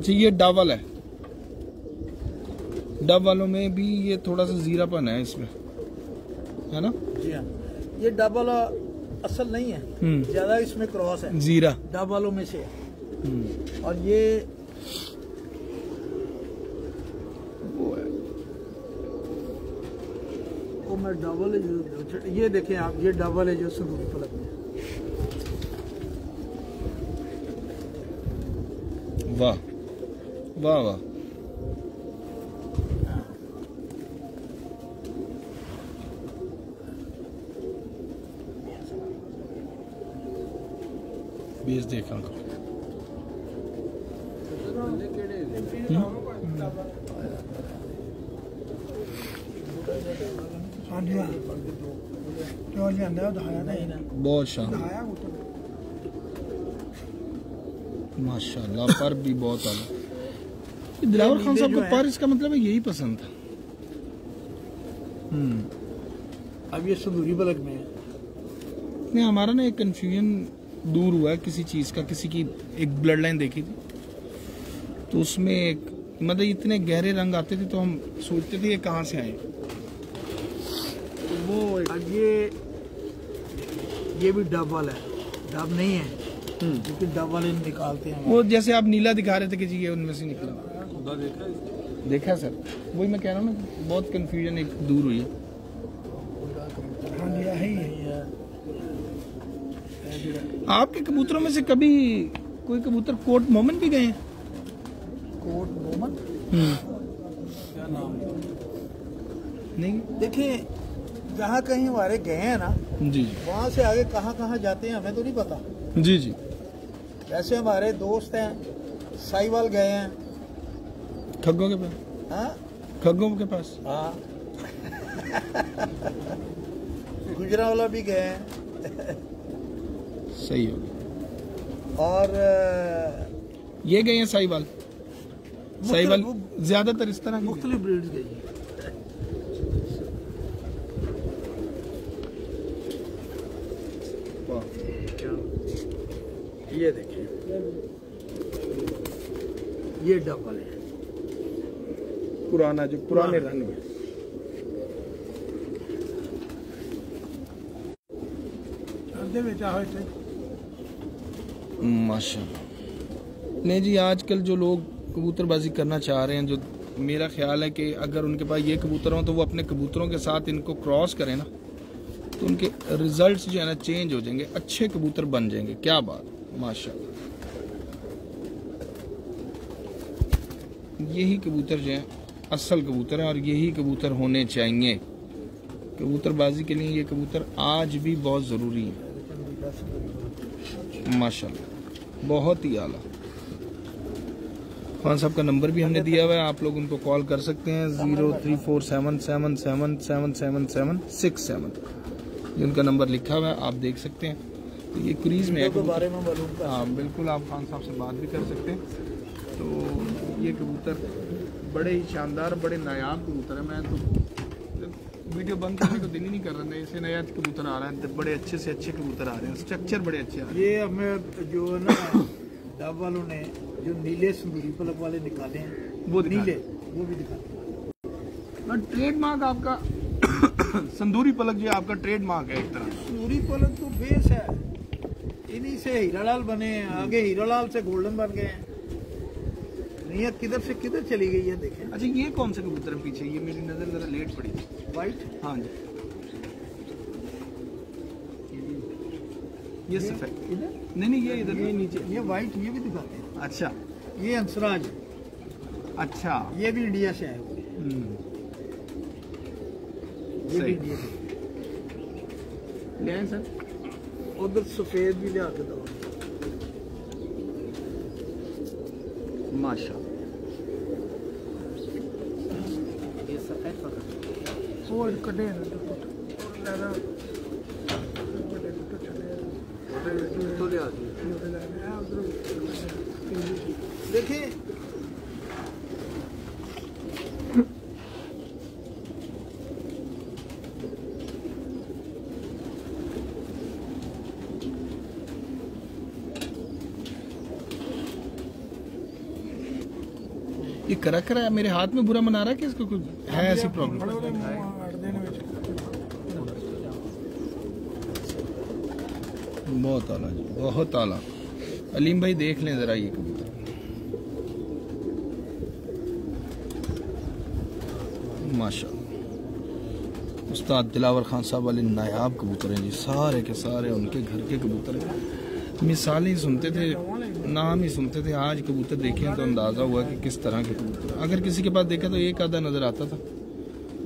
अच्छा ये डबल है। डब वालों में भी ये थोड़ा सा जीरापन है इसमें। है ना? जी हाँ। ये डबल असल नहीं है। हम्म। ज़्यादा इसमें क्रॉस है। जीरा। डब वालों में से। हम्म। और ये वो है। वो मैं डबल है जो ये देखें आप ये डबल है जो सुनूरी पलक में वाह। ਵਾਹ ਵਾਹ ਬੀਜ ਦੇਖਾਂਗਾ ਬਹੁਤ ਸ਼ਾਨਦਾਰ ਮਾਸ਼ਾਅੱਲਾ ਪਰ ਵੀ ਬਹੁਤ ਆਲਾ दिलावर खान साहब को है- पर इसका मतलब है यही पसंद था। हम्म। अब ये सुनूरी पलक में है। नहीं हमारा ना एक कंफ्यूजन दूर हुआ है किसी चीज़ का किसी की एक ब्लड लाइन देखी थी। तो उसमें एक मतलब इतने गहरे रंग आते थे तो हम सोचते थे ये कहाँ से आए। तो वो अब ये ये भी डब वाला है। डब नहीं है लेकिन डब वाले निकालते हैं। वो जैसे आप नीला दिखा रहे थे कि जी ये उनमें से निकला। मुद्दा देखा है? देखा सर। वही मैं कह रहा हूँ ना बहुत कंफ्यूजन एक दूर हुई है। हाँ, आपके कबूतरों में से कभी कोई कबूतर कोर्ट मोमन भी गए हैं? कोर्ट मोमन? हम्म। क्या नाम नहीं? देखिए जहाँ कहीं हमारे गए हैं ना जी जी। वहाँ से आगे कहाँ कहाँ जाते हैं हमें तो नहीं पता। जी जी। वैसे हमारे दोस्त हैं साहिवाल गए हैं खग्गों के पास। हाँ? खग्गों के पास। हाँ। गुजरावाला भी गए सही हो। गया और ये गए हैं साहिवाल। साहिवाल ज़्यादातर इस तरह के मुख्तलिफ़ ब्रीड्स गई हैं। ये देखिए। ये डबल है। पुराना जो पुराने रन में। माशा नहीं जी आजकल जो लोग कबूतरबाजी करना चाह रहे हैं जो मेरा ख्याल है कि अगर उनके पास ये कबूतर हो तो वो अपने कबूतरों के साथ इनको क्रॉस करें ना तो उनके रिजल्ट्स जो है ना चेंज हो जाएँगे अच्छे कबूतर बन जाएँगे। क्या बात माशा यही कबूतर जो है असल कबूतर है और यही कबूतर होने चाहिए। कबूतरबाजी के लिए ये कबूतर आज भी बहुत ज़रूरी है। माशाल्लाह बहुत ही आला। खान साहब का नंबर भी हमने दिया हुआ है आप लोग उनको कॉल कर सकते हैं zero three four seven seven seven seven seven seven six seven. ये उनका नंबर लिखा हुआ है आप देख सकते हैं। तो ये क्रीज में है बारे में हाँ बिल्कुल आप खान साहब से बात भी कर सकते हैं। तो ये कबूतर बड़े ही शानदार बड़े नायाब कबूतर है। मैं तो वीडियो बंद करने को दिल ही नहीं कर रहा नए से नया कबूतर आ रहा है। बड़े अच्छे से अच्छे कबूतर आ रहे हैं। स्ट्रक्चर बड़े अच्छे आ रहे हैं। ये हमें जो है ना डब वालों ने जो नीले संदूरी पलक वाले निकाले हैं वो नीले वो भी दिखाते हैं। ट्रेडमार्क आपका संदूरी पलक जो आपका ट्रेडमार्क है एक तरह। संदूरी पलक तो बेस है। इन्हीं से हीरालाल बने हैं। आगे हीरालाल से गोल्डन बन गए हैं। नीयत किधर से किधर चली गई है देखें। अच्छा ये कौन सा कबूतर है पीछे? ये मेरी नज़र जरा लेट पड़ी थी। वाइट हाँ जी। ये सफ़ेद। इधर? नहीं नहीं ये इधर ये नीचे। ये वाइट ये भी दिखाते हैं। अच्छा। ये हंसराज। अच्छा। ये भी इंडिया से आए हुए। हैं हम्म, ये भी इंडिया से। ले सर। उधर सफ़ेद भी लिया के दो माशा ये सफ़ेद कटे देखिए। ये करा करा मेरे हाथ में बुरा मना रहा है कि इसको कुछ है ऐसी प्रॉब्लम बहुत आला जी बहुत आला। अलीम भाई देख लें जरा ये कबूतर। माशा उस्ताद दिलावर खान साहब वाले नायाब कबूतर हैं जी सारे के सारे उनके घर के कबूतर हैं। मिसालें ही सुनते थे नाम ही सुनते थे आज कबूतर देखे तो अंदाज़ा हुआ कि किस तरह के कबूतर अगर किसी के पास देखा तो एक आधा नज़र आता था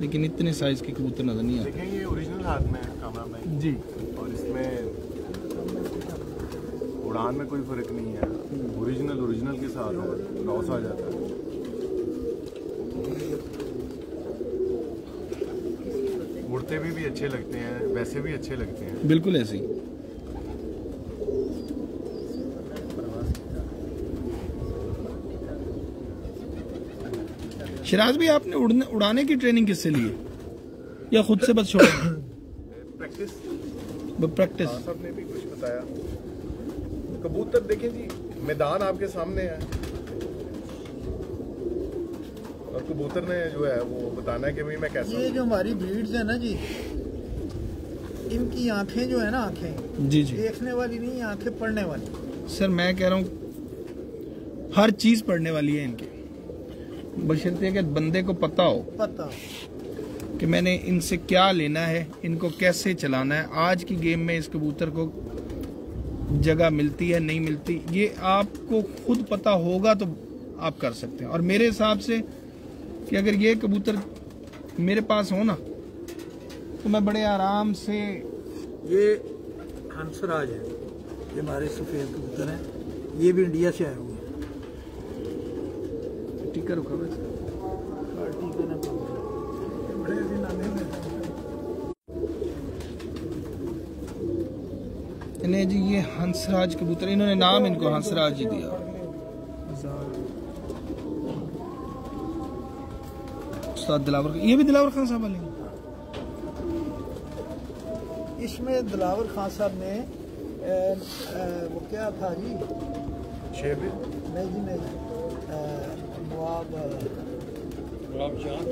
लेकिन इतने साइज़ के कबूतर नज़र नहीं आते। ये ओरिजिनल हाथ में कैमरा जी और इसमें उड़ान में कोई फ़र्क नहीं है। ओरिजिनल ओरिजिनल के साथ लॉस आ जाता है। उड़ते भी भी अच्छे लगते हैं वैसे भी अच्छे लगते हैं। बिल्कुल ऐसे ही। शिराज भी आपने उड़ने उड़ाने की ट्रेनिंग किससे ली है? या खुद से बस छोड़ा? प्रैक्टिस प्रैक्टिस ने भी कुछ बताया। कबूतर देखें जी मैदान आपके सामने है। और कबूतर ने जो है वो बताना है कि भाई मैं कैसा ये जो हमारी ब्रीड्स है ना जी इनकी आँखें जो है ना आँखें जी जी। देखने वाली नहीं आँखें पढ़ने वाली। सर मैं कह रहा हूँ हर चीज़ पढ़ने वाली है इनकी। बशर्ते कि बंदे को पता हो पता कि मैंने इनसे क्या लेना है इनको कैसे चलाना है आज की गेम में इस कबूतर को जगह मिलती है नहीं मिलती ये आपको खुद पता होगा तो आप कर सकते हैं। और मेरे हिसाब से कि अगर ये कबूतर मेरे पास हो ना तो मैं बड़े आराम से ये हंसराज है। ये हमारे सफ़ेद कबूतर हैं। ये भी इंडिया से आए हुए हैं। टीका रुका बस। टीका ना बड़े दिन आने में। निकले जी ये हंसराज कबूतर इन्होंने नाम इनको हंसराज ही दिया। दिलावर ये भी दिलावर खान साहब वाले इसमें दिलावर खान साहब ने ए, ए, वो क्या था जी? नहीं जी नहीं। नवाब नवाब जान।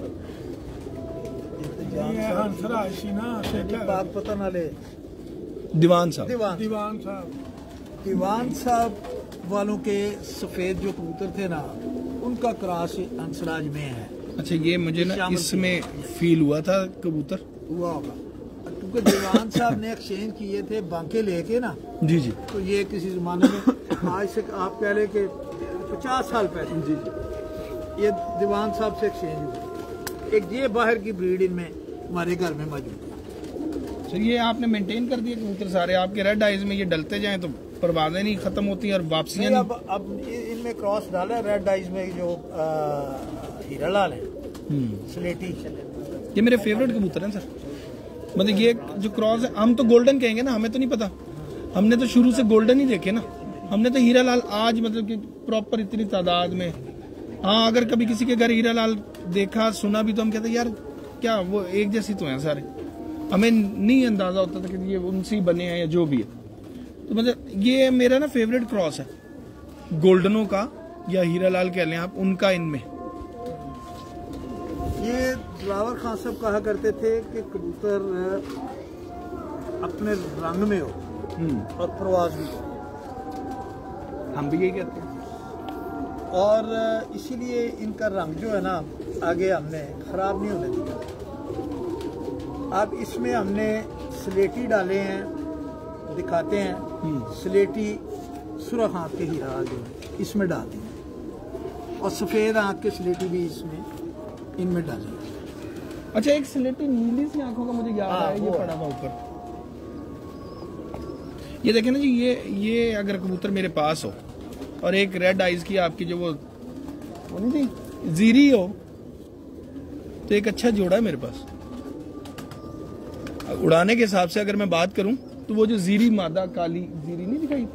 तो जान साहब बात पता ना ले। दीवान साहब। दीवान। दीवान साहब। दीवान साहब वालों के सफ़ेद जो कबूतर थे ना उनका क्रॉस अंसराज में है। अच्छा ये मुझे ना इसमें फील हुआ था कबूतर। हुआ होगा। क्योंकि दीवान साहब ने एक्सचेंज किए थे बांके लेके ना जी जी। तो ये किसी जमाने में आज से आप कह रहे कि पचास साल पहले। जी जी। ये दीवान साहब से एक्सचेंज हुआ। एक ये बाहर की ब्रीड इनमें हमारे घर में मौजूद। सर ये आपने मेंटेन कर दिए कबूतर सारे? आपके रेड आइज़ में ये डलते जाएँ तो परवाजें नहीं खत्म होती और वापसियाँ अब अब इनमें क्रॉस डाला रेड आइज़ में जो आ, हीरालाल है। हम्म। स्लेटी। ये मेरे फेवरेट कबूतर हैं सर मतलब ये जो क्रॉस है हम तो गोल्डन कहेंगे ना हमें तो नहीं पता। हमने तो शुरू से गोल्डन ही देखे ना। हमने तो हीरा लाल आज मतलब कि प्रॉपर इतनी तादाद में। हाँ अगर कभी किसी के घर हीरा लाल देखा सुना भी तो हम कहते यार क्या वो एक जैसी तो हैं सारे? हमें नहीं अंदाज़ा होता था कि ये उनसे बने हैं या जो भी है। तो मतलब ये मेरा ना फेवरेट क्रॉस है। गोल्डनों का या हीरा लाल कह लें आप उनका इनमें। ये दिलावर खान साहब कहा करते थे कि कबूतर अपने रंग में हो और प्रवास भी हो। हम भी यही कहते हैं। और इसीलिए इनका रंग जो है ना आगे हमने खराब नहीं होने दिया। अब इसमें हमने स्लेटी डाले हैं दिखाते हैं। स्लेटी सुरख आँख के हीरा जो है। इसमें डाल दिए और सफ़ेद आँख के स्लेटी भी इसमें इनमें डाले। अच्छा एक स्लेटी नीली सी आँखों का मुझे याद हाँ, आया ये पड़ा था ऊपर। ये देखें ना जी ये ये अगर कबूतर मेरे पास हो और एक रेड आइज़ की आपकी जो वो वो नहीं थी जीरी हो तो एक अच्छा जोड़ा है मेरे पास। उड़ाने के हिसाब से अगर मैं बात करूँ तो वो जो जीरी मादा काली जीरी नहीं दिखाई?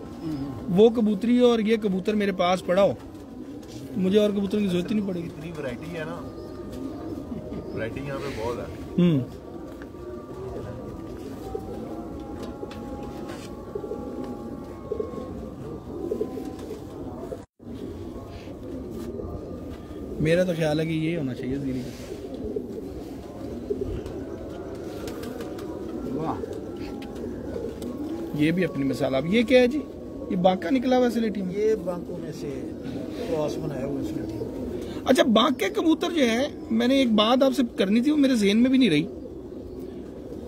वो कबूतरी हो और ये कबूतर मेरे पास पड़ा हो। तो मुझे और कबूतरों की ज़रूरत ही नहीं पड़ेगी। इतनी वैरायटी है ना। वैरायटी यहाँ पे बहुत है। हम्म। मेरा तो ख्याल है कि ये होना चाहिए जीरी का। वाह ये भी अपनी मिसाल। अब ये क्या है जी? ये बांका निकला हुआ है सिलेटी में? ये बांकों में से क्रॉस बनाया हुआ स्लेटी अच्छा बाघ के कबूतर जो है मैंने एक बात आपसे करनी थी वो मेरे जहन में भी नहीं रही।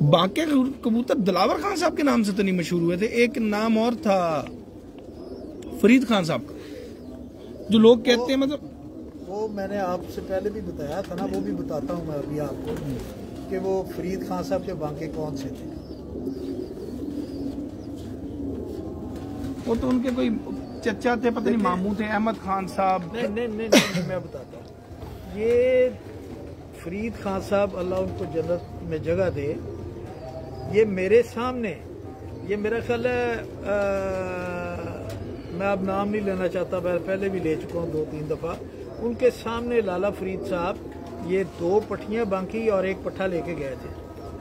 बाघ के कबूतर दिलावर खान साहब के नाम से तो नहीं मशहूर हुए थे। एक नाम और था फरीद खान साहब। का जो लोग कहते हैं मतलब वो मैंने आपसे पहले भी बताया था ना वो भी बताता हूँ मैं अभी आपको। कि वो फरीद खान साहब के बांके कौन से थे? वो तो उनके कोई चचा थे पता नहीं मामू थे अहमद खान साहब। नहीं नहीं नहीं, नहीं मैं बताता हूँ। ये फरीद खान साहब अल्लाह उनको जन्नत में जगह दे। ये मेरे सामने ये मेरा ख्याल है अ, मैं अब नाम नहीं लेना चाहता मैं पहले भी ले चुका हूँ दो तीन दफ़ा। उनके सामने लाला फरीद साहब ये दो पट्टियाँ बांकी और एक पट्ठा लेके गए थे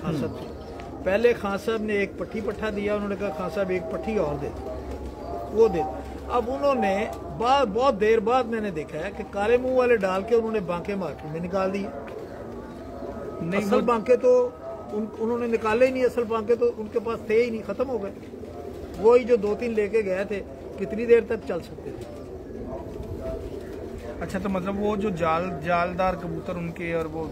खान साहब से। पहले खान साहब ने एक पट्टी पट्ठा दिया उन्होंने कहा खान साहब एक पट्टी और दे। वो दे अब उन्होंने बाद बहुत देर बाद मैंने देखा है कि काले मुँह वाले डाल के उन्होंने बांके मार्केट में निकाल दिए। नहीं असल बांके तो उन, उन्होंने निकाले ही नहीं असल बांके तो उनके पास थे ही नहीं खत्म हो गए। वही जो दो तीन लेके गए थे कितनी देर तक चल सकते थे? अच्छा तो मतलब वो जो जाल जालदार कबूतर उनके और वो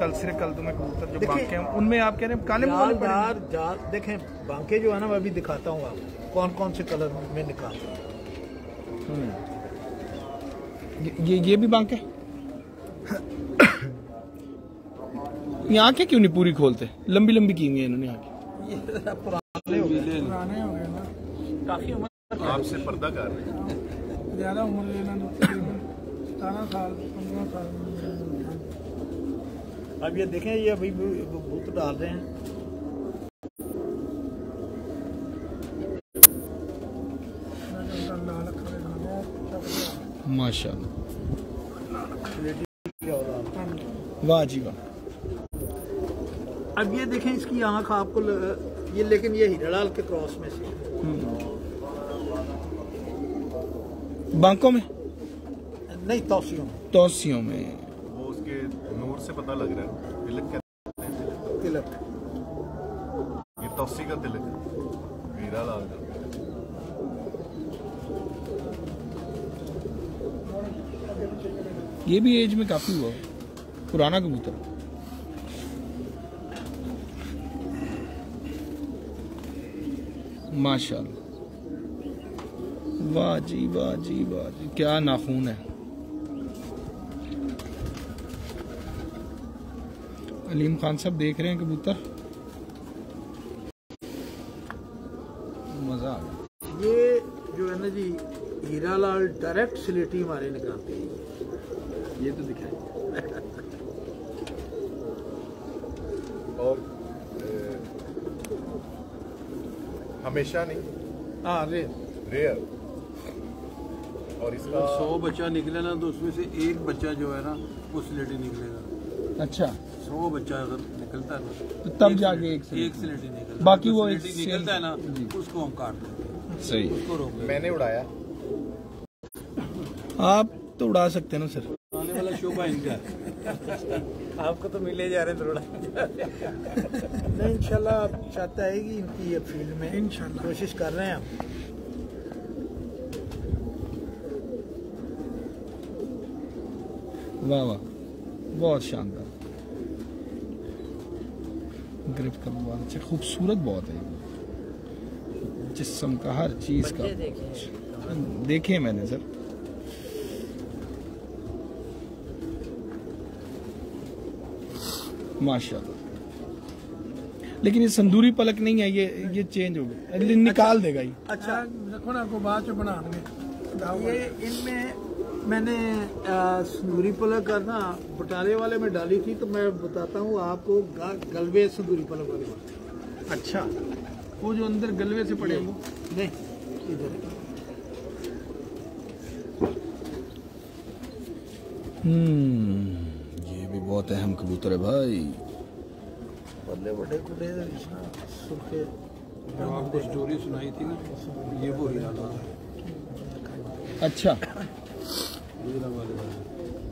कल सिरे कल तुम्हें कबूतर जो बांके हैं उनमें आप कह रहे हैं काले हैं? जालदार जाल देखें बांके जो है ना मैं अभी दिखाता हूँ आपको कौन कौन से कलर में निकालते हैं। ये ये, भी बांके? ये आँखें क्यों नहीं पूरी खोलते? लंबी लंबी की हुई है इन्होंने आँखें। पुराने हो गए पुराने हो गए ना। काफ़ी उम्र आपसे पर्दा कर रहे हैं। ज़्यादा उम्र लेना तो सतारह साल पंद्रह साल अब ये देखें ये अभी भूत डाल रहे हैं माशाल्लाह। वाह जी वाह अब ये देखें इसकी आँख आपको ल- ये लेकिन ये हीरालाल के क्रॉस में से। बांकों में नहीं तोसियों में तोसियों में। वो उसके नूर से पता लग रहा है तिलक कहते हैं तिलक। ये तौसी का तिलक। हीरा लाल का। ये भी एज में काफ़ी हुआ। पुराना कबूतर। माशाल्लाह। वाह जी वाह जी वाह जी। क्या नाखून है। अलीम खान साहब देख रहे हैं कबूतर। मज़ा आ गया। ये जो है ना जी हीरा लाल डायरेक्ट सिलेटी हमारे निकालते हैं। ये तो दिखाई। और ए, हमेशा नहीं हाँ रे रेयर और इसका सौ बच्चा निकले ना तो उसमें से एक बच्चा जो है ना वो स्लेटी निकलेगा। अच्छा। सौ बच्चा अगर निकलता है ना तो तब जाके एक एक स्लेटी निकलता बाकी वो एक स्लेटी निकलता है ना उसको हम काट देते हैं। सही। उसको रोक लेते मैंने उड़ाया। आप तो उड़ा सकते हैं ना सर। आने वाला शोभा इनका। आपको तो मिले जा रहे थोड़ा। नहीं इंशाल्लाह अब चाहता है कि इनकी ये फ़ील्ड में इंशाल्लाह। कोशिश कर रहे हैं हम वाह वाह। बहुत शानदार। ग्रिप का बहुत अच्छा खूबसूरत बहुत है ये। जिस्म का हर चीज़ का। देखे मैंने सर। माशाल्लाह। लेकिन ये संदूरी पलक नहीं है ये ये चेंज हो गया। ये निकाल देगा ये। अच्छा। देखो ना को बाद च बनाने ये इनमें मैंने संदूरी पलक का ना बटाले वाले में डाली थी तो मैं बताता हूँ आपको गा- गलबे संदूरी पलक वाले में। अच्छा। वो जो अंदर गलवे से पड़े वो। नहीं। इधर। हम्म ये भी बहुत अहम कबूतर है भाई। बल्ले बड़े सुर्खे जो आपको स्टोरी सुनाई थी ना ये वो है। अच्छा।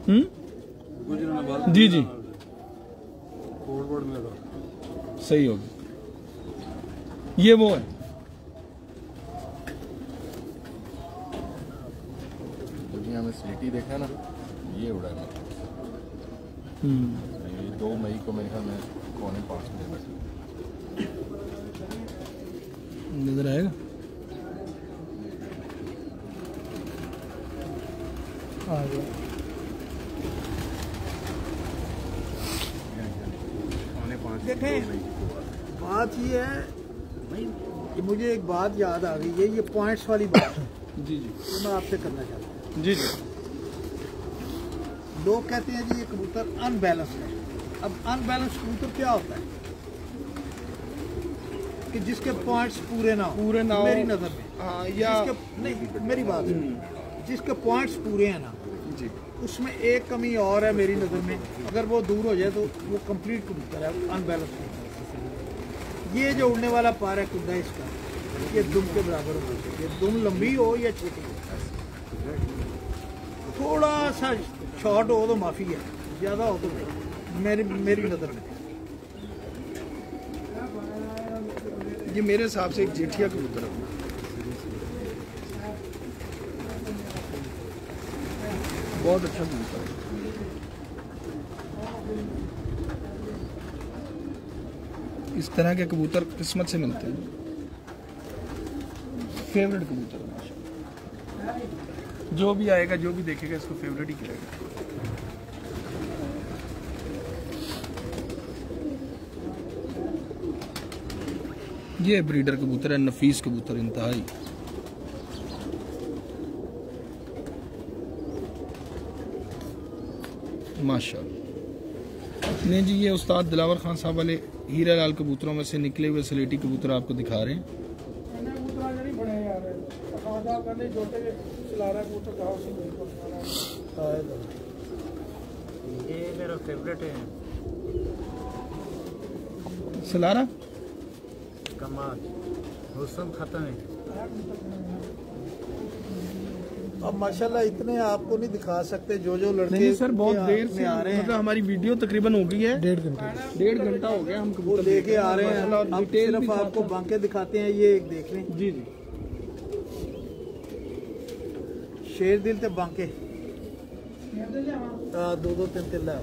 हम्म? जी, जी। सही होगी ये वो है। दुनिया में स्लेटी देखा ना ये उड़ा मैं हम्म। ये दो मई को मेरे ख्याल में पौने पाँच बजे नज़र आएगा? आ गया देखें बात ये है कि मुझे एक बात याद आ गई है ये पॉइंट्स वाली बात है। जी जी। जो मैं आपसे करना चाहता हूँ। जी जी। लोग कहते हैं जी ये कबूतर अनबैलेंस है। अब अनबैलेंस कबूतर क्या होता है? कि जिसके पॉइंट्स पूरे ना पूरे ना मेरी नज़र में। हाँ या जिसके नहीं मेरी बात है। जिसके पॉइंट्स पूरे हैं ना जी। उसमें एक कमी और है मेरी नज़र में। अगर वो दूर हो जाए तो वो कंप्लीट कबूतर है अनबैलेंस ये जो उड़ने वाला पार है कुंदा इसका, ये दुम के बराबर होना चाहिए दुम लंबी हो या छोटी हो? थोड़ा सा शॉर्ट हो तो माफ़ी है, ज़्यादा हो तो मेरी मेरी नज़र में। ये मेरे हिसाब से एक जेठिया कबूतर है। बहुत अच्छा कबूतर है इस तरह के कबूतर किस्मत से मिलते हैं। फेवरेट कबूतर जो भी आएगा, जो भी देखेगा, इसको फेवरेट ही करेगा। ये ब्रीडर कबूतर है, नफीस कबूतर, इंतहाई। माशाल्लाह। नहीं जी ये उस्ताद दिलावर खान साहब वाले हीरा लाल कबूतरों में से निकले हुए सलेटी कबूतर आपको दिखा रहे हैं। ये मेरा फेवरेट है। सलारा? कमाल। हुसन खत्म है। अब माशाल्लाह इतने आपको नहीं दिखा सकते जो जो लड़के नहीं सर बहुत देर से आ रहे हैं। मतलब हैं हमारी वीडियो तकरीबन हो गई है। डेढ़ घंटे। डेढ़ घंटा हो गया हम वो कबूतर लेके आ रहे हैं। और अब सिर्फ़ आपको बांके दिखाते हैं ये एक देख लें। जी जी। शेर दिल ते बांके। दो दो तीन तीन ला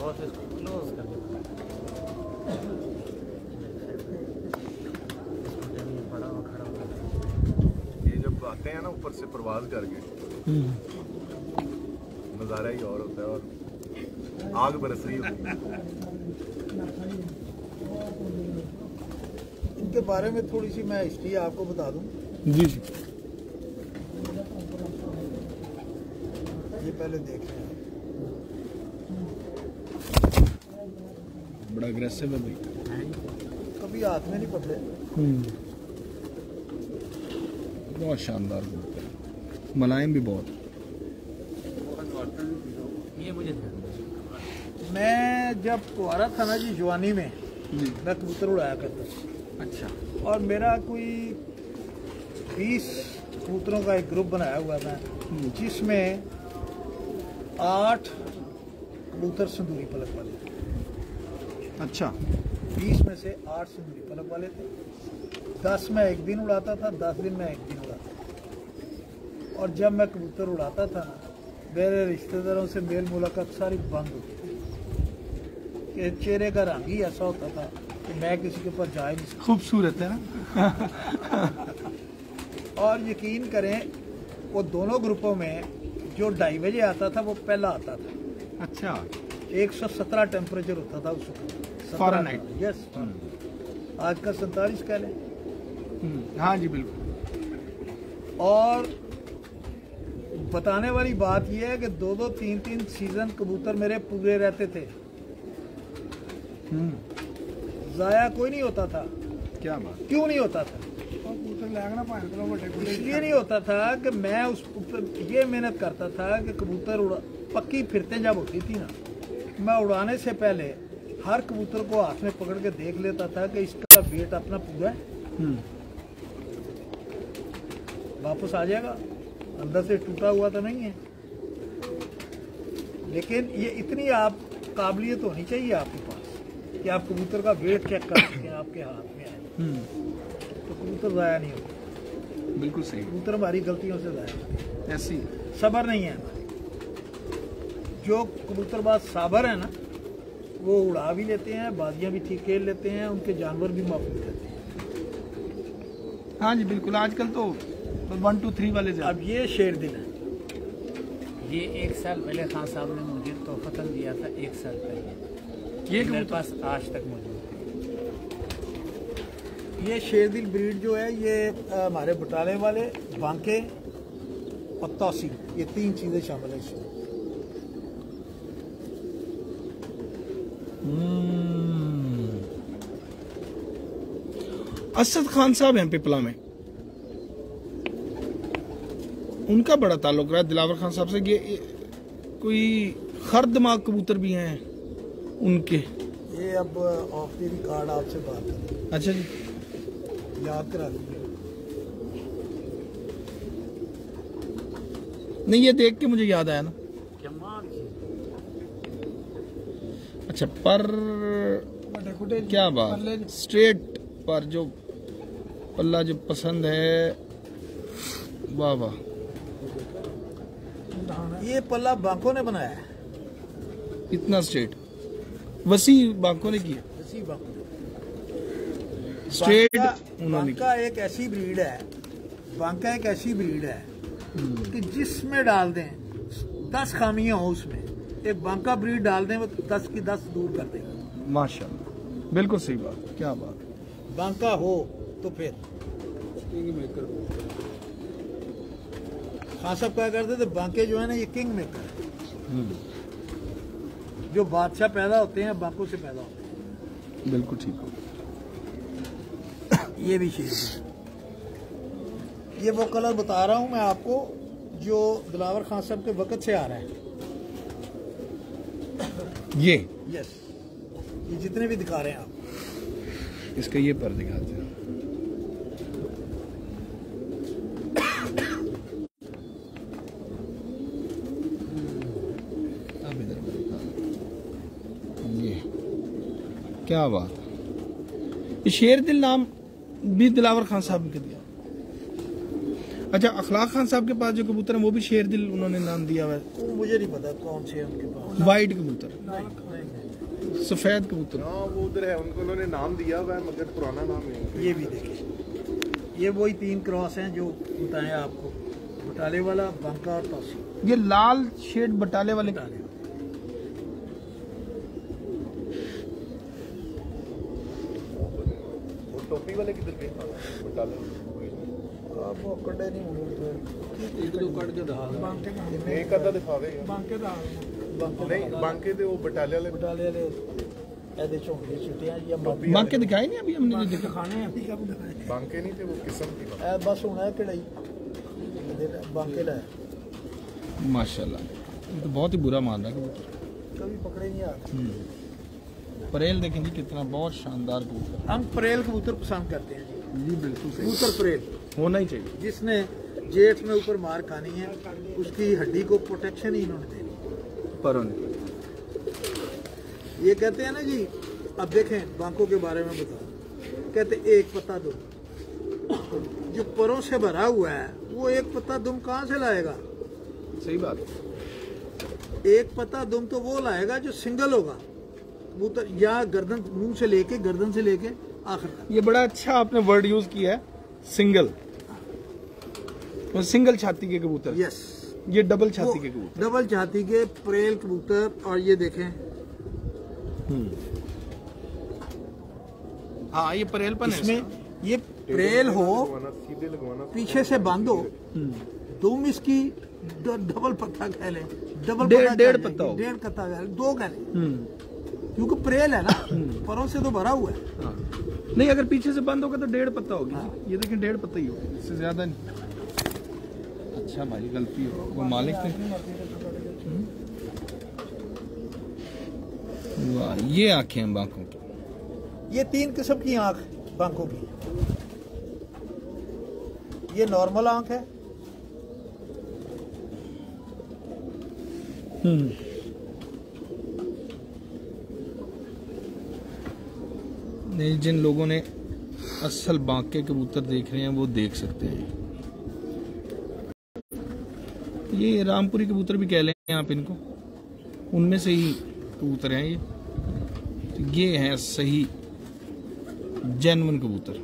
बहुत क्लोज कर बड़ा हुआ खड़ा हुआ ये जब आते हैं ना ऊपर से प्रवास करके नज़ारा ही और होता है और आग बरस रही होती है। इनके बारे में थोड़ी सी मैं हिस्ट्री आपको बता दूँ। जी जी। ये पहले देख लें। बड़ा अग्रेसिव है भाई। कभी हाथ में नहीं पकड़े। बहुत शानदार कबूतर है। मुलायम भी बहुत। ये मुझे मैं जब कुआरा था ना जी जवानी में मैं कबूतर उड़ाया करता था। अच्छा। और मेरा कोई बीस कबूतरों का एक ग्रुप बनाया हुआ था जिसमें आठ कबूतर संदूरी पलक वाले थे। अच्छा। बीस में से आठ संदूरी पलक वाले थे। दस में एक दिन उड़ाता था दस दिन में एक दिन और जब मैं कबूतर उड़ाता था मेरे रिश्तेदारों से मेल मुलाकात सारी बंद होती थी कि चेहरे का रंग ही ऐसा होता था कि मैं किसी के ऊपर जा ही नहीं खूबसूरत है ना? और यकीन करें वो दोनों ग्रुपों में जो ढाई बजे आता था वो पहला आता था। अच्छा। 117 टेम्परेचर होता था उस वक्त. यस आज का सैतालीस कह लें। हम्म, हाँ जी बिल्कुल। और बताने वाली बात यह है कि दो दो तीन तीन सीज़न कबूतर मेरे पूरे रहते थे। हम्म। जाया कोई नहीं होता था। क्या बात? क्यों नहीं होता था? इसलिए नहीं होता था कि मैं उस ये मेहनत करता था कि कबूतर उड़ा पक्की फिरते जब होती थी ना मैं उड़ाने से पहले हर कबूतर को हाथ में पकड़ के देख लेता था कि इसका वेट अपना पूरा है। हम्म। वापस आ जाएगा। अंदर से टूटा हुआ तो नहीं है। लेकिन ये इतनी आप काबिलियत होनी चाहिए आपके पास कि आप कबूतर का वेट चेक कर सकें आपके हाथ में आए। तो कबूतर ज़ाया नहीं होता। बिल्कुल सही। कबूतर हमारी गलतियों से ज़ाया ऐसी। सबर नहीं है जो कबूतरबाज साबर है ना वो उड़ा भी लेते हैं बाजियाँ भी ठीक खेल लेते हैं उनके जानवर भी महफूज रहते हैं। हाँ जी बिल्कुल। आजकल तो वन टू थ्री वाले अब ये शेर दिल है। ये एक साल पहले खान साहब ने मुझे तोहफतन दिया था एक साल पहले। ये मेरे पास आज तक मौजूद है। ये शेर दिल ब्रीड जो है ये हमारे बटाले वाले बांके और तोसी। ये तीन चीज़ें शामिल है इसमें। असद खान साहब हैं पिपला में। उनका बड़ा ताल्लुक रहा दिलावर खान साहब से ये कोई हर दिमाग कबूतर भी हैं उनके। ये अब ऑफ़ दी रिकॉर्ड आपसे बात कर अच्छा जी। याद करा नहीं ये देख के मुझे याद आया ना। अच्छा पर क्या बात। स्ट्रेट पर जो पल्ला जो पसंद है वाह वाह। ये पल्ला बांकों ने बनाया है। इतना स्ट्रेट। वसी बांकों ने किया। इसी बांकों स्ट्रेट बांका- एक ऐसी ब्रीड है। बांका एक ऐसी ब्रीड है कि जिसमें डाल दें दस खामियाँ हो उसमें। एक बांका ब्रीड डाल दें वो दस की दस दूर कर देगा माशाल्लाह। बिल्कुल सही बात क्या बात। बांका हो तो फिर। खान साहब क्या करते थे बांके जो है ना ये किंग मेकर है। जो बादशाह पैदा होते हैं बांकों से पैदा होते हैं। बिल्कुल ठीक हो। ये भी शेर है। ये वो कलर बता रहा हूँ मैं आपको जो दिलावर खान साहब के वक़्त से आ रहा है। ये? यस ये जितने भी दिखा रहे हैं आप। इसका ये पर दिखाते हैं अब इधर पर दिखा। ये क्या बात ये शेर दिल नाम भी दिलावर खान साहब ने दिया। अच्छा अखलाक खान साहब के पास जो कबूतर है वो भी शेर दिल उन्होंने नाम दिया हुआ है। मुझे नहीं पता कौन से उनके पास। वाइट कबूतर। सफ़ेद कबूतर। हाँ वो उधर है उनको उन्होंने नाम दिया हुआ है मगर पुराना नाम नहीं ये भी देखिए। ये वही तीन क्रॉस हैं जो बताएँ आपको। बटाले वाला बांका और ये लाल शेड बटाले वाले बटाले। वो टोपी वाले किधर गए बटाले आप वो कड़े नहीं होंगे एक दो कट के दहा ਬਾਂਕੇ ਦਾ एक अद्धा दिखावे ਬਾਂਕੇ ਦਾ नहीं बांके दे वो बटाले वाले बटाले वाले ऐसे चौंके छुट्टियां या मापी बांके दिखाए नहीं अभी हमने जो देखा ਖਾਣੇ ਅਸੀਂ ਕਬ ਦਿਖਾਏ बांके नहीं थे वो किस्म की बात ए, बस होना है कढ़ाई बांके ला माशाल्लाह ये तो बहुत ही बुरा मान रहा है कबूतर कभी पकड़े नहीं आते परेल देखें जी कितना बहुत शानदार कबूतर। हम परेल कबूतर पसंद करते हैं जी। बिल्कुल कबूतर परेल। होना ही चाहिए। जिसने जेठ में ऊपर मार खानी है उसकी हड्डी को प्रोटेक्शन ही इन्होंने देनी पर ये कहते हैं ना जी अब देखें बांकों के बारे में बताओ। कहते एक पत्ता दुम। जो परों से भरा हुआ है वो एक पत्ता दुम कहाँ से लाएगा? सही बात। है एक पत्ता दुम तो वो लाएगा जो सिंगल होगा। कबूतर या गर्दन मुँह से लेके गर्दन से लेके आखिर तक। ये बड़ा अच्छा आपने वर्ड यूज़ किया है सिंगल वो सिंगल छाती के कबूतर। यस ये डबल छाती के कबूतर। डबल छाती के परेल कबूतर और ये देखें। हाँ ये परेलपन है इसमें ये प्रेल हो पीछे से बांधो तुम इसकी डबल पत्ता कह ले। डबल डेढ़- पत्ता। डेढ़ पत्ता कह ले, दो कह ले। हम्म। क्योंकि प्रेल है ना परों से तो भरा हुआ है। हाँ। नहीं अगर पीछे से बंद होगा तो डेढ़ पत्ता होगी। ये देखिए डेढ़ पत्ता ही होगा। इससे ज़्यादा नहीं। अच्छा भाई गलती हो। वो मालिक थे हम्म। वाह ये आँखें हैं बांकों की। ये तीन किस्म की आँख बांकों की। ये नॉर्मल आँख है। नहीं, जिन लोगों ने असल बांक के कबूतर देख रहे हैं, वो देख सकते हैं। ये रामपुरी कबूतर भी कह लें आप इनको। उनमें से ही कबूतर हैं ये। तो ये है सही जैनवन कबूतर।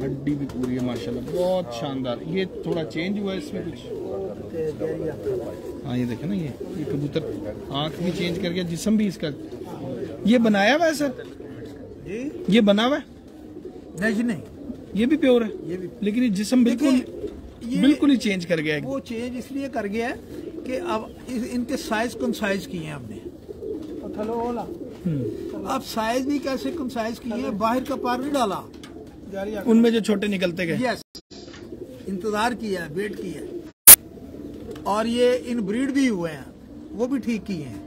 हड्डी भी पूरी है, माशाल्लाह, बहुत शानदार। ये थोड़ा चेंज हुआ है इसमें कुछ। हाँ ये देखे ना ये ये कबूतर आँख भी चेंज कर गया जिसम भी इसका। ये बनाया हुआ है सर? जी। ये बना हुआ है? नहीं जी नहीं। ये भी प्योर है? ये भी। लेकिन ये जिसम बिल्कुल ये- बिल्कुल ही चेंज कर गया है। वो चेंज इसलिए कर गया है कि अब इनके साइज़ कंसाइज किए हैं हमने। हम्म। अब साइज़ भी कैसे कंसाइज किए हैं? बाहर का पार नहीं डाला। उनमें जो छोटे निकलते गए। यस इंतज़ार किया है वेट किया। है और ये इन ब्रीड भी हुए हैं। वो भी ठीक ही हैं।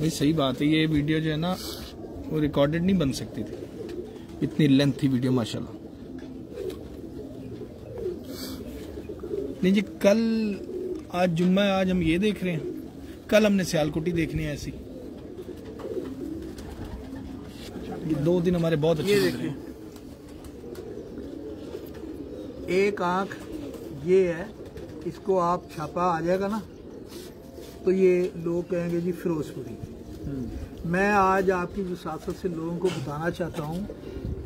भाई, सही बात है, ये वीडियो जो है ना, वो रिकॉर्डेड नहीं बन सकती थी। इतनी लेंथ थी वीडियो माशाल्लाह। नहीं जी, कल, आज जुम्मा आज हम ये देख रहे हैं। कल हमने सियालकोटी देखनी है ऐसी ये दो दिन हमारे बहुत अच्छे गुजरे। एक आँख ये है इसको आप छापा आ जाएगा ना तो ये लोग कहेंगे जी फिरोजपुरी। मैं आज आपकी विसासत से लोगों को बताना चाहता हूँ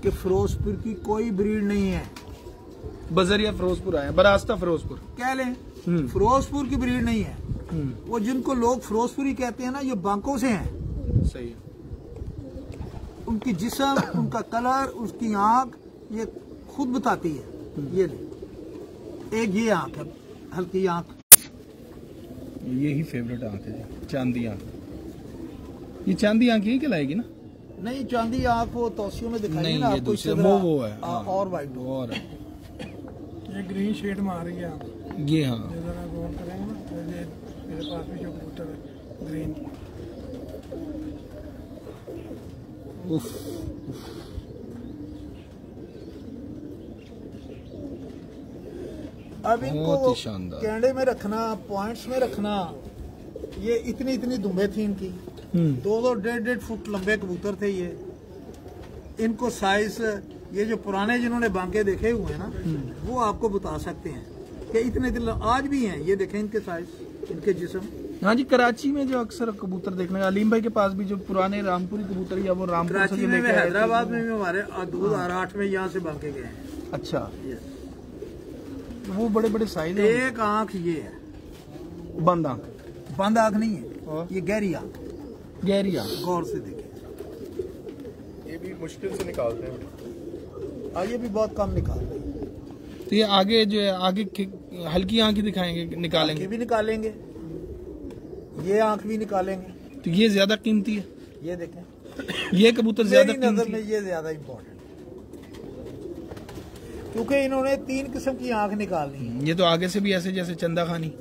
कि फिरोजपुर की कोई ब्रीड नहीं है। बजरिया फिरोजपुर आया बरास्ता फिरोजपुर। कह लें हम्म। फिरोजपुर की ब्रीड नहीं है। हम्म, वो जिनको लोग फिरोजपुरी कहते हैं ना ये बांकों से हैं। सही है। उनकी जिसम उनका कलर उसकी आँख ये खुद बताती है। ये ले। एक ये आँख है हल्की आँख। यही फेवरेट आँख है चांदी आँख। ये चांदी आँख यही कहलाएगी ना? नहीं चांदी आँख वो तोसियों में दिखाई नहीं ना ये आपको इससे वो वो है आ, हाँ, और वाइट और है। ये ग्रीन शेड मार रही है आप ये हाँ। ये जरा गौर करेंगे ना ये मेरे पास भी जो कबूतर है ग्रीन उफ अब इनको। कैंडे में रखना पॉइंट्स में रखना ये इतनी इतनी दुम्बे थी इनकी। हम्म। दो दो डेढ़ डेढ़ फुट लंबे कबूतर थे ये। इनको साइज़ ये जो पुराने जिन्होंने बांके देखे हुए हैं ना वो आपको बता सकते हैं कि इतने इतने आज भी हैं। ये देखें इनके साइज़ इनके जिस्म। हाँ जी कराची में जो अक्सर कबूतर देखने का अलीम भाई के पास भी जो पुराने रामपुरी कबूतर या वो रामपुर से कराची में हैदराबाद में भी हमारे दो हज़ार आठ में यहाँ से बांके गए हैं। अच्छा। Yes. वो बड़े बड़े साइज़ एक आँख ये है। बंद आँख। बंद आँख नहीं है। ये गहरी आँख। गहरी आँख। गौर से देखे। ये भी मुश्किल से निकालते हैं। और ये भी बहुत कम निकाल रहे हैं। तो ये आगे जो है आगे हल्की आँख ही दिखाएँगे निकालेंगे। भी निकालेंगे। ये आँख भी निकालेंगे। तो ये ज़्यादा कीमती है? ये देखें। ये कबूतर ज़्यादा नज़र में ये ज़्यादा इम्पोर्टेंट क्योंकि इन्होंने तीन किस्म की आँख निकालनी है। ये तो आगे से भी ऐसे जैसे चंदा खानी।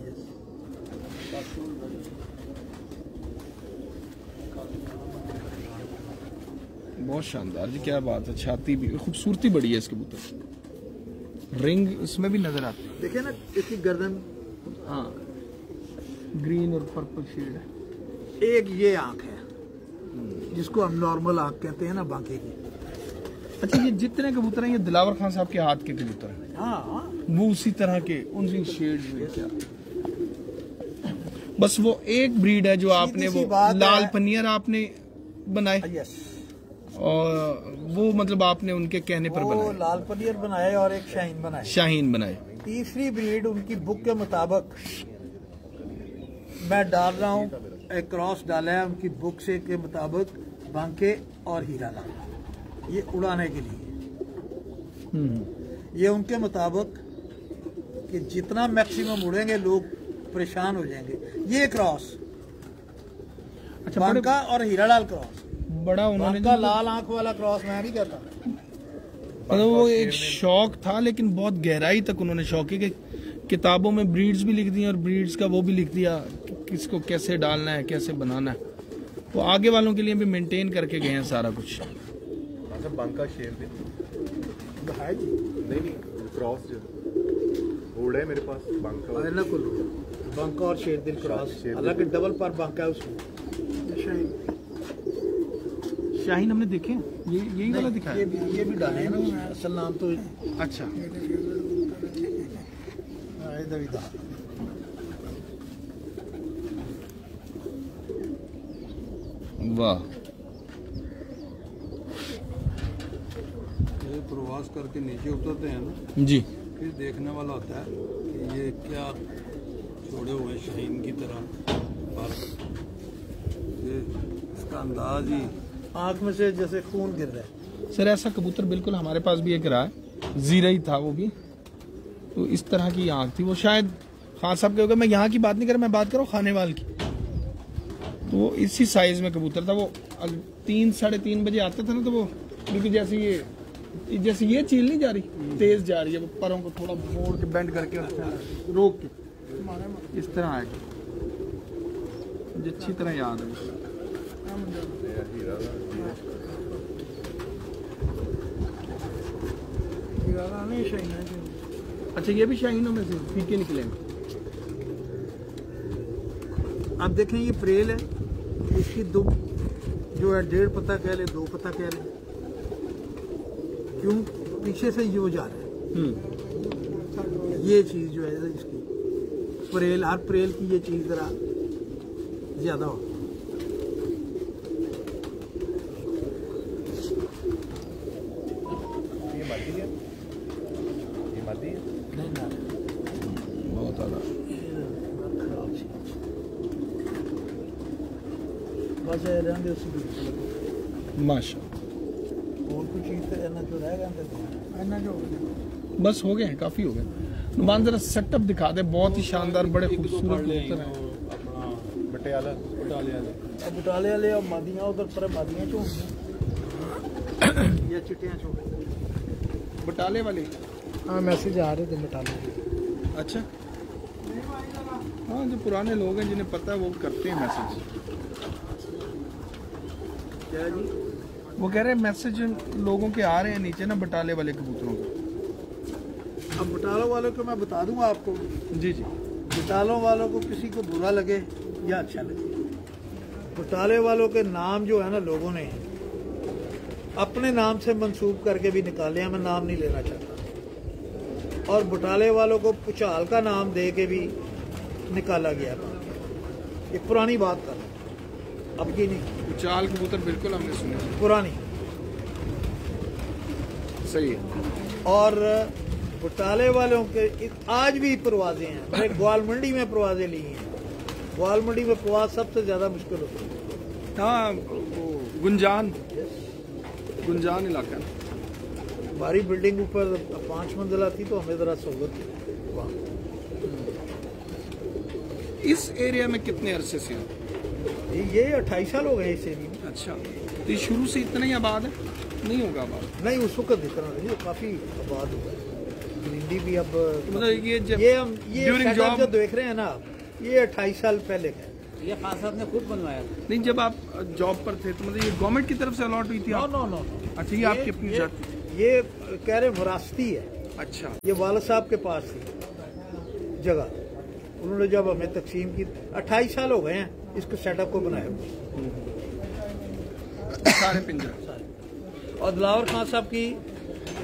बहुत शानदार जी क्या बात है। छाती भी खूबसूरती बड़ी है इस कबूतर रिंग इसमें भी नज़र आती है। देखे ना इसकी गर्दन। हाँ। ग्रीन और पर्पल शेड है। एक ये आँख है जिसको हम नॉर्मल आँख कहते हैं ना बाकी की। अच्छा ये जितने कबूतर हैं ये दिलावर खान साहब के हाथ के कबूतर हैं? हाँ। हाँ वो उसी तरह के उनकी शेड में क्या? बस वो एक ब्रीड है जो आपने वो लाल है। पनियर आपने बनाए। और वो मतलब आपने उनके कहने पर बनाए। लाल पनीर बनाए और एक शाहीन बनाए। शाहीन बनाए। तीसरी ब्रीड उनकी बुक के मुताबिक मैं डाल रहा हूँ एक क्रॉस डाला है उनकी बुक से के मुताबिक बांके और हीरा लाल। ये उड़ाने के लिए। हम्म। ये उनके मुताबिक कि जितना मैक्सिमम उड़ेंगे लोग परेशान हो जाएँगे। ये क्रॉस अच्छा बड़े बांका और हीरालाल क्रॉस बड़ा उन्होंने बांका लाल आँख वाला क्रॉस मैं नहीं कहता। मतलब वो एक शौक था लेकिन बहुत गहराई तक उन्होंने शौक है कि किताबों में ब्रीड्स भी लिख दी और ब्रीड्स का वो भी लिख दिया कि किसको कैसे डालना है कैसे बनाना है। वो आगे वालों के लिए भी मेंटेन करके गए हैं सारा कुछ। अच्छा बांका शेर भी भाई जी। नहीं नहीं क्रॉस जो घोड़ा है मेरे पास बांका अरे ना कुल बांका और शेरदिल क्रॉस शेरदिल। हालाँकि डबल पर बांका है उसमें। शाहीन हमने देखे ये यही वाला ये दिखाया? भी ये भी डाले हैं ना। असल नाम तो अच्छा। डाल वाह। ये प्रवास करके नीचे उतरते हैं ना जी। फिर देखने वाला होता है कि ये क्या छोड़े हुए शाहीन की तरह। पर ये इसका अंदाज ही आँख में से जैसे खून गिर रहा है। सर ऐसा कबूतर बिल्कुल हमारे पास भी एक रहा है। जीरा ही था वो भी। तो इस तरह की आँख थी। वो शायद खान साहब के मैं यहाँ की बात नहीं कर रहा, मैं बात कर रहा हूँ खाने वाल की। तो वो इसी साइज़ में कबूतर था। वो तीन, साढ़े तीन बजे आते थे ना तो वो बिल्कुल जैसे ये जैसे ये चील नहीं जा रही, तेज जा रही है, वो परों को थोड़ा मोड़ के बेंड करके रोक के। इस तरह आएगा मुझे अच्छी तरह याद है। अच्छा ये भी शाहीनों में से फीके निकले हैं। अब देखें ये प्रेल है। इसकी दो जो है डेढ़ पत्ता कह ले दो पत्ता कह ले। क्यों? पीछे से ये वो जा रहा है। हम्म। ये चीज़ जो है इसकी। प्रेल हर प्रेल की ये चीज़ जरा ज़्यादा हो ये मादी है ये मादी है नहीं ना बहुत ज़्यादा खराब सी बस तो हो गए हैं काफ़ी हो गए नुमान जरा सेटअप दिखा दे बहुत ही शानदार बड़े खूबसूरत कबूतर हैं अपना बटियाला बटालिया अब बटाले वाले और मादियाँ उधर पर मादियाँ चो या चिट्टियाँ चो बटाले वाले हाँ मैसेज आ रहे थे बटाले अच्छा हाँ जो पुराने लोग हैं जिन्हें पता है वो करते हैं मैसेज क्या जी वो कह रहे हैं मैसेज लोगों के आ रहे हैं नीचे ना बटाले वाले कबूतरों के। अब बटालों वालों को मैं बता दूँगा आपको। जी जी। बटालों वालों को किसी को बुरा लगे या अच्छा लगे। बटाले वालों के नाम जो है ना लोगों ने अपने नाम से मंसूब करके भी निकाले हैं मैं नाम नहीं लेना चाहता। और बटाले वालों को पुचाल का नाम दे के भी निकाला गया था। ये पुरानी बात कर अब की नहीं। चाल कबूतर बिल्कुल हमने सुने। पुरानी। सही है। और घोटाले वालों के आज भी परवाजें हैं। मैंने ग्वाल मंडी में परवाजें ली हैं। ग्वाल मंडी में प्रवाज सबसे ज़्यादा मुश्किल होती है। हाँ गुंजान। गुंजान इलाका है। हमारी बिल्डिंग ऊपर पाँच मंजिला थी तो हमें जरा सहूलत थी वहाँ। इस एरिया में कितने अरसे से हैं? ये- ये अट्ठाईस साल हो गए इस में अच्छा। तो ये शुरू से इतना ही आबाद है? नहीं होगा आबाद? नहीं उस वक्त इतना नहीं ये काफ़ी आबाद हुआ है भिंडी भी अब मतलब ये जब ये हम ये जॉब जो देख रहे हैं ना आप ये अट्ठाईस साल पहले का ये खान साहब ने खुद बनवाया था। नहीं जब आप जॉब पर थे तो मतलब ये गवर्नमेंट की तरफ़ से अलॉट हुई थी नो नो नो अच्छा ये आपकी अपनी ये, ये कह रहे विरासती है। अच्छा। ये वाल साहब के पास थी जगह। उन्होंने जब हमें तकसीम की अट्ठाईस साल हो गए हैं। इसको सेटअप को बनाया। सारे पिंजरा। और दिलावर खान साहब की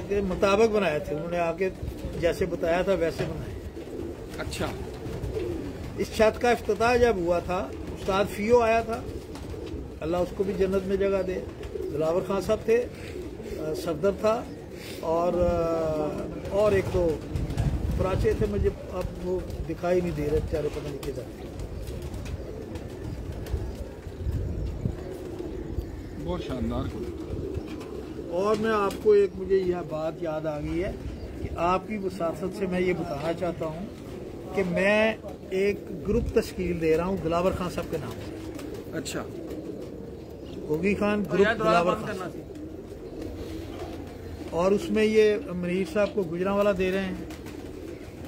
के मुताबिक बनाए थे। उन्होंने आगे जैसे बताया था वैसे बनाए। अच्छा। इस छत का अफ्ताह जब हुआ था उस्ताद फियो आया था। अल्लाह उसको भी जन्नत में जगह दे। दिलावर खान साहब थे सफदर था और और एक दो प्राचे थे मुझे अब वो दिखाई नहीं दे रहे बेचारे पता नहीं किधर बहुत शानदार और मैं आपको एक मुझे यह बात याद आ गई है कि आपकी वसासत से मैं ये बताना चाहता हूँ कि मैं एक ग्रुप तश्कील दे रहा हूँ दिलावर खान साहब के नाम से। अच्छा। होगी खान ग्रुप दिलावर खान। और उसमें ये मनीर साहब को गुजरा वाला दे रहे हैं।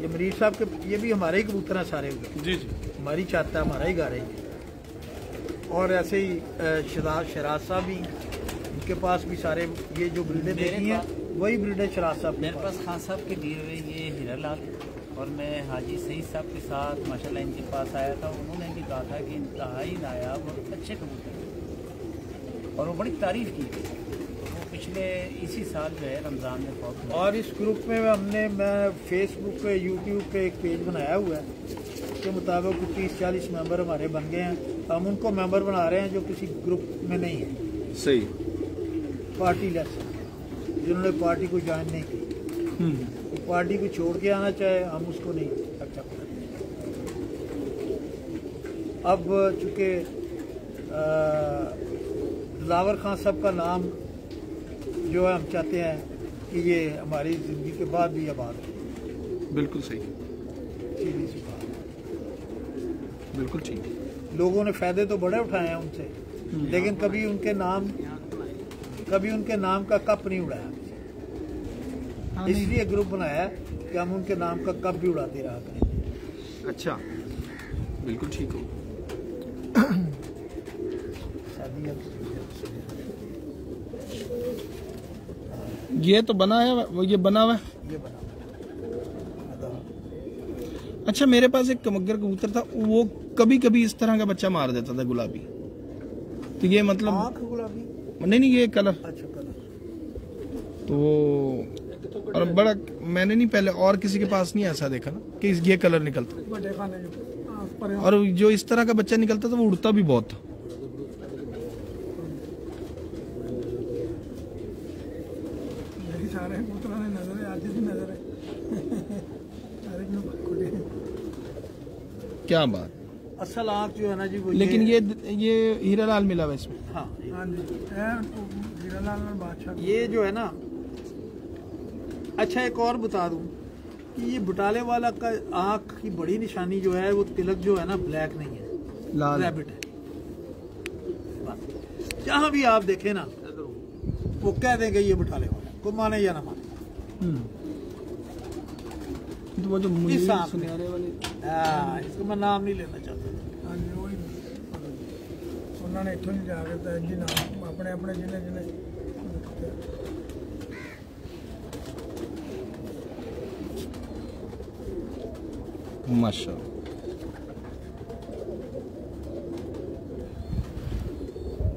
ये मनीर साहब के ये भी हमारे ही कबूतर हैं सारे। हुए जी जी। हमारी चाहता है हमारा ही गा रही है। और ऐसे ही शराज शराज साहब भी उनके पास भी सारे ये जो ब्रीडें देखी हैं वही ब्रीडें शराज साहब मेरे पास। खान साहब के दिए हुए ये हीरा लाल और मैं हाजी सईद साहब के साथ माशाल्लाह इनके पास आया था। उन्होंने भी कहा था कि इंतहाई नायाब और अच्छे कबूतर। और वो बड़ी तारीफ़ की थी। वो पिछले इसी साल जो है रमज़ान में बहुत और इस ग्रुप में हमने मैं फेसबुक पे यूट्यूब पे एक पेज बनाया हुआ है। उसके मुताबिक तीस चालीस मेंबर हमारे बन गए हैं। हम उनको मेंबर बना रहे हैं जो किसी ग्रुप में नहीं है। सही। पार्टी लेस जिन्होंने पार्टी को ज्वाइन नहीं की वो पार्टी को छोड़ के आना चाहे हम उसको नहीं एक्सेप्ट करते। अब चूँकि दिलावर खान साहब का नाम जो है हम चाहते हैं कि ये हमारी ज़िंदगी के बाद भी आबाद हो। बिल्कुल सही। बिल्कुल ठीक। लोगों ने फ़ायदे तो बड़े उठाए हैं उनसे लेकिन कभी उनके नाम कभी उनके नाम का कप नहीं उड़ाया। इसलिए ग्रुप बनाया कि हम उनके नाम का कप भी उड़ाते रहा करें। अच्छा बिल्कुल ठीक हो। ये तो बना है ये बना हुआ है? ये बना अच्छा मेरे पास एक कमगर कबूतर था वो कभी कभी इस तरह का बच्चा मार देता था गुलाबी। तो ये मतलब आँख गुलाबी? नहीं नहीं ये कलर। अच्छा कलर। तो और बड़ा मैंने नहीं पहले और किसी के पास नहीं ऐसा देखा ना कि ये कलर निकलता। हाँ, और जो इस तरह का बच्चा निकलता था वो उड़ता भी बहुत था यही सारे कबूतरों ने नज़र है आज भी नज़र है सारे जो खुले हैं। क्या बात? असल आँख जो है ना जी वो लेकिन ये ये हीरा लाल मिला हुआ इसमें। हाँ हाँ जी हीरालाल और बादशाह ये जो है ना अच्छा एक और बता दूँ कि ये बुटाले वाला का आँख की बड़ी निशानी जो है वो तिलक जो है ना ब्लैक नहीं है। लाल रैबिट है। जहाँ भी आप देखें ना वो कह देंगे ये बुटाले वाला को माने या ना माने। हम्म। तो वो जो मुझे सुनने वाले। वाले इसको मैं नाम नहीं लेना चाहता। हाँ उन्होंने इतों नहीं जाके तो जी नाम अपने अपने ज़िले ज़िले माशा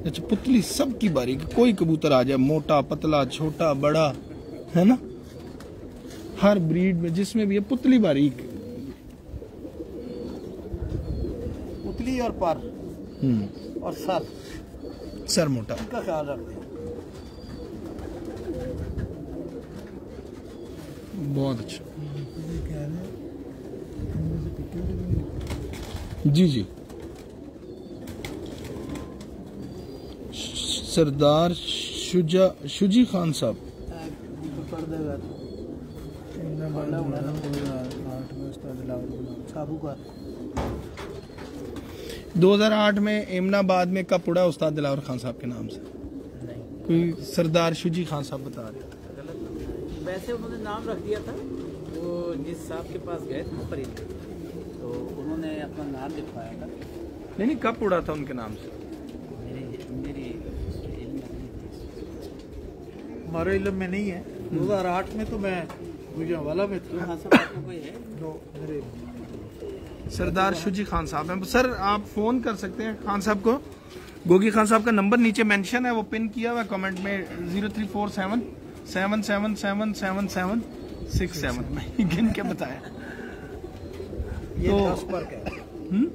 अच्छा पुतली सबकी बारी कोई कबूतर आ जाए मोटा पतला छोटा बड़ा है ना हर ब्रीड में जिसमें भी है पुतली बारीक उतली और पर। हम्म। और सर। सर मोटा। इनका ख्याल रखते हैं। बहुत अच्छा। जी जी। सरदार शुजा शुजी खान साहब। पढ़ देगा तो साबू का 2008 में एमनाबाद में कप उड़ा उस्ताद दिलावर खान साहब के नाम से? कोई सरदार शुजी खान साहब बता रहे वैसे उन्होंने नाम रख दिया था वो जिस साहब के पास गए थे फरीद। तो उन्होंने अपना नाम लिखवाया था। नहीं नहीं कप उड़ा था उनके नाम से? मेरी मेरी। हमारे इलम में नहीं है। 2008 में तो मैं गुजरावाला में था। हाँ सब आपको कोई है। तो सरदार शुजी खान साहब हैं। सर आप फ़ोन कर सकते हैं खान साहब को। गोगी खान साहब का नंबर नीचे मेंशन है वो पिन किया हुआ कमेंट में zero three four seven seven seven seven seven seven six seven. में गिन के बताया। ये तो- दस पर का है। हम्म?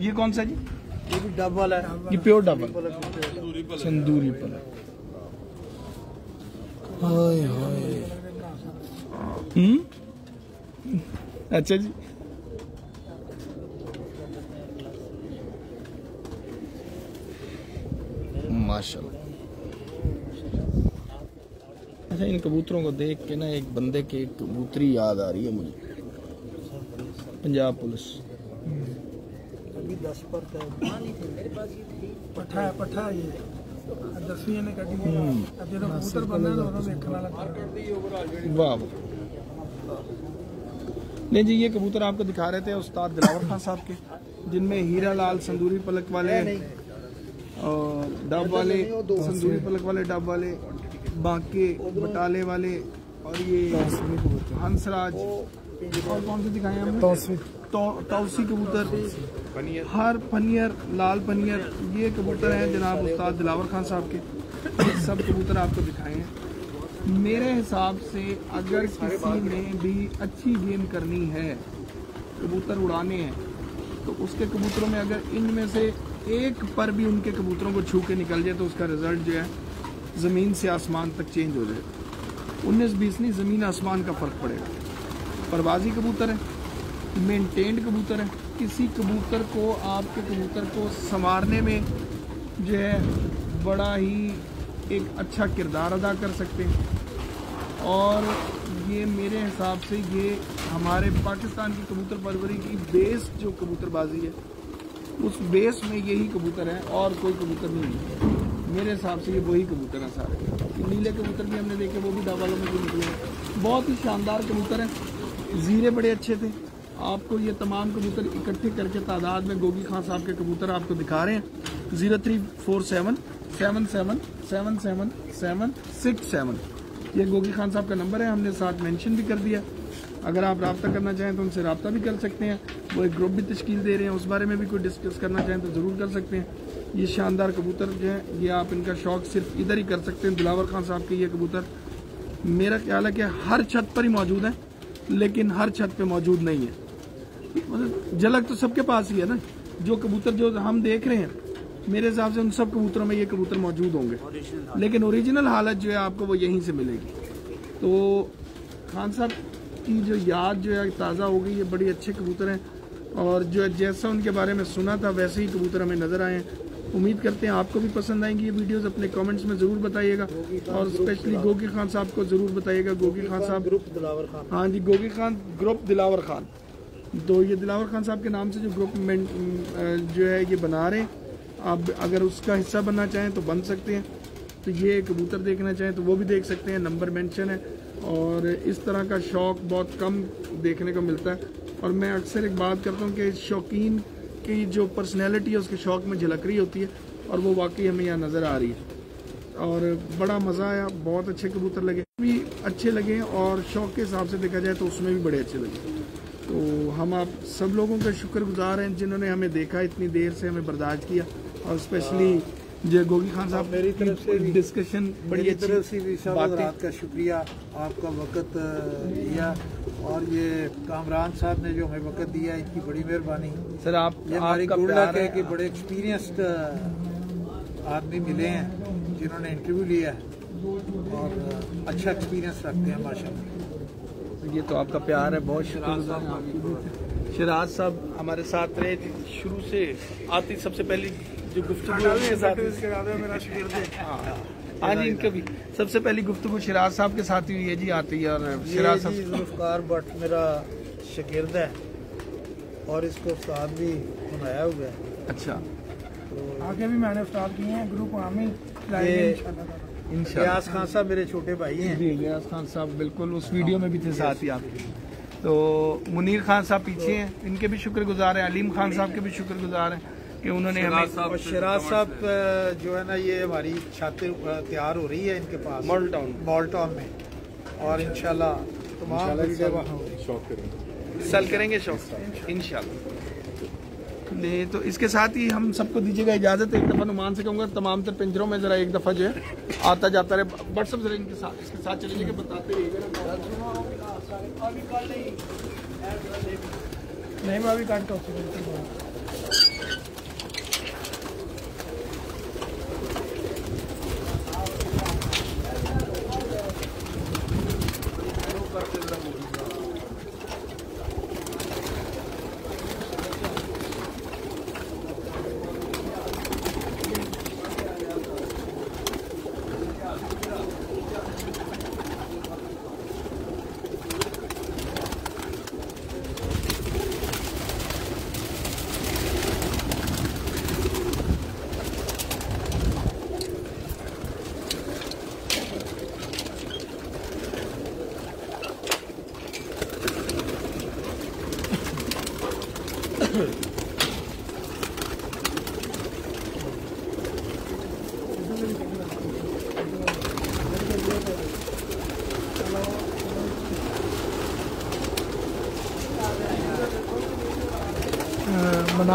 ये कौन सा जी? ये भी डब वाला है। ये प्योर डबल तंदूरी पलक। हाय हाय। हम्म? अच्छा जी। माशाल्लाह। अच्छा इन कबूतरों को देख के ना एक बंदे की कबूतरी याद आ रही है मुझे। पंजाब पुलिस। अभी दस पर का है। पट्ठा है पट्ठा है ये। है है वाह वाह। नहीं जी ये कबूतर आपको दिखा रहे थे उस्ताद दिलावर खान साहब के जिनमें हीरा लाल संदूरी पलक वाले और डब वाले संदूरी पलक वाले डब वाले बांके बटाले वाले और ये हंसराज। और कौन से दिखाए हमने? तो, तौसी कबूतर। हर पनियर लाल पनियर ये कबूतर हैं जनाब उस्ताद दिलावर खान साहब के। सब कबूतर आपको दिखाए। हैं मेरे हिसाब से अगर किसी ने भी अच्छी गेम करनी है, कबूतर उड़ाने हैं तो उसके कबूतरों में अगर इनमें से एक पर भी उनके कबूतरों को छू के निकल जाए तो उसका रिज़ल्ट जो है, ज़मीन से आसमान तक चेंज हो जाए। उन्नीस बीस नहीं, ज़मीन आसमान का फ़र्क पड़ेगा। परवाजी कबूतर है मेंटेन्ड कबूतर है। किसी कबूतर को, आपके कबूतर को संवारने में जो है बड़ा ही एक अच्छा किरदार अदा कर सकते हैं। और ये मेरे हिसाब से ये हमारे पाकिस्तान की कबूतर परवरी की बेस जो कबूतरबाजी है, उस बेस में यही कबूतर है और कोई कबूतर नहीं है। मेरे हिसाब से ये वही कबूतर है सारे। नीले कबूतर भी हमने देखे, वो भी डाबालों में भी निकले बहुत ही शानदार कबूतर हैं। जीरे बड़े अच्छे थे। आपको ये तमाम कबूतर इकट्ठे करके तादाद में गोगी खान साहब के कबूतर आपको दिखा रहे हैं। Zero three four seven seven seven seven seven seven, six seven. ये गोगी खान साहब का नंबर है, हमने साथ मेंशन भी कर दिया। अगर आप रब्ता करना चाहें तो उनसे रब्ता भी कर सकते हैं। वो एक ग्रुप भी तश्कील दे रहे हैं, उस बारे में भी कोई डिस्कस करना चाहें तो ज़रूर कर सकते हैं। ये शानदार कबूतर जो है, ये आप इनका शौक सिर्फ़ इधर ही कर सकते हैं, दिलावर खान साहब के ये कबूतर। मेरा ख्याल है कि हर छत पर ही मौजूद है, लेकिन हर छत पे मौजूद नहीं है। मतलब झलक तो सबके पास ही है ना। जो कबूतर जो हम देख रहे हैं मेरे हिसाब से उन सब कबूतरों में ये कबूतर मौजूद होंगे। लेकिन ओरिजिनल हालत जो है आपको वो यहीं से मिलेगी। तो खान साहब की जो याद जो है ताज़ा हो गई ये बड़ी अच्छे कबूतर हैं। और जो जैसा उनके बारे में सुना था वैसे ही कबूतर हमें नज़र आए हैं। उम्मीद करते हैं आपको भी पसंद आएँगी ये वीडियोस। अपने कमेंट्स में ज़रूर बताइएगा। और स्पेशली गोगी खान साहब को ज़रूर बताइएगा। गोगी खान साहब ग्रुप दिलावर खान हाँ जी गोगी खान ग्रुप दिलावर खान तो ये दिलावर खान साहब के नाम से जो ग्रुप जो है ये बना रहे हैं, आप अगर उसका हिस्सा बनना चाहें तो बन सकते हैं। तो ये कबूतर देखना चाहें तो वो भी देख सकते हैं नंबर मेंशन है। और इस तरह का शौक बहुत कम देखने को मिलता है। और मैं अक्सर एक बात करता हूँ कि शौकीन की जो पर्सनैलिटी है, उसके शौक में झलक रही होती है और वो वाकई हमें यहाँ नज़र आ रही है। और बड़ा मज़ा आया, बहुत अच्छे कबूतर लगे। भी अच्छे लगे और शौक के हिसाब से देखा जाए तो उसमें भी बड़े अच्छे लगे। तो हम आप सब लोगों का शुक्रगुजार हैं जिन्होंने हमें देखा इतनी देर से हमें बर्दाश्त किया। और स्पेशली जय गोगी खान साहब मेरी तरफ़ से डिस्कशन बड़ी मेरी तरफ़ से भी बातें। का शुक्रिया आपका वक्त दिया। और ये कामरान साहब ने जो हमें वक्त दिया इनकी बड़ी मेहरबानी। सर आप ये हमारी आपका गुड लक है है। कि बड़े एक्सपीरियंस्ड आदमी मिले हैं जिन्होंने इंटरव्यू लिया है। और अच्छा एक्सपीरियंस रखते हैं माशाल्लाह। ये तो आपका प्यार है बहुत शुक्रिया शराज साहब हमारे साथ रहे शुरू से आती सबसे पहली जो साथ हाँ। हाँ जी इनके भी। सबसे पहली गुफ्तगू शराज साहब के साथ ही हुई है जी आती है और शराज साहब जुल्फकार भट्ट मेरा शागिर्द है और इसको उस्ताद भी बनाया हुआ है। अच्छा। तो आगे भी मैंने स्टार्ट किए हैं ग्रुप इंशाल्लाह। रियाज खान साहब मेरे छोटे भाई हैं। जी रियाज खान साहब बिल्कुल उस वीडियो में भी थे साथ ही आपके तो मुनीर खान साहब पीछे हैं इनके भी शुक्रगुजार हैं अलीम खान साहब के भी शुक्रगुजार हैं कि उन्होंने हमें शराज साहब जो है ना ये हमारी छाते तैयार हो रही है इनके पास। मॉडल टाउन मॉल टाउन में। और इंशाल्लाह तमाम शॉप करेंगे। सेल करेंगे शौक? इंशाल्लाह। ले तो इसके साथ ही हम सबको दीजिएगा इजाज़त। एक दफ़ा नुमान से कहूँगा तमाम तर पिंजरों में जरा एक दफ़ा जो है आता जाता रहे। व्हाट्सअप जरा इनके साथ इसके साथ चले जाइए बताते रहिएगा नहीं मैं अभी काट कर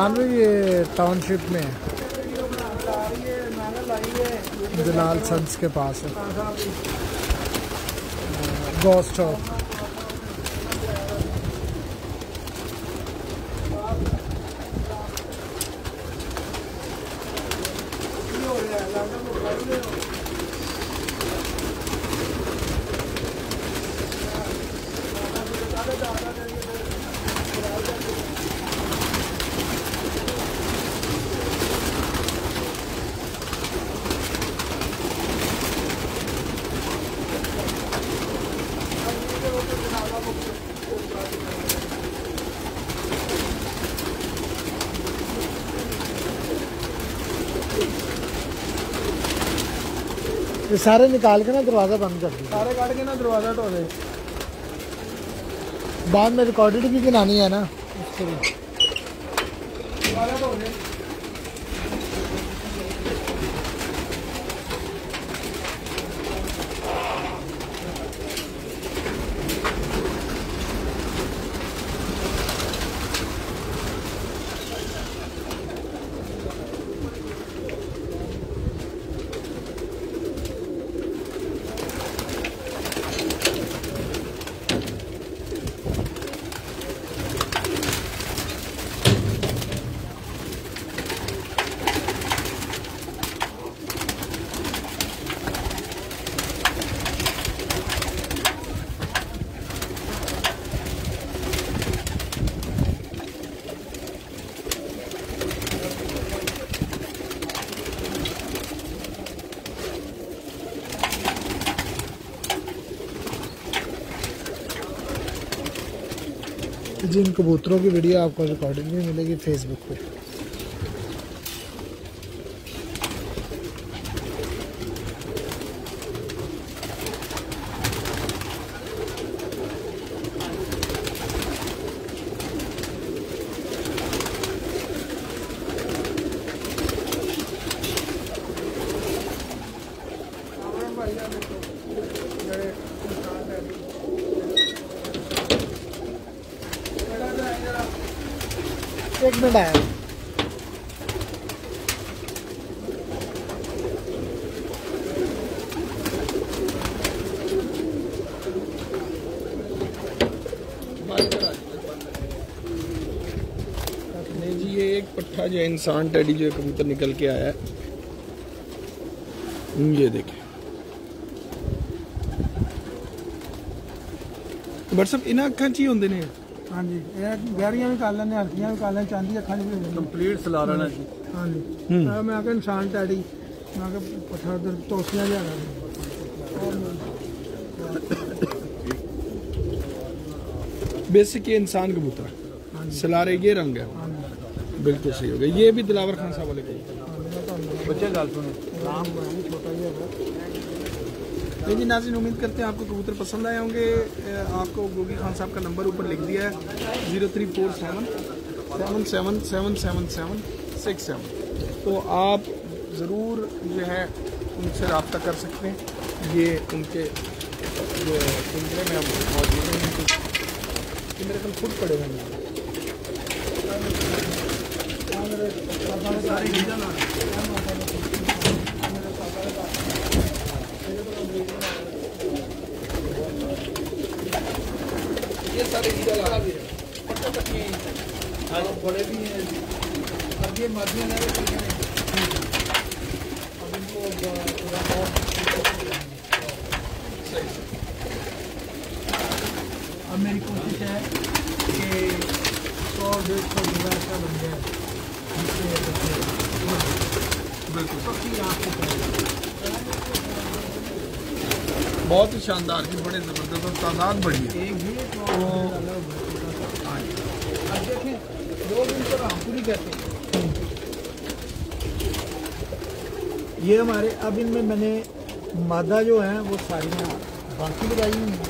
मनान में ये टाउनशिप में जलाल सन्स के पास है। गोस्ट ऑफ़ सारे निकाल के ना दरवाज़ा बंद कर दिया। सारे काट के ना दरवाज़ा ढो दे बाद में रिकॉर्डेड भी बनानी है ना। उसके लिए। जिन कबूतरों की वीडियो आपको रिकॉर्डिंग भी मिलेगी फेसबुक पे एक मिनट आया नहीं जी ये एक पट्ठा जो है इंसान टेडी जो है कबूतर निकल के आया है ये देखें बट सब इन्हें अखा ची होंगे ने ਹਾਂਜੀ ਇਹ ਗਹਿਰੀਆਂ ਵੀ ਕਰ ਲੈਂਦੇ ਹਲਕੀਆਂ ਵੀ ਕਰ ਲੈਂਦੇ ਚਾਂਦੀ ਅੱਖਾਂ 'ਚ ਵੀ ਹੋ ਜਾਂਦੀ ਕੰਪਲੀਟ ਸਲਾਰਾ ਨਾ ਜੀ ਹਾਂਜੀ ਤਾਂ ਮੈਂ ਕਿਹਾ ਇਨਸਾਨ ਟੈਡੀ ਮੈਂ ਕਿਹਾ ਪੱਠਾ ਉਧਰ ਤੋਸੀਆਂ ਲਿਆ बेसिक ये इंसान कबूतर है सलारे ये रंग है बिल्कुल सही हो गया। ये भी दिलावर खान साहब वाले बच्चे गाल जी नाजिन उम्मीद करते हैं आपको कबूतर पसंद आए होंगे। आपको गोगी खान साहब का नंबर ऊपर लिख दिया है। Zero three four seven seven seven seven seven seven six seven. तो आप ज़रूर जो है उनसे रबता कर सकते हैं। ये उनके जो पिंजरे में हम मौजूद हैं मेरे कल खुद पड़े हुए हैं। ये सारे रहे हैं। बड़े भी हैं अब ये मर्ज़ी ले रहे हैं अब इनको ब- थोड़ा और सही अब मेरी कोशिश है कि सौ डेढ़ सौ जगह ऐसा बन जाए जिससे बच्चे बिल्कुल पक्की आपको पड़ेगा बहुत ही शानदार जी बड़े ज़बरदस्त और तादाद बड़ी है तो अब देखें तो रामपुरी कहते हैं। ये हमारे अब इनमें मैंने मादा जो है वो सारियाँ बाकी लगाई हुई हैं।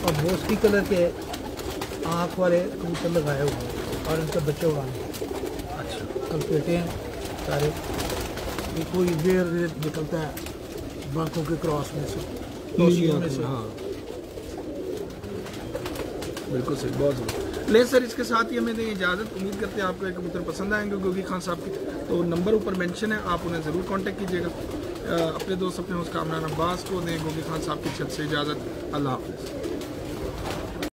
और बोस्की कलर के आँख वाले कबूतर लगाए हुए हैं और इनका बच्चे उड़ाने। अच्छा। कल पेटे हैं सारे। ये कोई देर देर निकलता है। बांकों के क्रॉस में से। टोसियों में से। हाँ। बिल्कुल सही बहुत ज़रूर ले सर इसके साथ ही हमें दें इजाज़त उम्मीद करते हैं आपको एक कबूतर पसंद आएँगे गोगी खान साहब की। तो नंबर ऊपर मेंशन है आप उन्हें ज़रूर कांटेक्ट कीजिएगा। अपने दोस्त अपने उस कामरान अब्बास को दें गोगी खान साहब की छत से इजाज़त। अल्लाह हाफिज़।